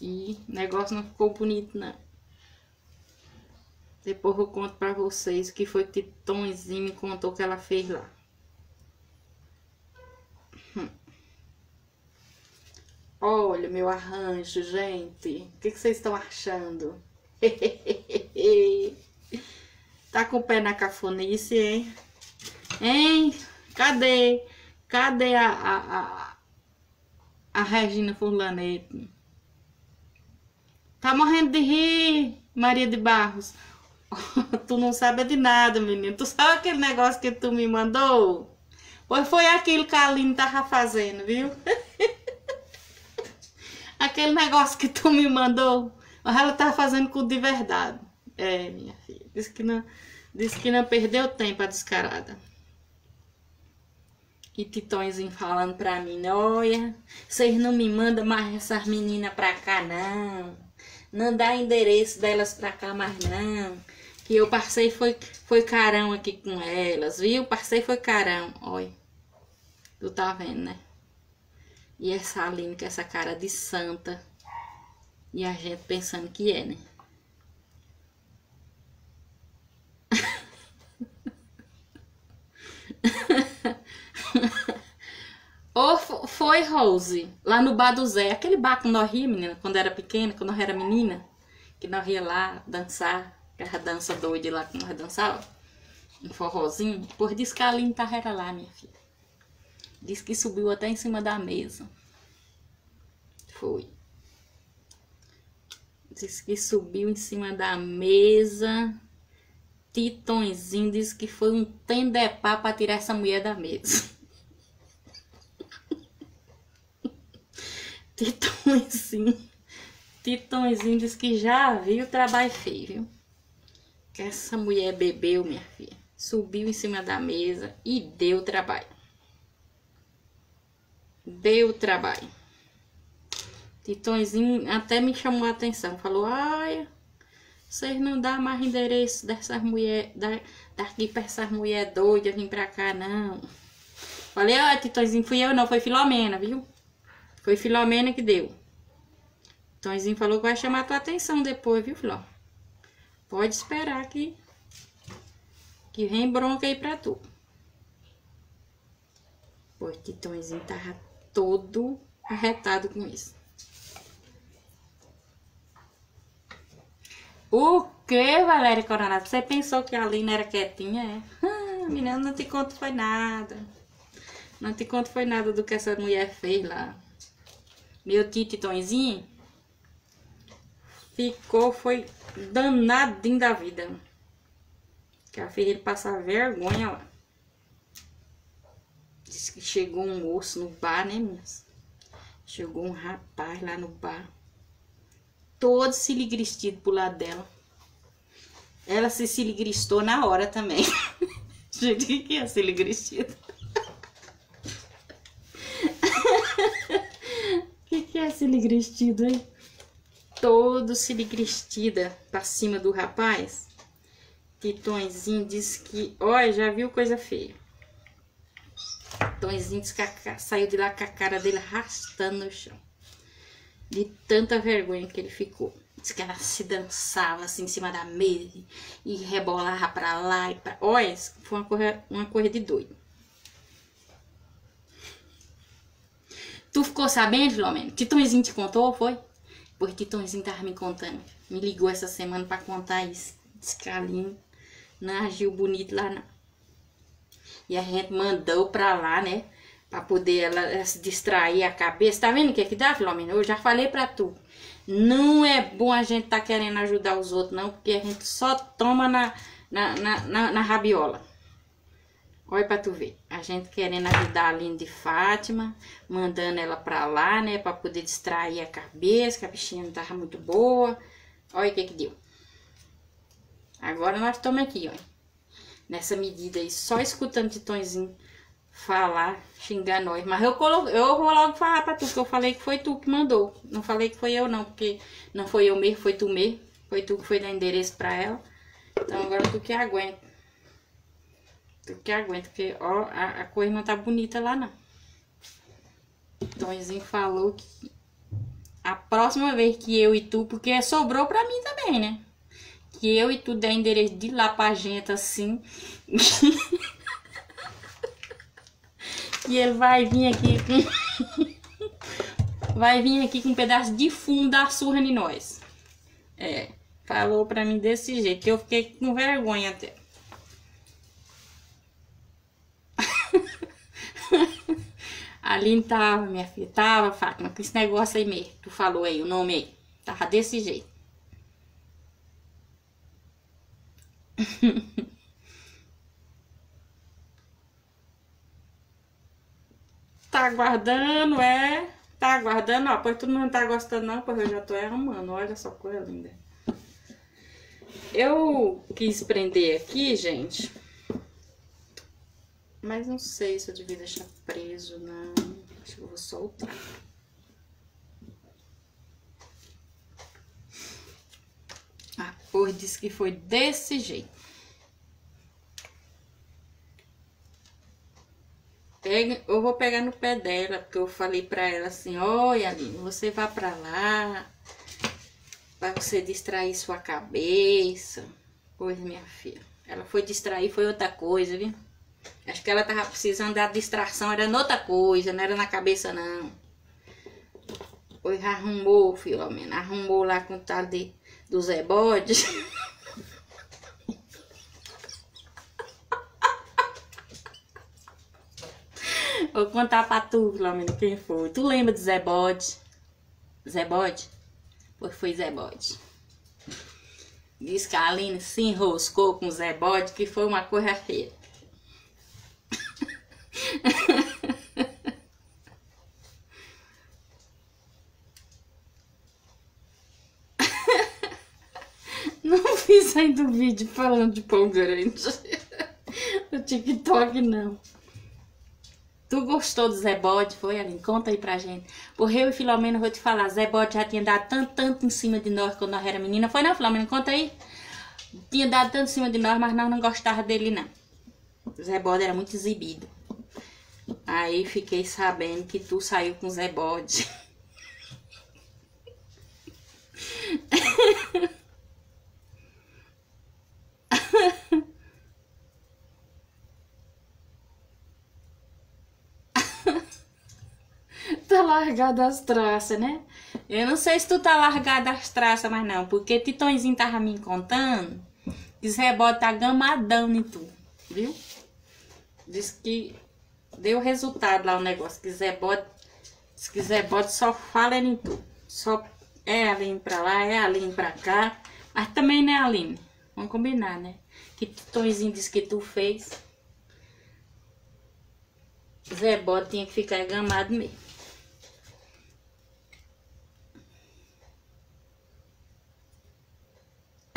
e o negócio não ficou bonito, não. Depois eu conto pra vocês o que foi que Titãozinho me contou que ela fez lá. Olha meu arranjo, gente. O que, que vocês estão achando? tá com o pé na cafonice, hein? Hein? Cadê? Cadê a, a, a, a Regina Furlanete? Tá morrendo de rir, Maria de Barros. tu não sabe de nada, menino. Tu sabe aquele negócio que tu me mandou? Pois foi aquilo que a Aline tava fazendo, viu? Aquele negócio que tu me mandou, ela tá fazendo com de verdade. É, minha filha. Disse que não, disse que não perdeu tempo a descarada. E Titõezinho falando pra mim, olha, vocês não me mandam mais essas meninas pra cá, não. Não dá endereço delas pra cá mais, não. Que eu passei foi, foi carão aqui com elas, viu? Passei foi carão. Olha, tu tá vendo, né? E essa Aline com essa cara de santa. E a gente pensando que é, né? Ou foi Rose, lá no bar do Zé, aquele bar que nós ria, menina, quando era pequena, quando nós era menina, que nós ia lá dançar, aquela dança doida lá que nós dançava, um forrozinho, por disso que a Aline lá, minha filha. Diz que subiu até em cima da mesa. Foi. Diz que subiu em cima da mesa. Titõezinho disse que foi um tendepá pra tirar essa mulher da mesa. Titõezinho. Titõezinho disse que já viu o trabalho feio, viu? Que essa mulher bebeu, minha filha. Subiu em cima da mesa e deu trabalho. Deu trabalho. Titõezinho até me chamou a atenção. Falou, ai, vocês não dão mais endereço dessas mulheres, da, daqui pra essas mulheres doidas vir pra cá, não. Falei, ó, Titõezinho, fui eu não, foi Filomena, viu? Foi Filomena que deu. Titõezinho falou que vai chamar tua atenção depois, viu, Filó? Pode esperar que, que vem bronca aí pra tu. Pois Titõezinho tava todo arretado com isso. O que, Valéria Coronado? Você pensou que a Lina era quietinha, é? Ah, menina, não te conto foi nada. Não te conto foi nada do que essa mulher fez lá. Meu tio Titõezinho ficou, foi danadinho da vida. Que a fez ele passar vergonha lá. Diz que chegou um moço no bar, né, minhas? Chegou um rapaz lá no bar todo siligristido pro lado dela. Ela se siligristou na hora também. Gente, o que é siligristido? O que, que é siligristido, hein? Todo siligristida pra cima do rapaz. Titõezinho disse que, olha, já viu coisa feia. Que saiu de lá com a cara dele arrastando no chão de tanta vergonha que ele ficou. Diz que ela se dançava assim em cima da mesa e rebolava pra lá e pra... Olha, foi uma coisa, uma coisa de doido. Tu ficou sabendo, Filomeno? Titãozinho te contou, foi? Pois Titãozinho tava me contando. Me ligou essa semana pra contar isso. A não agiu bonito lá, não. E a gente mandou pra lá, né? para poder ela se distrair a cabeça. Tá vendo o que é que dá, Filomena? Eu já falei para tu. Não é bom a gente tá querendo ajudar os outros, não, porque a gente só toma na, na, na, na, na rabiola. Olha pra tu ver. A gente querendo ajudar a Aline de Fátima, mandando ela pra lá, né, pra poder distrair a cabeça, que a bichinha não tava muito boa. Olha o que que deu. Agora nós estamos aqui, ó. Nessa medida aí, só escutando Titõezinho falar, xingar nós. Mas eu, colo... eu vou logo falar pra tu, que eu falei que foi tu que mandou. Não falei que foi eu não, porque não foi eu mesmo, foi tu mesmo. Foi tu que foi dar endereço pra ela. Então agora tu que aguenta. Tu que aguenta, porque ó, a, a coisa não tá bonita lá não. Tonzinho falou que a próxima vez que eu e tu, porque sobrou pra mim também, né? Que eu e tu der endereço de lá pra gente assim. E ele vai vir aqui com... vai vir aqui com um pedaço de fundo da surra em nós. É, falou pra mim desse jeito, que eu fiquei com vergonha até. Aline tava, minha filha, tava, Fátima, com esse negócio aí mesmo. Tu falou aí, o nome aí. Tava desse jeito. Tá aguardando, é. Tá aguardando, ó. Pois tu não tá gostando, não, pois eu já tô arrumando. Olha só coisa linda. Eu quis prender aqui, gente. Mas não sei se eu devia deixar preso, não. Acho que eu vou soltar. Ah, pois disse que foi desse jeito. Eu vou pegar no pé dela, porque eu falei pra ela assim, olha Aline, você vai pra lá, pra você distrair sua cabeça. Pois, minha filha, ela foi distrair, foi outra coisa, viu? Acho que ela tava precisando da distração, era noutra coisa, não era na cabeça, não. Pois arrumou, Filomena, arrumou lá com o tal de, do Zé Bode. Vou contar pra tu, Filomena, quem foi. Tu lembra de Zé Bode? Zé Bode? Pois foi Zé Bode. Diz que a Aline se enroscou com o Zé Bode, que foi uma coisa feia. Não fiz ainda o vídeo falando de pão grande. O TikTok não. Tu gostou do Zé Bode? Foi, Aline? Conta aí pra gente. Por eu e Filomena, vou te falar. Zé Bode já tinha dado tanto, tanto em cima de nós quando nós era menina. Foi não, Filomena? Conta aí. Tinha dado tanto em cima de nós, mas nós não gostava dele, não. Zé Bode era muito exibido. Aí fiquei sabendo que tu saiu com Zé Bode. tá largado as traças, né? Eu não sei se tu tá largado as traças, mas não. Porque Titãozinho tava me contando que Zé Bode tá gamadão em tu, viu? Diz que deu resultado lá o negócio. Que Zé se quiser bode só fala em tu. Só é Aline pra lá, é Aline pra cá. Mas também não é Aline. Vamos combinar, né? Que Titãozinho disse que tu fez. Zé Bode tinha que ficar gamado mesmo.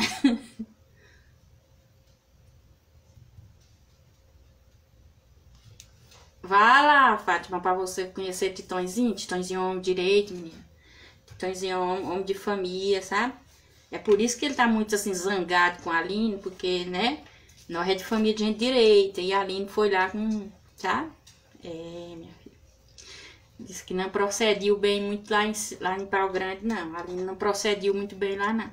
Vá lá, Fátima, pra você conhecer Titãozinho. Titãozinho é homem direito, menina. Titãozinho é homem de família, sabe? É por isso que ele tá muito assim zangado com a Aline, porque, né? Nós é de família de gente direita. E a Aline foi lá com. Sabe? É, minha filha. Disse que não procediu bem muito lá em, lá em Pau Grande, não. A Aline não procediu muito bem lá, não.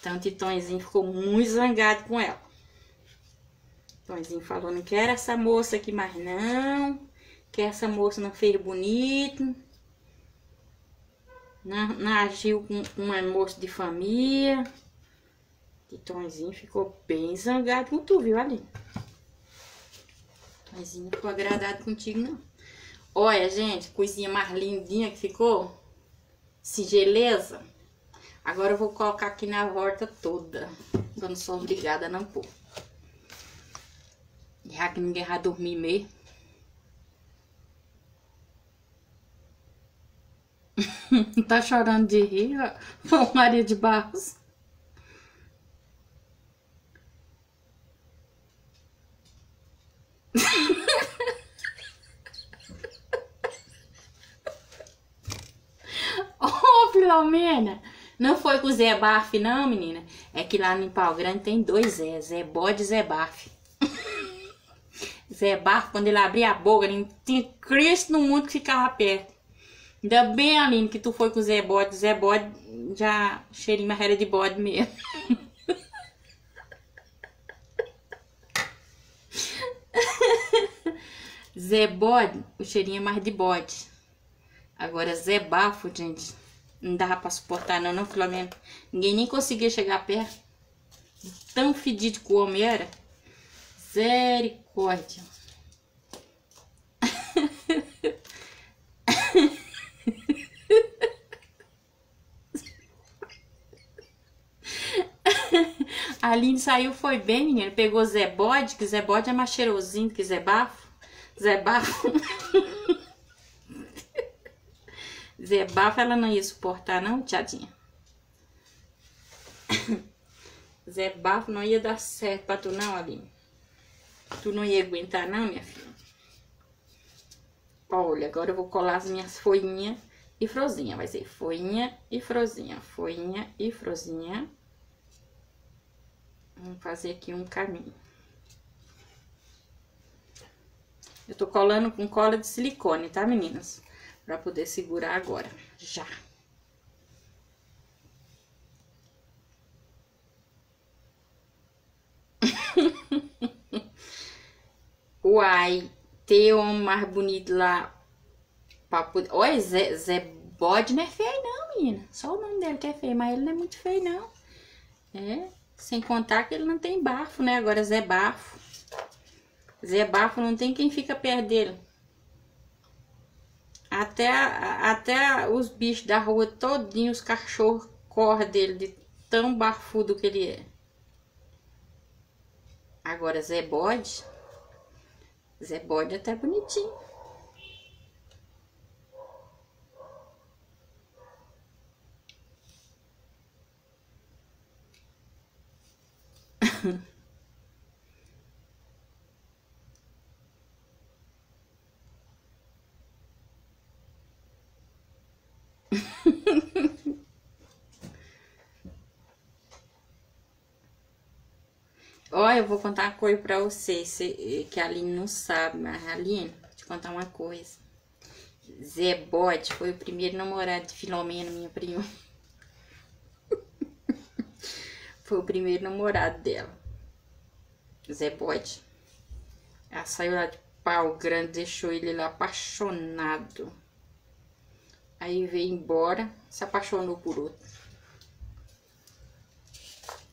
Então, o Titãozinho ficou muito zangado com ela. Titãozinho falou, não quero essa moça aqui mais não. Que essa moça não fez bonito. Não, não agiu com uma moça de família. Titãozinho ficou bem zangado com tu, viu, ali? Titãozinho não ficou agradado contigo, não. Olha, gente, coisinha mais lindinha que ficou. Sigeleza. Agora eu vou colocar aqui na volta toda. Eu não sou obrigada não pôr. Já que ninguém vai dormir mesmo. tá chorando de rir, ó. Maria de Barros. Ô, oh, Filomena, não foi com o Zé Baf, não, menina. É que lá no Pau Grande tem dois Zé, Zé Bode e Zé Baf. Zé Baf, quando ele abria a boca, não tinha Cristo no mundo que ficava perto. Ainda bem, Aline, que tu foi com o Zé Bode. Zé Bode já cheirinho mais era de bode mesmo. Zé Bode, o cheirinho é mais de bode. Agora, Zé Bafo, gente, não dava pra suportar não, não, Filomena. Ninguém nem conseguia chegar perto. Tão fedido que o homem era. Misericórdia. A Aline saiu, foi bem, menina. Pegou Zé Bode, que Zé Bode é mais cheirosinho que Zé Bafo. Zé Bafo. Zé Bafo ela não ia suportar, não, tiadinha. Zé Bafo não ia dar certo pra tu, não, Aline. Tu não ia aguentar, não, minha filha. Olha, agora eu vou colar as minhas folhinhas e frozinha. Vai ser folhinha e frozinha, folhinha e frozinha. Vamos fazer aqui um caminho. Eu tô colando com cola de silicone, tá, meninas? Pra poder segurar agora, já. Uai, ter um mais bonito lá poder... Olha, Zé, Zé Bode não é feio não, menina. Só o nome dele que é feio, mas ele não é muito feio não. É, sem contar que ele não tem bafo, né? Agora Zé Bafo. Zé Bafo não tem quem fica perto dele. Até, até os bichos da rua todinho, os cachorros correm dele de tão barfudo que ele é. Agora, Zé Bode. Zé Bode é até bonitinho. Olha, eu vou contar uma coisa pra vocês, que a Aline não sabe, mas Aline, vou te contar uma coisa. Zé Bode foi o primeiro namorado de Filomena, minha prima. Foi o primeiro namorado dela. Zé Bode. Ela saiu lá de pau grande, deixou ele lá apaixonado. Aí veio embora, se apaixonou por outro.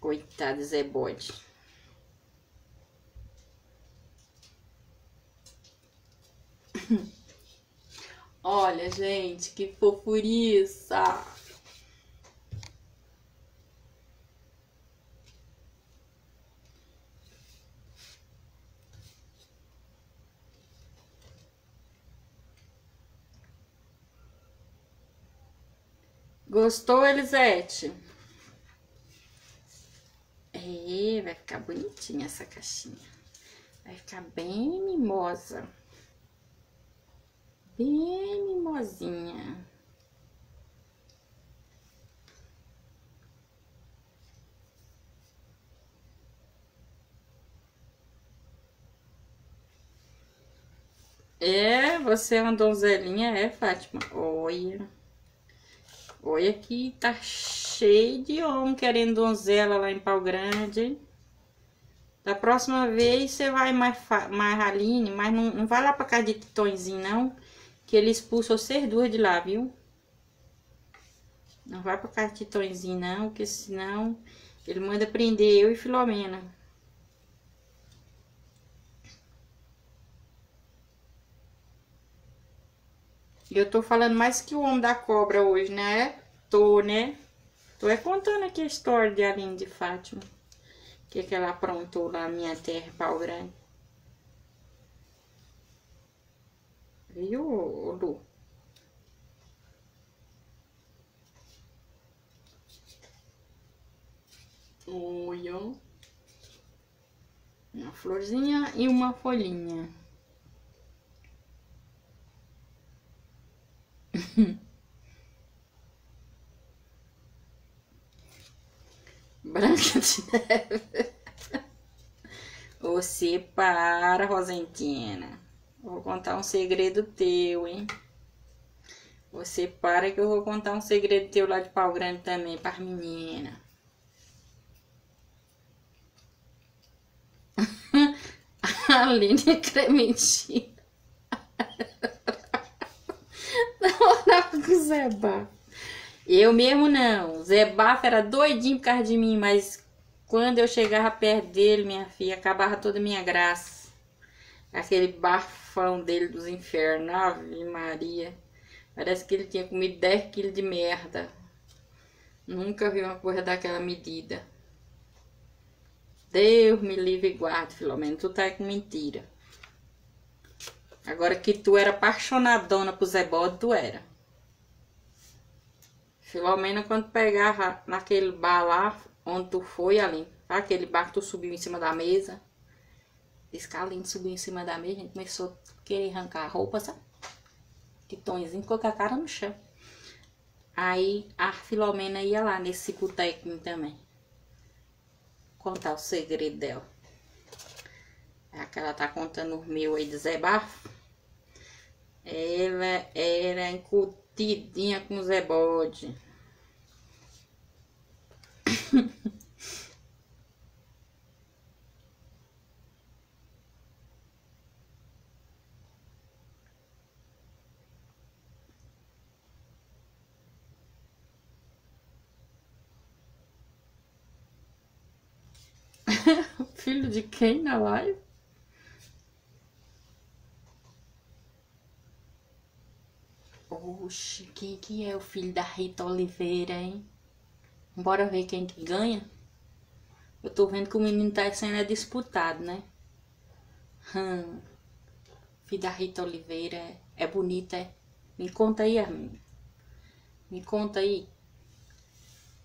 Coitado Zé Bode. Olha, gente, que fofuriça! Gostou, Elisete? É, vai ficar bonitinha essa caixinha. Vai ficar bem mimosa. Bem mimosinha. É, você é uma donzelinha, é, Fátima? Olha. Olha que tá cheio de homem querendo donzela lá em Pau Grande. Da próxima vez você vai mais, mais Aline, mas não, não vai lá pra casa de Titõezinho, não. Que ele expulsa vocês duas de lá, viu? Não vai pra casa de Titõezinho, não, porque senão ele manda prender eu e Filomena. Eu tô falando mais que o homem da cobra hoje, né? Tô, né? Tô é contando aqui a história de Aline de Fátima. O que, que ela aprontou lá na minha terra, pau grande. Viu, Lu? Olha. Uma florzinha e uma folhinha. Branca de neve. Você para, Rosentina. vou contar um segredo teu, hein? Você para que eu vou contar um segredo teu lá de pau grande também para menina. Aline Clementina. Namorava com o Zé Bafo. Eu mesmo não. Zé Bafo era doidinho por causa de mim, mas quando eu chegava perto dele, minha filha, acabava toda a minha graça. Aquele bafão dele dos infernos, Ave Maria. Parece que ele tinha comido 10 quilos de merda. Nunca vi uma coisa daquela medida. Deus me livre e guarde, Filomena. Tu tá com mentira. Agora que tu era apaixonadona pro Zé Bode, tu era. Filomena, quando pegava naquele bar lá, onde tu foi, ali, aquele bar que tu subiu em cima da mesa. Esse Aline subiu em cima da mesa, a gente começou a querer arrancar a roupa, sabe? Que Tonzinho ficou com a cara no chão. Aí a Filomena ia lá nesse botequinho também. Contar o segredo dela. É que ela tá contando o meu aí de Zé Bafo. Ela era encurtidinha com Zé Bode. Filho de quem na live? Oxe, quem que é o filho da Rita Oliveira, hein? Bora ver quem que ganha. Eu tô vendo que o menino tá sendo é disputado, né? Hum. Filha da Rita Oliveira é, bonita, é? Me conta aí, Arminho. Me conta aí.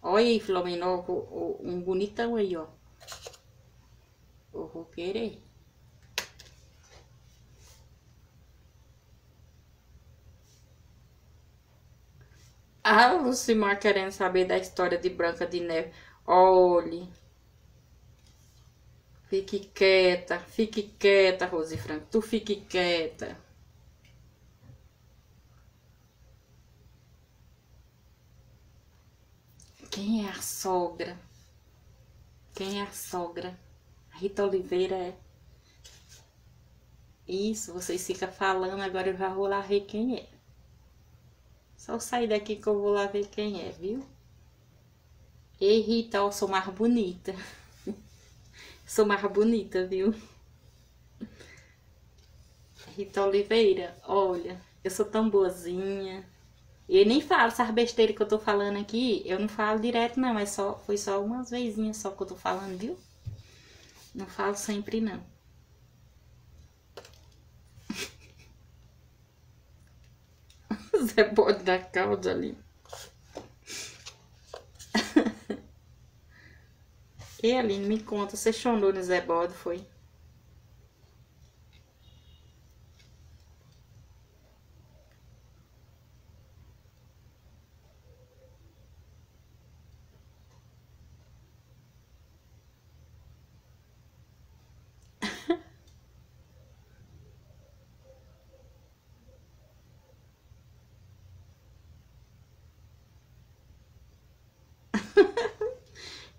Olha aí, Filomena, um bonitão aí, ó. Eu vou querer. Ah, Lucimar querendo saber da história de Branca de Neve. Olhe. Fique quieta, fique quieta, Rose Franco. Tu fique quieta. Quem é a sogra? Quem é a sogra? A Rita Oliveira é. Isso, vocês ficam falando, agora eu já vou lá ver quem é. Só sair daqui que eu vou lá ver quem é, viu? Ei, Rita, eu sou mais bonita. sou mais bonita, viu? Rita Oliveira, olha, eu sou tão boazinha. E nem falo essas besteiras que eu tô falando aqui, eu não falo direto não, é só, foi só umas vezinhas só que eu tô falando, viu? Não falo sempre não. Zé Bode da cauda ali. e Aline, me conta, você chorou no Zé Bode, foi?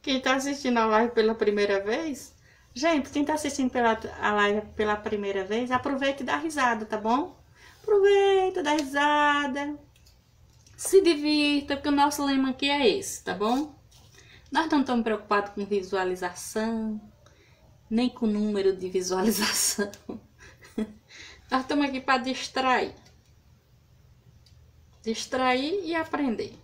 Quem tá assistindo a live pela primeira vez, gente, quem tá assistindo pela, a live pela primeira vez, aproveita e dá risada, tá bom? Aproveita, dá risada, se divirta, porque o nosso lema aqui é esse, tá bom? Nós não estamos preocupados com visualização, nem com número de visualização. Nós estamos aqui para distrair. Distrair e aprender.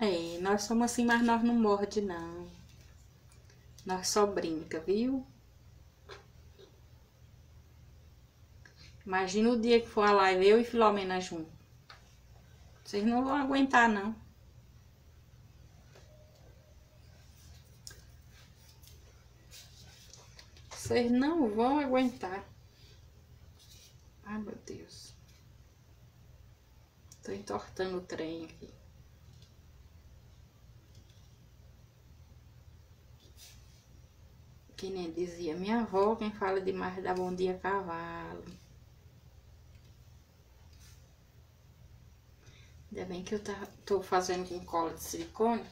É, nós somos assim, mas nós não morde não. Nós só brinca, viu? Imagina o dia que for a live, eu e Filomena junto. Vocês não vão aguentar, não. Vocês não vão aguentar. Ai, meu Deus. Tô entortando o trem aqui. Que nem dizia minha avó, quem fala demais dá bom dia cavalo. Ainda bem que eu tá, tô fazendo com cola de silicone,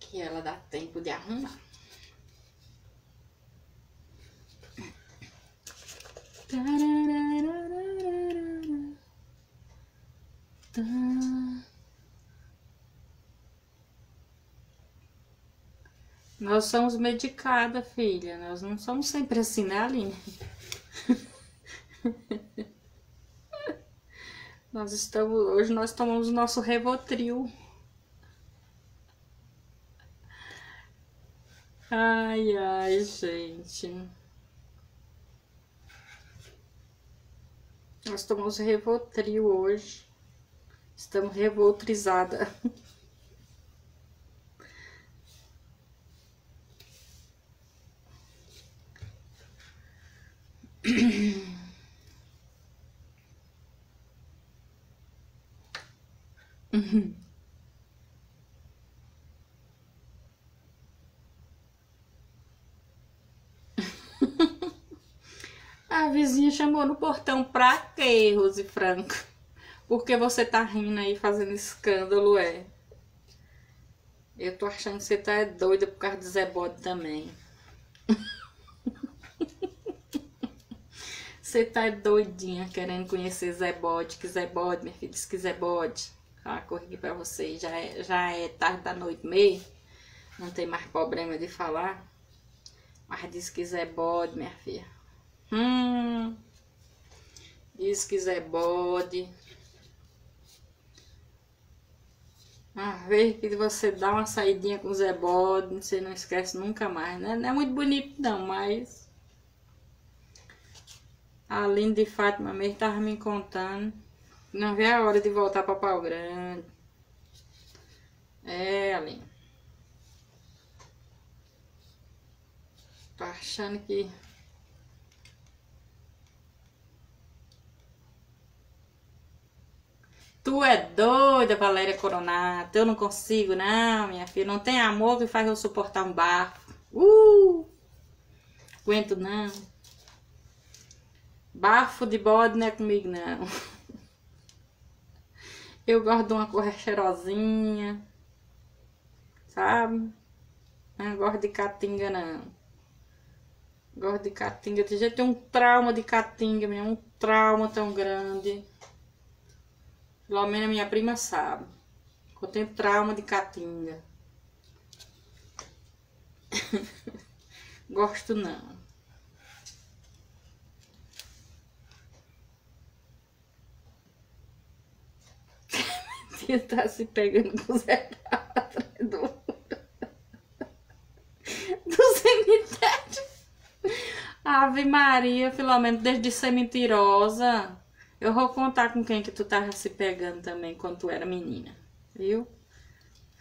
que ela dá tempo de arrumar. Nós somos medicadas, filha. Nós não somos sempre assim, né, Aline? nós estamos. Hoje nós tomamos o nosso Revotril. Ai, ai, gente. Nós tomamos Revotril hoje. Estamos revoltrizadas. A vizinha chamou no portão pra quê, Rose Franco? Porque você tá rindo aí fazendo escândalo, é? Eu tô achando que você tá doida por causa do Zé Bode também. Você tá doidinha querendo conhecer Zé Bode, que Zé Bode, minha filha, disse que Zé Bode. Ah, corri pra vocês, já é, já é tarde da noite meia, não tem mais problema de falar. Mas disse que Zé Bode, minha filha. Hum, Diz que Zé Bode. Uma vez que você dá uma saidinha com Zé Bode, você não esquece nunca mais, né? Não é muito bonito não, mas... A Aline de Fátima mesmo tava me contando. Não vê a hora de voltar para Pau Grande. É, Aline. Tô achando que Tu é doida, Valéria Coronato. Eu não consigo, não, minha filha. Não tem amor que faz eu suportar um bafo. Uh! Aguento, não. Bafo de bode não é comigo, não. Eu gosto de uma cor cheirosinha. Sabe? Não gosto de catinga, não. Gosto de catinga. Tem gente tem um trauma de catinga, mesmo. Um trauma tão grande. Pelo menos minha prima sabe. Eu tenho trauma de caatinga. Gosto não. Tia tá se pegando com o Zé do, do cemitério. Ave Maria, Filomeno, desde de ser mentirosa. Eu vou contar com quem que tu tava se pegando também quando tu era menina, viu?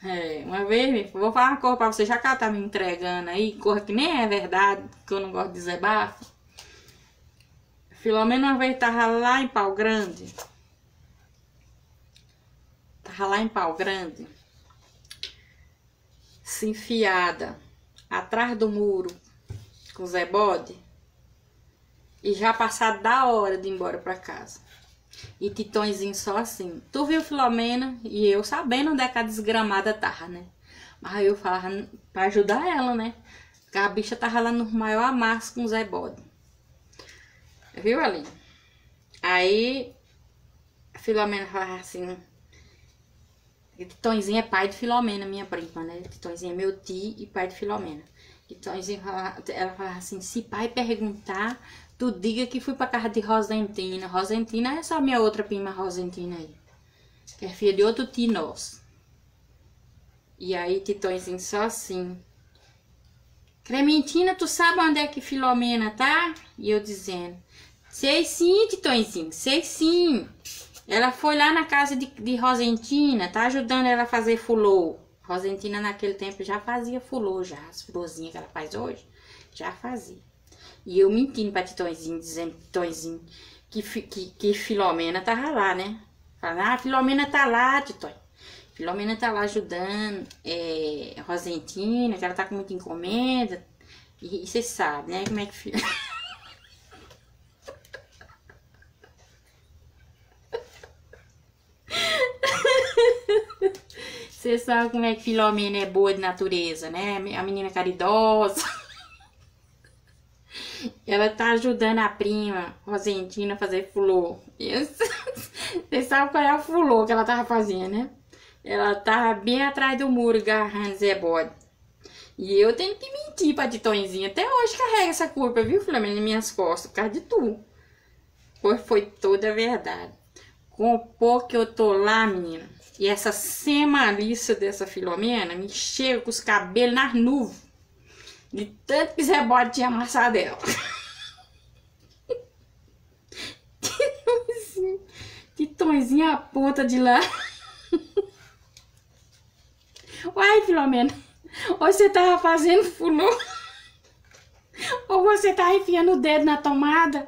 É, uma vez, vou falar uma coisa pra você, já que ela tá me entregando aí, coisa que nem é verdade, que eu não gosto de dizer bafo. Filomena uma vez tava lá em Pau Grande. Lá em Pau Grande. Se enfiada atrás do muro com o Zé Bode. E já passado da hora de ir embora pra casa. E Titõezinho só assim. Tu viu Filomena e eu sabendo onde é que a desgramada tava, né? Mas eu falava pra ajudar ela, né? Porque a bicha tava lá no maior amasso com o Zé Bode. Viu, ali? Aí Filomena falava assim. Titõezinho é pai de Filomena, minha prima, né? Titõezinho é meu tio e pai de Filomena. Titõezinho ela falava assim: se pai perguntar, Tu diga que fui pra casa de Rosentina. Rosentina é só minha outra prima Rosentina aí. Que é filha de outro tio nosso. E aí, Titõezinho, só assim. Clementina, tu sabe onde é que Filomena tá? E eu dizendo. Sei sim, Titõezinho, sei sim. Ela foi lá na casa de, de Rosentina, tá ajudando ela a fazer fulô. Rosentina naquele tempo já fazia fulô, já. As florzinhas que ela faz hoje, já fazia. E eu mentindo pra Titõezinho, dizendo Titõezinho que, que, que Filomena tava lá, né? Falando, ah, Filomena tá lá, Titões. Filomena tá lá ajudando é, Rosentina, que ela tá com muita encomenda. E você sabe, né? Como é que fica. Você sabe como é que Filomena é boa de natureza, né? A menina caridosa. Ela tá ajudando a prima Rosentina a fazer fulô. Você sabe qual é a fulô que ela tava fazendo, né? Ela tava bem atrás do muro, agarrando Zé Bode. E eu tenho que mentir pra Titõezinha. Até hoje carrega essa culpa, viu, Flamengo, nas minhas costas, por causa de tu. Pois foi toda a verdade. Com o pouco que eu tô lá, menina, e essa semaliça dessa Filomena me chega com os cabelos nas nuvens. De tanto que Zé Bode tinha amassado ela. que tonzinho a ponta de lá. Uai, Filomena. Ou você tava fazendo fulô. Ou você tava enfiando o dedo na tomada.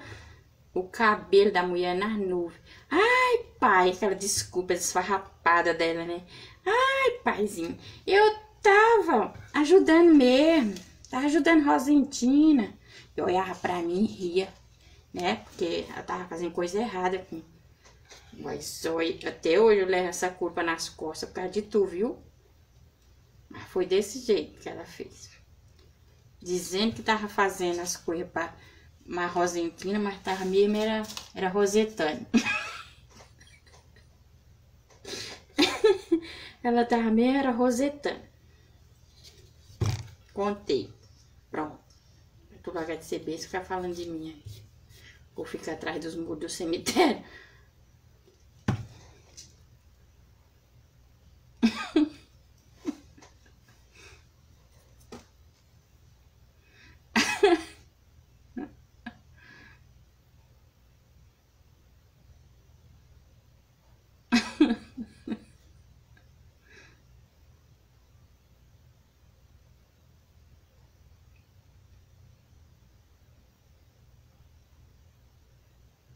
O cabelo da mulher nas nuvens. Ai, pai, aquela desculpa desfarrapada dela, né? Ai, paizinho, eu tava ajudando mesmo. Tava ajudando Rosentina. Eu olhava pra mim e ria, né? Porque ela tava fazendo coisa errada. Mas até hoje eu levo essa culpa nas costas por causa de tu, viu? Mas foi desse jeito que ela fez. Dizendo que tava fazendo as coisas pra uma Rosentina, mas tava mesmo era, era Rosetânia. ela mesmo era Rosetânia. Contei. Pronto. Tu vai receber, você ficar falando de mim aí. Ou fica atrás dos muros do cemitério.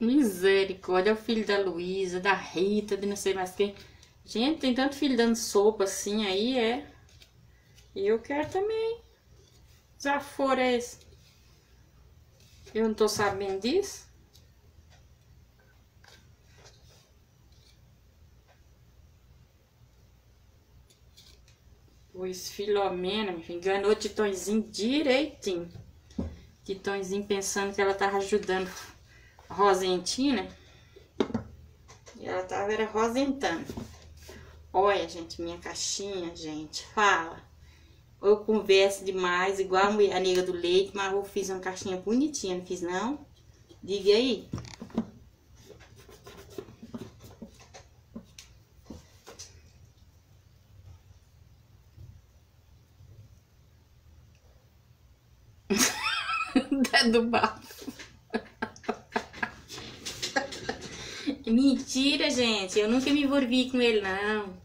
Misericórdia, é o filho da Luísa, da Rita, de não sei mais quem. Gente, tem tanto filho dando sopa assim aí, é. E eu quero também. Desaforo é esse? Eu não tô sabendo disso? Pois Filomena, me enganou Titãozinho direitinho. Titãozinho pensando que ela tava ajudando rosentina. E ela tava era rosentando. Olha, gente, minha caixinha, gente, fala. Eu converso demais, igual a, mulher, a nega do leite, mas eu fiz uma caixinha bonitinha, não fiz não? Diga aí. do bafo. Mentira, gente. Eu nunca me envolvi com ele, não.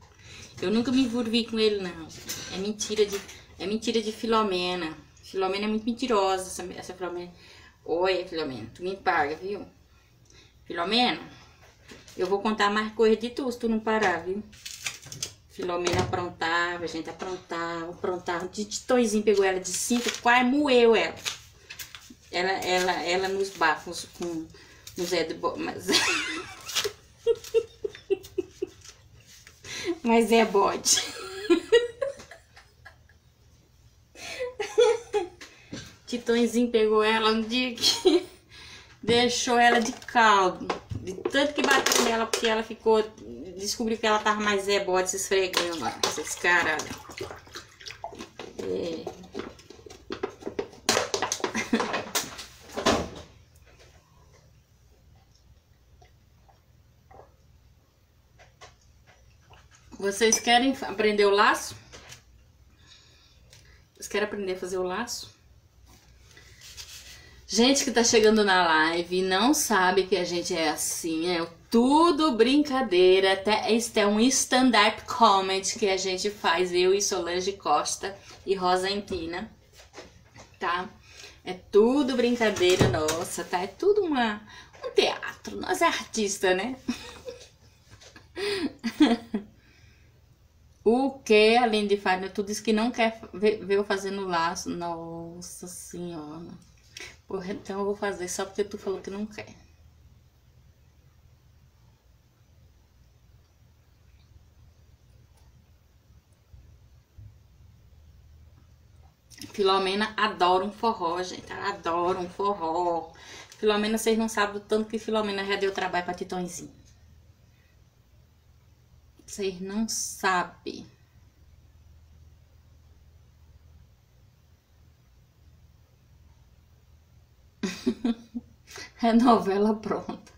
Eu nunca me envolvi com ele, não. É mentira de, é mentira de Filomena. Filomena é muito mentirosa, essa, essa Filomena. Oi, Filomena, tu me paga, viu? Filomena, eu vou contar mais coisa de tu se tu não parar, viu? Filomena aprontava, a gente aprontava, aprontava. De Titoizinho pegou ela de cinco, quase moeu ela. Ela, ela, ela nos bafos com o Zé de Bo... Mas... Mas é bode. Titãozinho pegou ela um dia que deixou ela de caldo. De tanto que bateu nela, porque ela ficou. Descobriu que ela tava mais é bode se esfregando lá. Esses caras. É. Vocês querem aprender o laço? Vocês querem aprender a fazer o laço? Gente que tá chegando na live não sabe que a gente é assim, é tudo brincadeira, até este é um stand-up comedy que a gente faz, eu e Solange Costa e Rosentina, tá? É tudo brincadeira nossa, tá? É tudo uma, um teatro, nós é artista, né? O que, além de fazer, tu disse que não quer ver, ver eu fazendo laço. Nossa senhora. Porra, então eu vou fazer só porque tu falou que não quer. Filomena adora um forró, gente. Ela adora um forró. Filomena, vocês não sabem o tanto que Filomena já deu trabalho pra Titãozinho. Vocês não sabem. é novela pronta.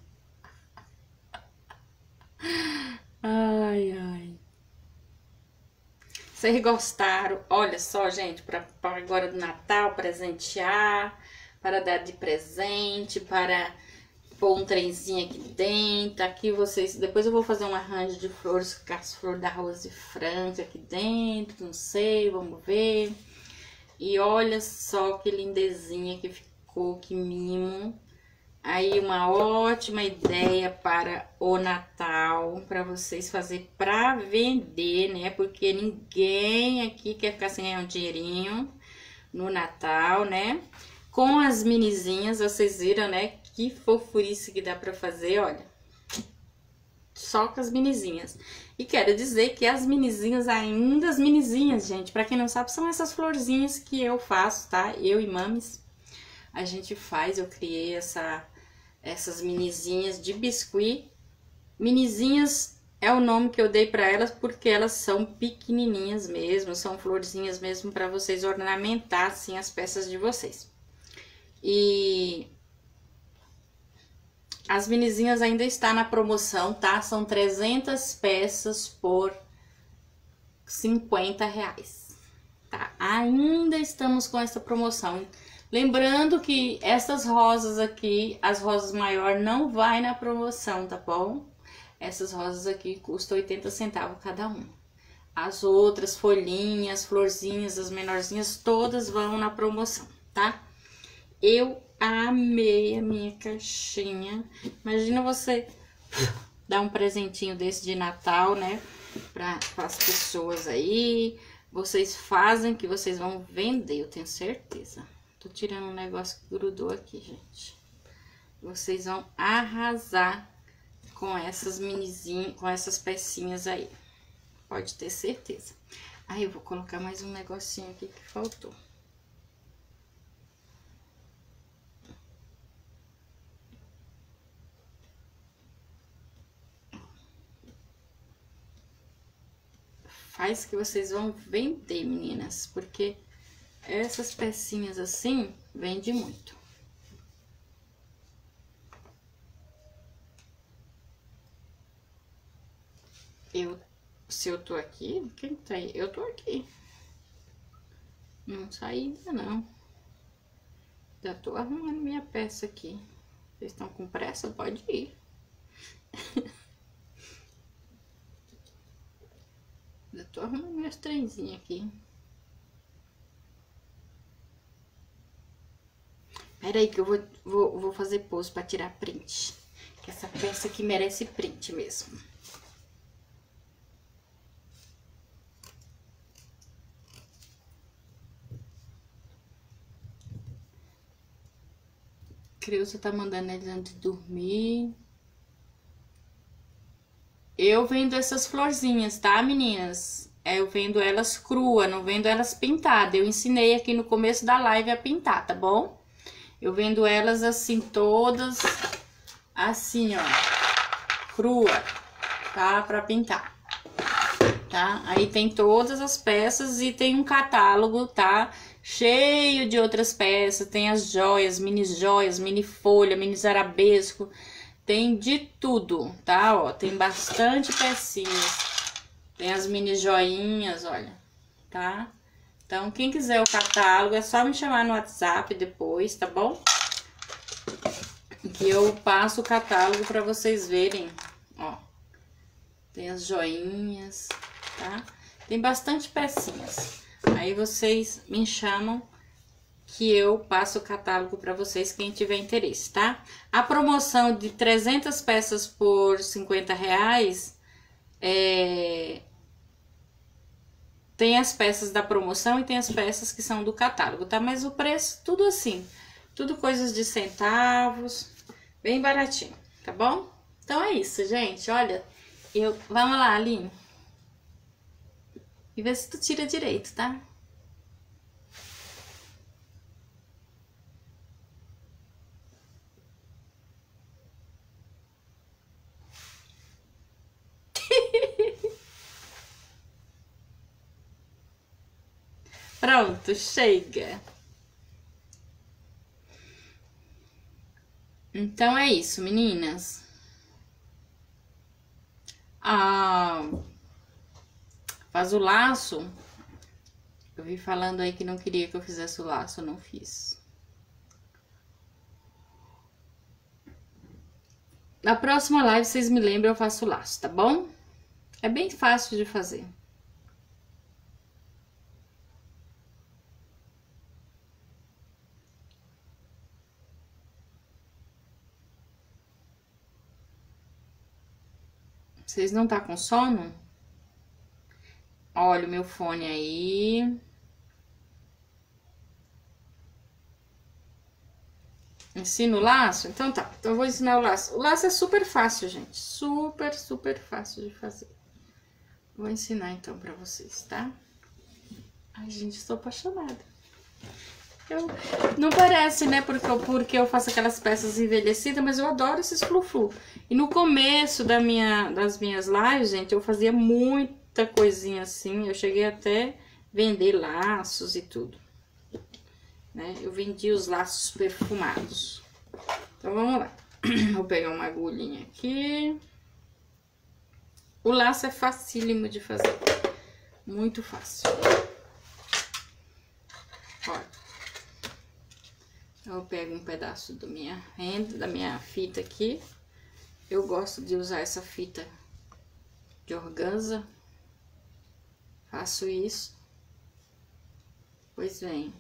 Ai, ai. Vocês gostaram? Olha só, gente, para agora do Natal, presentear, para dar de presente, para pôr um trenzinho aqui dentro. Aqui vocês. Depois eu vou fazer um arranjo de flores com as flores da Rose Franca aqui dentro. Não sei, vamos ver. E olha só que lindezinha que ficou, que mimo. Aí uma ótima ideia para o Natal, para vocês fazer para vender, né? Porque ninguém aqui quer ficar sem ganhar um dinheirinho no Natal, né? Com as minizinhas, vocês viram, né? Que fofurice que dá pra fazer, olha. Só com as minizinhas. E quero dizer que as minizinhas, ainda as minizinhas, gente, pra quem não sabe, são essas florzinhas que eu faço, tá? Eu e mames, a gente faz, eu criei essa, essas minizinhas de biscuit. Minizinhas é o nome que eu dei para elas porque elas são pequenininhas mesmo, são florzinhas mesmo para vocês ornamentar assim as peças de vocês. E as minizinhas ainda está na promoção, tá? São 300 peças por 50 reais, tá? Ainda estamos com essa promoção. Lembrando que essas rosas aqui, as rosas maior, não vai na promoção, tá bom? Essas rosas aqui custam 80 centavos cada uma. As outras folhinhas, florzinhas, as menorzinhas, todas vão na promoção, tá? Eu amei a minha caixinha. Imagina você dar um presentinho desse de Natal, né? Para as pessoas aí. Vocês fazem que vocês vão vender, eu tenho certeza. Tô tirando um negócio que grudou aqui, gente. Vocês vão arrasar com essas minizinhas, com essas pecinhas aí. Pode ter certeza. Aí eu vou colocar mais um negocinho aqui que faltou. Faz que vocês vão vender, meninas, porque essas pecinhas assim, vende muito. Eu, se eu tô aqui, quem tá aí? Eu tô aqui. Não saí ainda não. Já tô arrumando minha peça aqui. Vocês estão com pressa? Pode ir. Já tô arrumando minhas trenzinhas aqui. Pera aí que eu vou, vou, vou fazer pose pra tirar print. Que essa peça aqui merece print mesmo. Creuza tá mandando ele antes de dormir. Eu vendo essas florzinhas, tá, meninas? É, eu vendo elas cruas, não vendo elas pintadas. Eu ensinei aqui no começo da live a pintar, tá bom? Eu vendo elas assim, todas assim, ó, crua, tá? Pra pintar, tá? Aí tem todas as peças e tem um catálogo, tá? Cheio de outras peças, tem as joias, mini joias, mini folha, mini arabesco, tem de tudo, tá? Ó, tem bastante pecinhas, tem as mini joinhas, olha, tá? Então, quem quiser o catálogo, é só me chamar no WhatsApp depois, tá bom? Que eu passo o catálogo para vocês verem, ó. Tem as joinhas, tá? Tem bastante pecinhas. Aí vocês me chamam que eu passo o catálogo para vocês, quem tiver interesse, tá? A promoção de 300 peças por 50 reais é, tem as peças da promoção e tem as peças que são do catálogo, tá? Mas o preço, tudo assim. Tudo coisas de centavos, bem baratinho, tá bom? Então é isso, gente. Olha, eu... Vamos lá, Aline. E vê se tu tira direito, tá? Pronto, chega. Então é isso, meninas. Ah, faz o laço. Eu vi falando aí que não queria que eu fizesse o laço, não fiz. Na próxima live, vocês me lembram, eu faço o laço, tá bom? É bem fácil de fazer. Vocês não tá com sono? Olha o meu fone aí. Ensino o laço? Então tá, então eu vou ensinar o laço. O laço é super fácil, gente. Super, super fácil de fazer. Vou ensinar então pra vocês, tá? Ai, gente, estou apaixonada. Eu, não parece, né? Porque eu, porque eu faço aquelas peças envelhecidas, mas eu adoro esses flu-flu. E no começo da minha, das minhas lives, gente, eu fazia muita coisinha assim. Eu cheguei até vender laços e tudo. Né? Eu vendi os laços perfumados. Então, vamos lá. Vou pegar uma agulhinha aqui. O laço é facílimo de fazer. Muito fácil. Olha. Eu pego um pedaço do minha renda, da minha fita aqui. Eu gosto de usar essa fita de organza. Faço isso. Pois vem.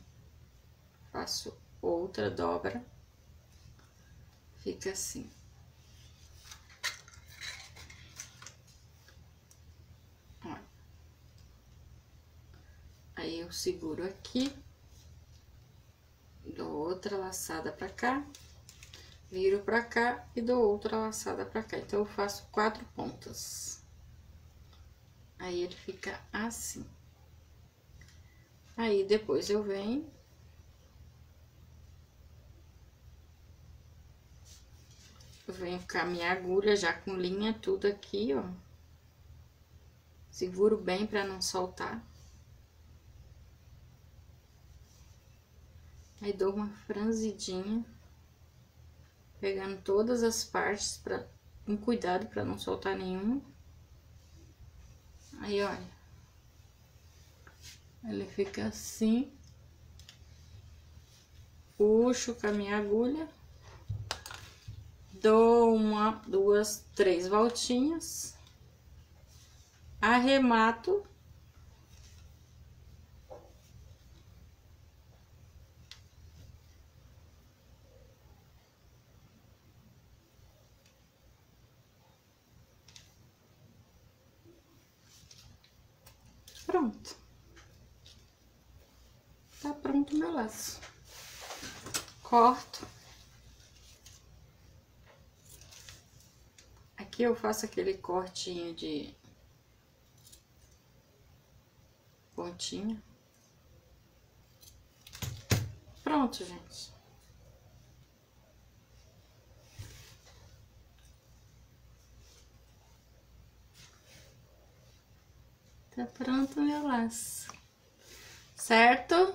Faço outra dobra. Fica assim. Aí eu seguro aqui. Dou outra laçada pra cá. Viro pra cá e dou outra laçada pra cá. Então, eu faço quatro pontas. Aí, ele fica assim. Aí, depois eu venho Eu venho com a minha agulha já com linha tudo aqui, ó. Seguro bem pra não soltar. Aí dou uma franzidinha, pegando todas as partes pra, com cuidado pra não soltar nenhuma. Aí, olha. Ele fica assim. Puxo com a minha agulha dou uma, duas, três voltinhas, arremato. Pronto. Tá pronto laço. Corto. Aqui eu faço aquele cortinho de pontinha. Pronto, gente. Tá pronto meu laço. Certo?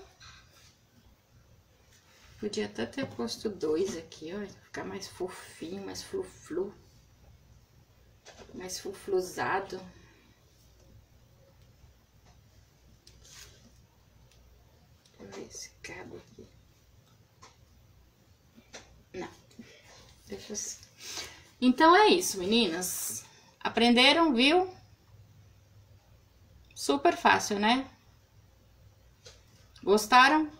Podia até ter posto dois aqui, ó. Ficar mais fofinho, mais flu-flu mais fufluzado. Deixa eu ver esse cabo aqui. Não, deixa assim. Então é isso, meninas. Aprenderam, viu? Super fácil, né? Gostaram?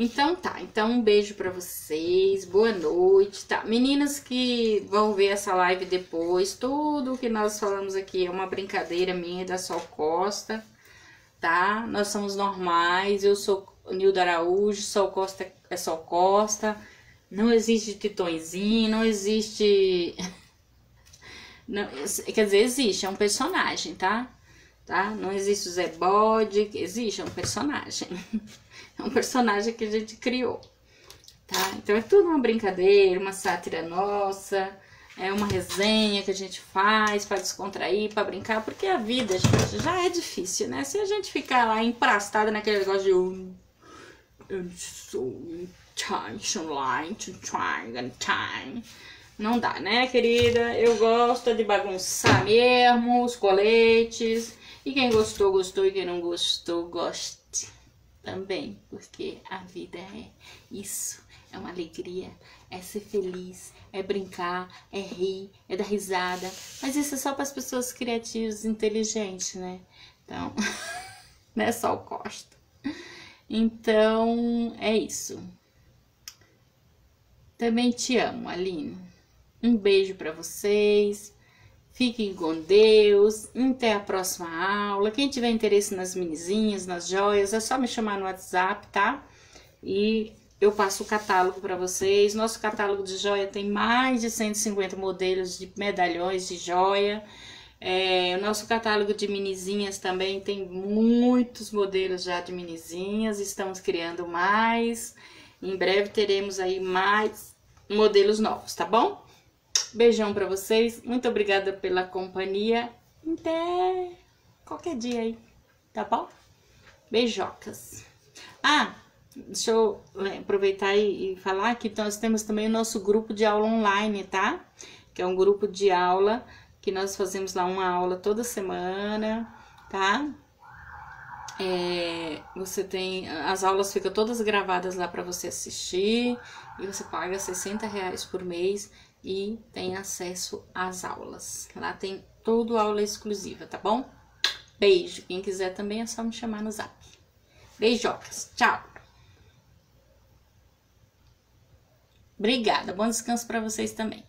Então tá, então um beijo pra vocês, boa noite, tá? Meninas que vão ver essa live depois, tudo que nós falamos aqui é uma brincadeira minha da Sol Costa, tá? Nós somos normais, eu sou Nilda Araújo, Sol Costa é Sol Costa, não existe titõezinho, não existe... Não, quer dizer, existe, é um personagem, tá? tá? Não existe o Zé Bode, existe, é um personagem. É um personagem que a gente criou, tá? Então é tudo uma brincadeira, uma sátira nossa, é uma resenha que a gente faz para descontrair, para brincar, porque a vida, gente, já é difícil, né? Se a gente ficar lá emprastada naquele negócio de eu, eu sou time, time, time. Não dá, né, querida? Eu gosto de bagunçar mesmo, os coletes. E quem gostou, gostou. E quem não gostou, goste também, porque a vida é isso, é uma alegria, é ser feliz, é brincar, é rir, é dar risada. Mas isso é só para as pessoas criativas, inteligentes, né? Então, não é só o Costa. Então, é isso. Também te amo, Aline. Um beijo para vocês. Fiquem com Deus. Até a próxima aula. Quem tiver interesse nas minizinhas, nas joias, é só me chamar no WhatsApp, tá? E eu passo o catálogo para vocês. Nosso catálogo de joia tem mais de 150 modelos de medalhões de joia. É, o nosso catálogo de minizinhas também tem muitos modelos já de minizinhas. Estamos criando mais. Em breve teremos aí mais modelos novos, tá bom? Beijão pra vocês. Muito obrigada pela companhia. Até qualquer dia aí, tá bom? Beijocas. Ah, deixa eu aproveitar e, e falar que nós temos também o nosso grupo de aula online, tá? Que é um grupo de aula que nós fazemos lá uma aula toda semana, tá? É, você tem. As aulas ficam todas gravadas lá para você assistir. E você paga 60 reais por mês e tem acesso às aulas. Lá tem toda aula exclusiva, tá bom? Beijo. Quem quiser também é só me chamar no zap. Beijocas. Tchau. Obrigada. Bom descanso para vocês também.